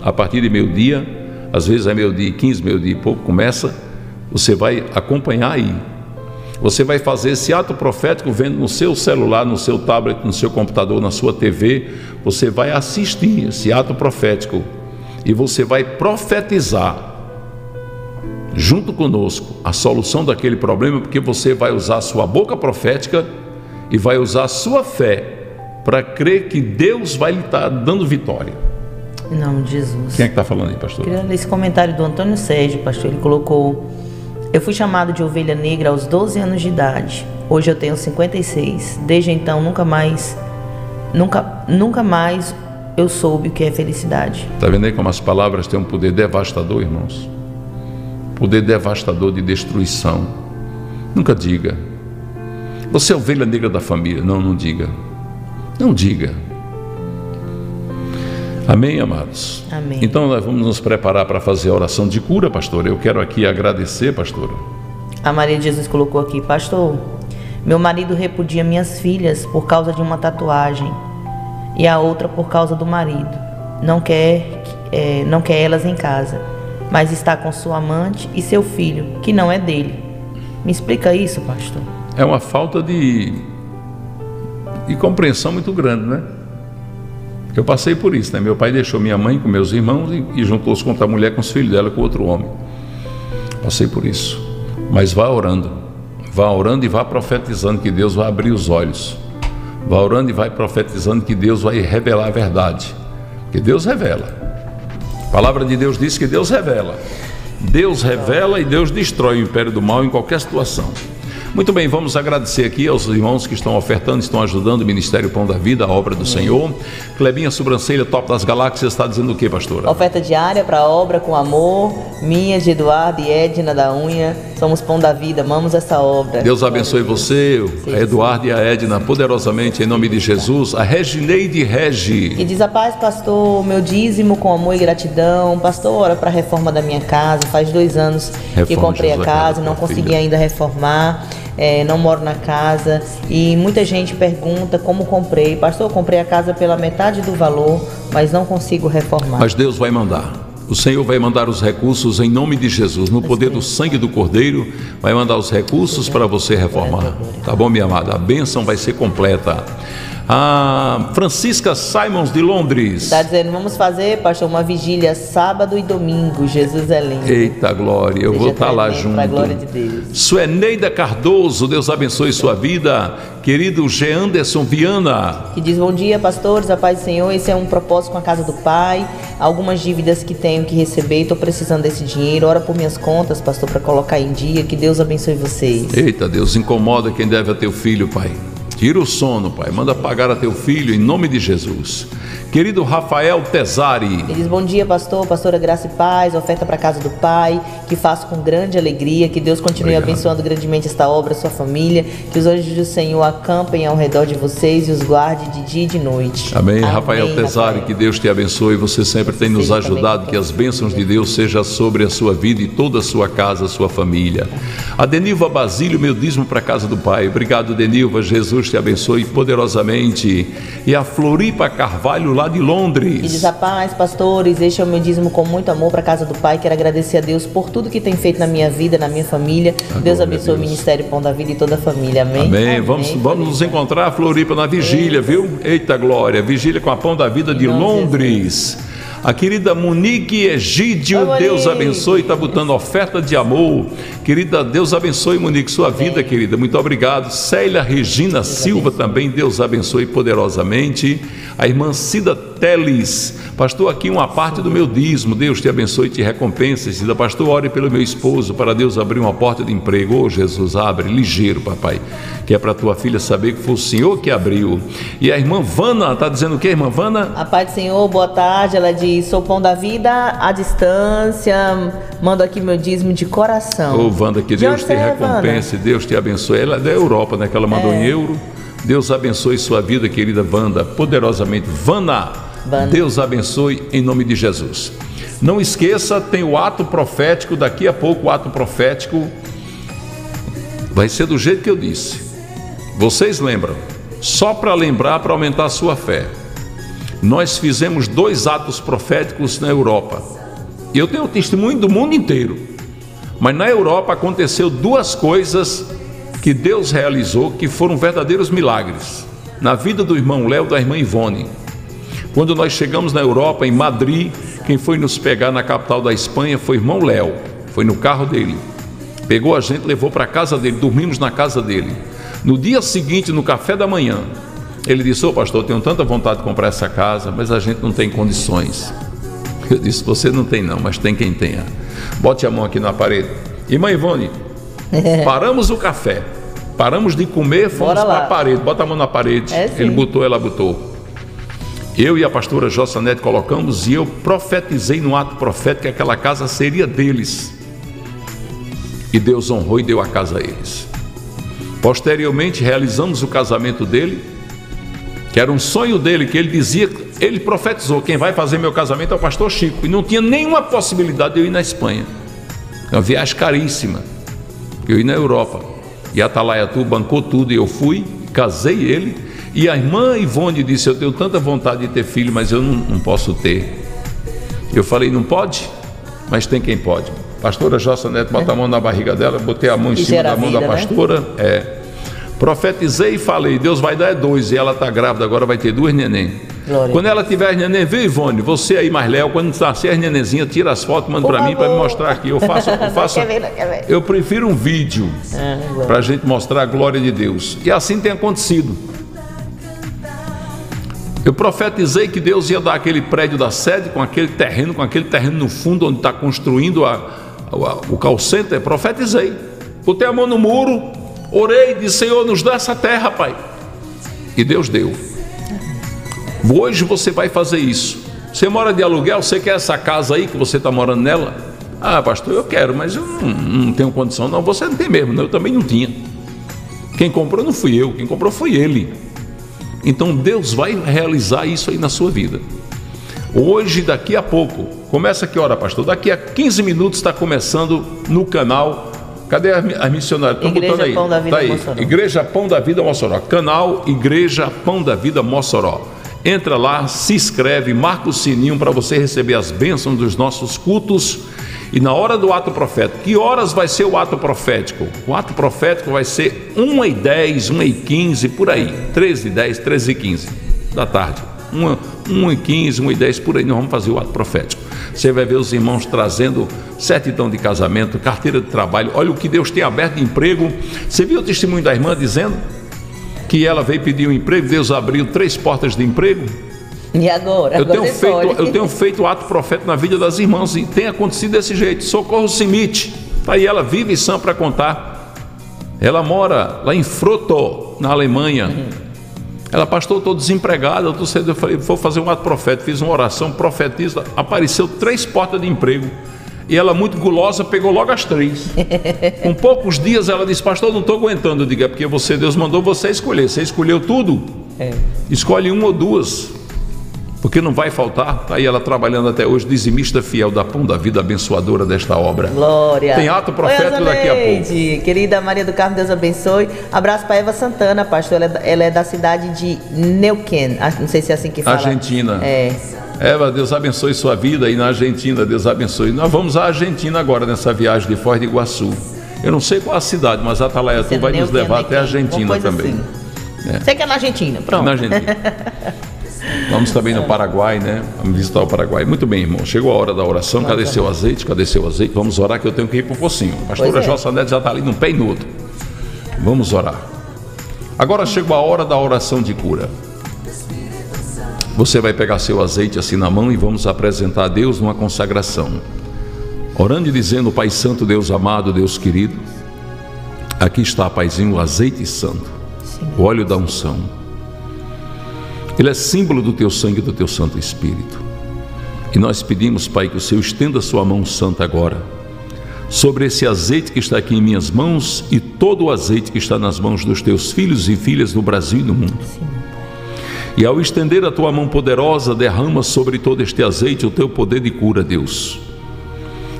a partir de meio-dia, às vezes é meio-dia e quinze, meio-dia e pouco, começa você vai acompanhar aí. Você vai fazer esse ato profético vendo no seu celular, no seu tablet, no seu computador, na sua TV. Você vai assistir esse ato profético e você vai profetizar junto conosco a solução daquele problema, porque você vai usar a sua boca profética e vai usar a sua fé para crer que Deus vai lhe estar dando vitória. De Jesus. Quem é que está falando aí, pastor? Esse comentário do Antônio Sérgio, pastor. Ele colocou eu fui chamado de ovelha negra aos 12 anos de idade. Hoje eu tenho 56. Desde então nunca mais nunca nunca mais eu soube o que é felicidade. Tá vendo aí como as palavras têm um poder devastador, irmãos? Poder devastador de destruição. Nunca diga. Você é ovelha negra da família. Não, não diga. Não diga. Amém, amados? Amém. Então nós vamos nos preparar para fazer a oração de cura, pastor. Eu quero aqui agradecer, pastor. A Maria de Jesus colocou aqui, pastor. Meu marido repudia minhas filhas por causa de uma tatuagem e a outra por causa do marido. Não quer, é, não quer elas em casa, mas está com sua amante e seu filho, que não é dele. Me explica isso, pastor? É uma falta de, de compreensão muito grande, né? Eu passei por isso, né? Meu pai deixou minha mãe com meus irmãos e, e juntou-se contra a mulher com os filhos dela com outro homem. Passei por isso. Mas vá orando. Vá orando e vá profetizando que Deus vai abrir os olhos. Vá orando e vai profetizando que Deus vai revelar a verdade. Que Deus revela. A palavra de Deus diz que Deus revela. Deus revela e Deus destrói o império do mal em qualquer situação. Muito bem, vamos agradecer aqui aos irmãos que estão ofertando, estão ajudando o Ministério Pão da Vida, a obra do Senhor. Clebinha Sobrancelha, top das galáxias, está dizendo o que, pastora? Oferta diária para a obra com amor, minha, de Eduardo e Edna da Unha. Somos Pão da Vida, amamos essa obra. Deus abençoe você, a Eduardo e a Edna, poderosamente, em nome de Jesus. A Regineide Regi. E diz a paz, pastor, meu dízimo com amor e gratidão. Pastor, ora para a reforma da minha casa. Faz dois anos que Reforma, comprei a Jesus, casa, não filha. consegui ainda reformar. É, não moro na casa e muita gente pergunta como comprei. Pastor, eu comprei a casa pela metade do valor, mas não consigo reformar. Mas Deus vai mandar. O Senhor vai mandar os recursos em nome de Jesus, no poder do sangue do Cordeiro, vai mandar os recursos para você reformar. Tá bom, minha amada? A bênção vai ser completa. A Francisca Simons de Londres. Está dizendo, vamos fazer, pastor, uma vigília sábado e domingo. Jesus é lindo. Eita glória, eu vou estar lá junto. Para a glória de Deus. Sueneida Cardoso, Deus abençoe sua vida. Querido G. Anderson Viana. Que diz, bom dia, pastores, a paz do Senhor. Esse é um propósito com a casa do Pai. Algumas dívidas que tenho que receber, estou precisando desse dinheiro. Ora por minhas contas, pastor, para colocar em dia. Que Deus abençoe vocês. Eita, Deus, incomoda quem deve a teu filho, Pai. Tira o sono, Pai. Manda pagar a teu filho em nome de Jesus. Querido Rafael Tesari. Ele diz, bom dia, pastor, pastora Graça e Paz, oferta para a casa do Pai, que faço com grande alegria, que Deus continue Obrigado. abençoando grandemente esta obra, sua família, que os anjos do Senhor acampem ao redor de vocês e os guarde de dia e de noite. Amém. Rafael Tesari, que Deus te abençoe. Você sempre tem nos ajudado. Que as bênçãos de Deus sejam sobre a sua vida e toda a sua casa, a sua família. A Denilva Basílio, meu dízimo para a casa do Pai. Obrigado, Denilva. Jesus te abençoe poderosamente. E a Floripa Carvalho, lá de E Londres. diz a paz, pastores, este é o meu dízimo com muito amor para a casa do Pai. Quero agradecer a Deus por tudo que tem feito na minha vida, na minha família. Deus abençoe o Ministério Pão da Vida e toda a família. Amém. Amém. Vamos, vamos nos encontrar, Floripa, na vigília, viu? Eita glória. Vigília com a Pão da Vida de Londres. A querida Monique Egídio, Oi. Deus abençoe, está botando oferta de amor. Querida, Deus abençoe, Monique, sua vida, querida. Muito obrigado. Célia Regina Silva também, Deus abençoe poderosamente. A irmã Cida Teles, pastor, aqui uma parte do meu dízimo. Deus te abençoe e te recompense. Cida, pastor, ore pelo meu esposo para Deus abrir uma porta de emprego. Ô Jesus, abre ligeiro, papai, que é para tua filha saber que foi o Senhor que abriu. E a irmã Vana, está dizendo o que, irmã Vana? A paz do Senhor, boa tarde. Ela diz: Sou pão da vida à distância. Mando aqui meu dízimo de coração. Ô, Wanda, que De Deus onde te é, recompense, Deus te abençoe. Ela é da Europa, né? Que ela mandou É. em euro. Deus abençoe sua vida, querida Wanda, poderosamente. Vana, Deus abençoe em nome de Jesus. Não esqueça, tem o ato profético, daqui a pouco o ato profético vai ser do jeito que eu disse. Vocês lembram? Só para lembrar, para aumentar a sua fé. Nós fizemos dois atos proféticos na Europa. Eu tenho testemunho do mundo inteiro. Mas na Europa aconteceu duas coisas que Deus realizou que foram verdadeiros milagres. Na vida do irmão Léo e da irmã Ivone. Quando nós chegamos na Europa, em Madrid, quem foi nos pegar na capital da Espanha foi o irmão Léo. Foi no carro dele. Pegou a gente, levou para a casa dele, dormimos na casa dele. No dia seguinte, no café da manhã, ele disse: Ô pastor, eu tenho tanta vontade de comprar essa casa, mas a gente não tem condições. Eu disse: Você não tem, não, mas tem quem tenha. Bote a mão aqui na parede. Irmã Ivone, paramos o café, paramos de comer, fomos para a parede. Bota a mão na parede. É, ele botou, ela botou. Eu e a pastora Jossanete colocamos e eu profetizei no ato profético que aquela casa seria deles. E Deus honrou e deu a casa a eles. Posteriormente realizamos o casamento dele, que era um sonho dele, que ele dizia, ele profetizou, quem vai fazer meu casamento é o pastor Chico, e não tinha nenhuma possibilidade de eu ir na Espanha. É uma viagem caríssima. Eu ia na Europa. E Atalaiatu bancou tudo e eu fui, casei ele. E a irmã Ivone disse: Eu tenho tanta vontade de ter filho, mas eu não, não posso ter. Eu falei: Não pode? Mas tem quem pode. Pastora Jossa Neto, bota a mão na barriga dela, botei a mão em cima da mão vida, da né? pastora. É. Profetizei e falei: Deus vai dar é dois. E ela está grávida, agora vai ter duas neném. Glória. Quando ela tiver neném, viu, Ivone? Você aí, mais Léo, quando nascer as nenenzinhas, tira as fotos, manda para mim, para me mostrar aqui. Eu faço. Eu, faço Não quer ver, não quer ver. eu prefiro um vídeo Ah, para a gente mostrar a glória de Deus. E assim tem acontecido. Eu profetizei que Deus ia dar aquele prédio da sede com aquele terreno, com aquele terreno no fundo onde está construindo a, a- o call center. Profetizei. Botei a mão no muro, Orei disse: Senhor, nos dá essa terra, Pai. E Deus deu. Hoje você vai fazer isso. Você mora de aluguel, você quer essa casa aí que você está morando nela? Ah, pastor, eu quero, mas eu não, não tenho condição. Não, você não tem mesmo, eu também não tinha. Quem comprou não fui eu, quem comprou foi ele. Então Deus vai realizar isso aí na sua vida. Hoje, daqui a pouco, começa que hora, pastor? Daqui a 15 minutos está começando no canal. Cadê as missionárias? Estão botando aí. Pão da Vida tá aí. Mossoró. Igreja Pão da Vida Mossoró. Canal Igreja Pão da Vida Mossoró. Entra lá, se inscreve, marca o sininho para você receber as bênçãos dos nossos cultos. E na hora do ato profético, que horas vai ser o ato profético? O ato profético vai ser 1 e 10, 1 e 15, por aí. 13 e 10, 13 e 15 da tarde. 1, 1 e 15, 1 e 10, por aí nós vamos fazer o ato profético. Você vai ver os irmãos trazendo certidão de casamento, carteira de trabalho. Olha o que Deus tem aberto de emprego. Você viu o testemunho da irmã dizendo? que ela veio pedir um emprego, Deus abriu três portas de emprego. E agora? Eu, tenho, feito, eu tenho feito ato profeta na vida das irmãs e tem acontecido desse jeito. Socorro Simite. Está aí ela vive e sã para contar. Ela mora lá em Froto, na Alemanha. Uhum. Ela, pastor, estou desempregada, eu, tô cedo, eu falei, vou fazer um ato profético, fiz uma oração, profetiza, apareceu três portas de emprego. E ela, muito gulosa, pegou logo as três. Com poucos dias, ela disse: Pastor, não estou aguentando. Eu digo: É porque você, Deus mandou você escolher. Você escolheu tudo? É. Escolhe uma ou duas. Porque não vai faltar. Está aí ela trabalhando até hoje, dizimista fiel da Pão da Vida, abençoadora desta obra. Glória. Tem ato profético daqui a pouco. Querida Maria do Carmo, Deus abençoe. Abraço para Eva Santana, pastor. Ela é, ela é da cidade de Neuquén. Ah, não sei se é assim que fala. Argentina. É. Eva, Deus abençoe sua vida aí na Argentina, Deus abençoe. Nós vamos à Argentina agora nessa viagem de Foz do Iguaçu. Eu não sei qual a cidade, mas a Atalaia vai nos levar até a Argentina também. Assim. É. Sei que é na Argentina, pronto. Na Argentina. Vamos também no Paraguai, né? Vamos visitar o Paraguai. Muito bem, irmão. Chegou a hora da oração. Cadê seu azeite? Cadê seu azeite? Vamos orar que eu tenho que ir para o focinho. A pastora é. Jossa Neto já está ali num pé e no outro. Vamos orar. Agora chegou a hora da oração de cura. Você vai pegar seu azeite assim na mão e vamos apresentar a Deus numa consagração. Orando e dizendo, Pai Santo, Deus amado, Deus querido, aqui está, Paizinho, o azeite santo, o óleo da unção. Ele é símbolo do teu sangue e do teu Santo Espírito. E nós pedimos, Pai, que o Senhor estenda a sua mão santa agora sobre esse azeite que está aqui em minhas mãos e todo o azeite que está nas mãos dos teus filhos e filhas no Brasil e no mundo. E ao estender a tua mão poderosa, derrama sobre todo este azeite o teu poder de cura, Deus.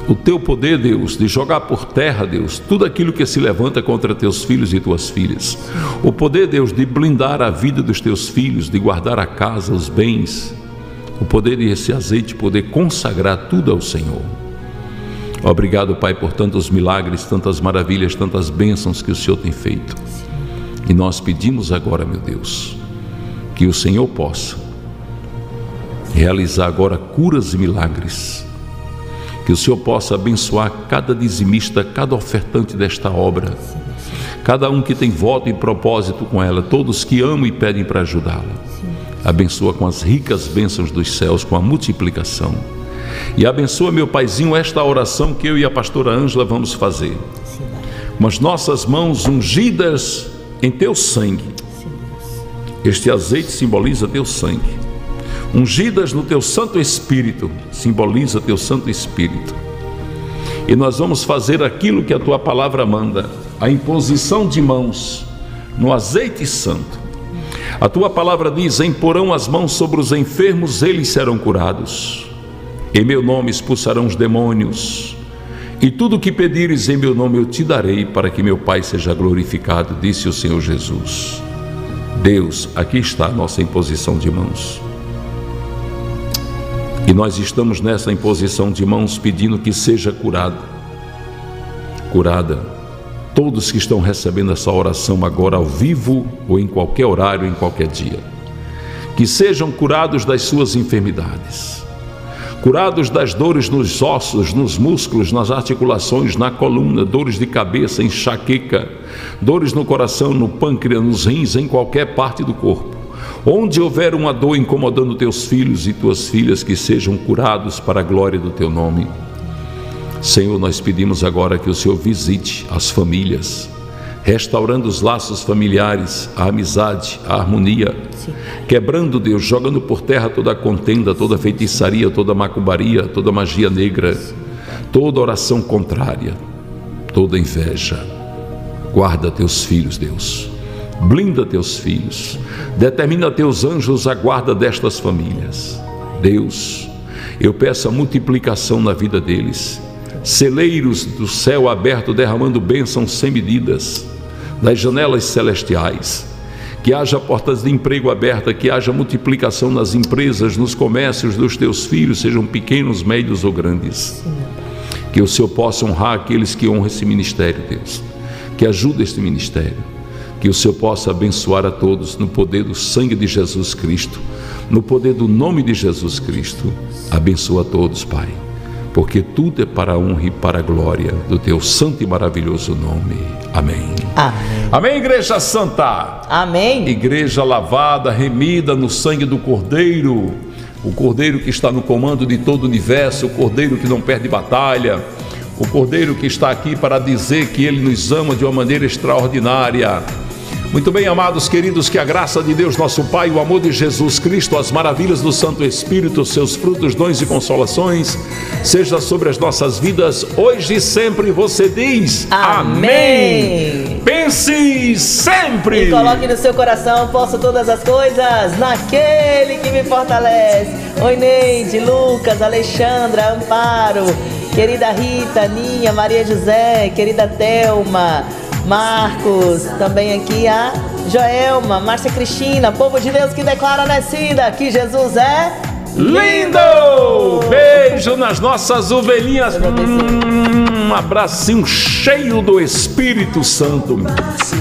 O teu poder, Deus, de jogar por terra, Deus, tudo aquilo que se levanta contra teus filhos e tuas filhas. O poder, Deus, de blindar a vida dos teus filhos, de guardar a casa, os bens. O poder de esse azeite poder consagrar tudo ao Senhor. Obrigado, Pai, por tantos milagres, tantas maravilhas, tantas bênçãos que o Senhor tem feito. E nós pedimos agora, meu Deus, que o Senhor possa realizar agora curas e milagres. Que o Senhor possa abençoar cada dizimista, cada ofertante desta obra, cada um que tem voto e propósito com ela, todos que amam e pedem para ajudá-la. Abençoa com as ricas bênçãos dos céus, com a multiplicação. E abençoa, meu paizinho, esta oração que eu e a pastora Ângela vamos fazer. Com as nossas mãos ungidas em teu sangue este azeite simboliza teu sangue. Ungidas no teu Santo Espírito, simboliza teu Santo Espírito. E nós vamos fazer aquilo que a tua palavra manda, a imposição de mãos no azeite santo. A tua palavra diz: Imporão as mãos sobre os enfermos, eles serão curados. Em meu nome expulsarão os demônios. E tudo o que pedires em meu nome eu te darei, para que meu Pai seja glorificado, disse o Senhor Jesus. Deus, aqui está a nossa imposição de mãos. E nós estamos nessa imposição de mãos pedindo que seja curado, curada, todos que estão recebendo essa oração agora ao vivo ou em qualquer horário, em qualquer dia. Que sejam curados das suas enfermidades. Curados das dores nos ossos, nos músculos, nas articulações, na coluna, dores de cabeça, enxaqueca, dores no coração, no pâncreas, nos rins, em qualquer parte do corpo. Onde houver uma dor incomodando teus filhos e tuas filhas, que sejam curados para a glória do teu nome. Senhor, nós pedimos agora que o Senhor visite as famílias, restaurando os laços familiares, a amizade, a harmonia, Sim. quebrando, Deus, jogando por terra toda a contenda, toda a feitiçaria, toda a macumbaria, toda a magia negra, toda oração contrária, toda inveja. Guarda teus filhos, Deus. Blinda teus filhos. Determina teus anjos a guarda destas famílias. Deus, eu peço a multiplicação na vida deles. Celeiros do céu aberto derramando bênçãos sem medidas das janelas celestiais. Que haja portas de emprego abertas, que haja multiplicação nas empresas, nos comércios dos teus filhos, sejam pequenos, médios ou grandes. Que o Senhor possa honrar aqueles que honram esse ministério, Deus. Que ajude este ministério. Que o Senhor possa abençoar a todos no poder do sangue de Jesus Cristo, no poder do nome de Jesus Cristo. Abençoa a todos, Pai porque tudo é para a honra e para a glória do teu santo e maravilhoso nome. Amém. Amém. Amém, Igreja Santa. Amém. Igreja lavada, remida no sangue do Cordeiro. O Cordeiro que está no comando de todo o universo, o Cordeiro que não perde batalha, o Cordeiro que está aqui para dizer que ele nos ama de uma maneira extraordinária. Muito bem, amados queridos, que a graça de Deus, nosso Pai, o amor de Jesus Cristo, as maravilhas do Santo Espírito, seus frutos, dons e consolações, seja sobre as nossas vidas, hoje e sempre. Você diz Amém. Pense sempre. E coloque no seu coração, posso todas as coisas naquele que me fortalece. Oi, Neide, Lucas, Alexandra, Amparo, querida Rita, Ninha, Maria José, querida Telma. Marcos, também aqui a Joelma, Márcia Cristina, povo de Deus que declara nascida que Jesus é lindo! Beijo nas nossas ovelhinhas. Hum, um abracinho cheio do Espírito Santo.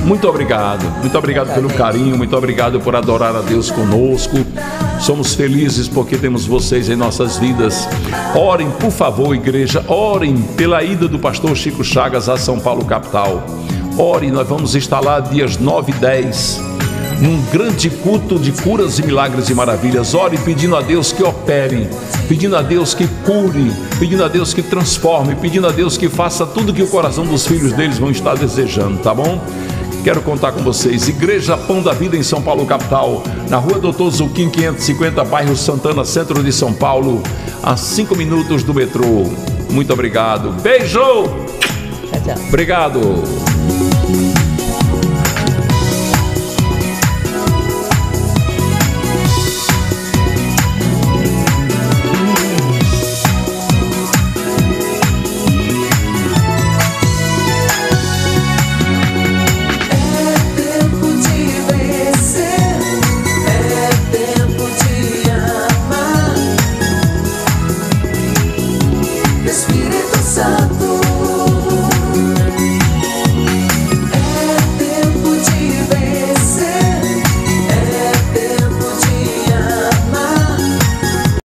Muito obrigado. Muito obrigado pelo carinho, muito obrigado por adorar a Deus conosco. Somos felizes porque temos vocês em nossas vidas. Orem, por favor, igreja, orem pela ida do pastor Chico Chagas a São Paulo capital. Ore, nós vamos estar lá dias 9 e 10, num grande culto de curas e milagres e maravilhas. Ore pedindo a Deus que opere, pedindo a Deus que cure, pedindo a Deus que transforme, pedindo a Deus que faça tudo que o coração dos filhos deles vão estar desejando, tá bom? Quero contar com vocês. Igreja Pão da Vida em São Paulo, capital, na rua Doutor Zuquim 550, bairro Santana, centro de São Paulo, a 5 minutos do metrô. Muito obrigado. Beijo! Obrigado.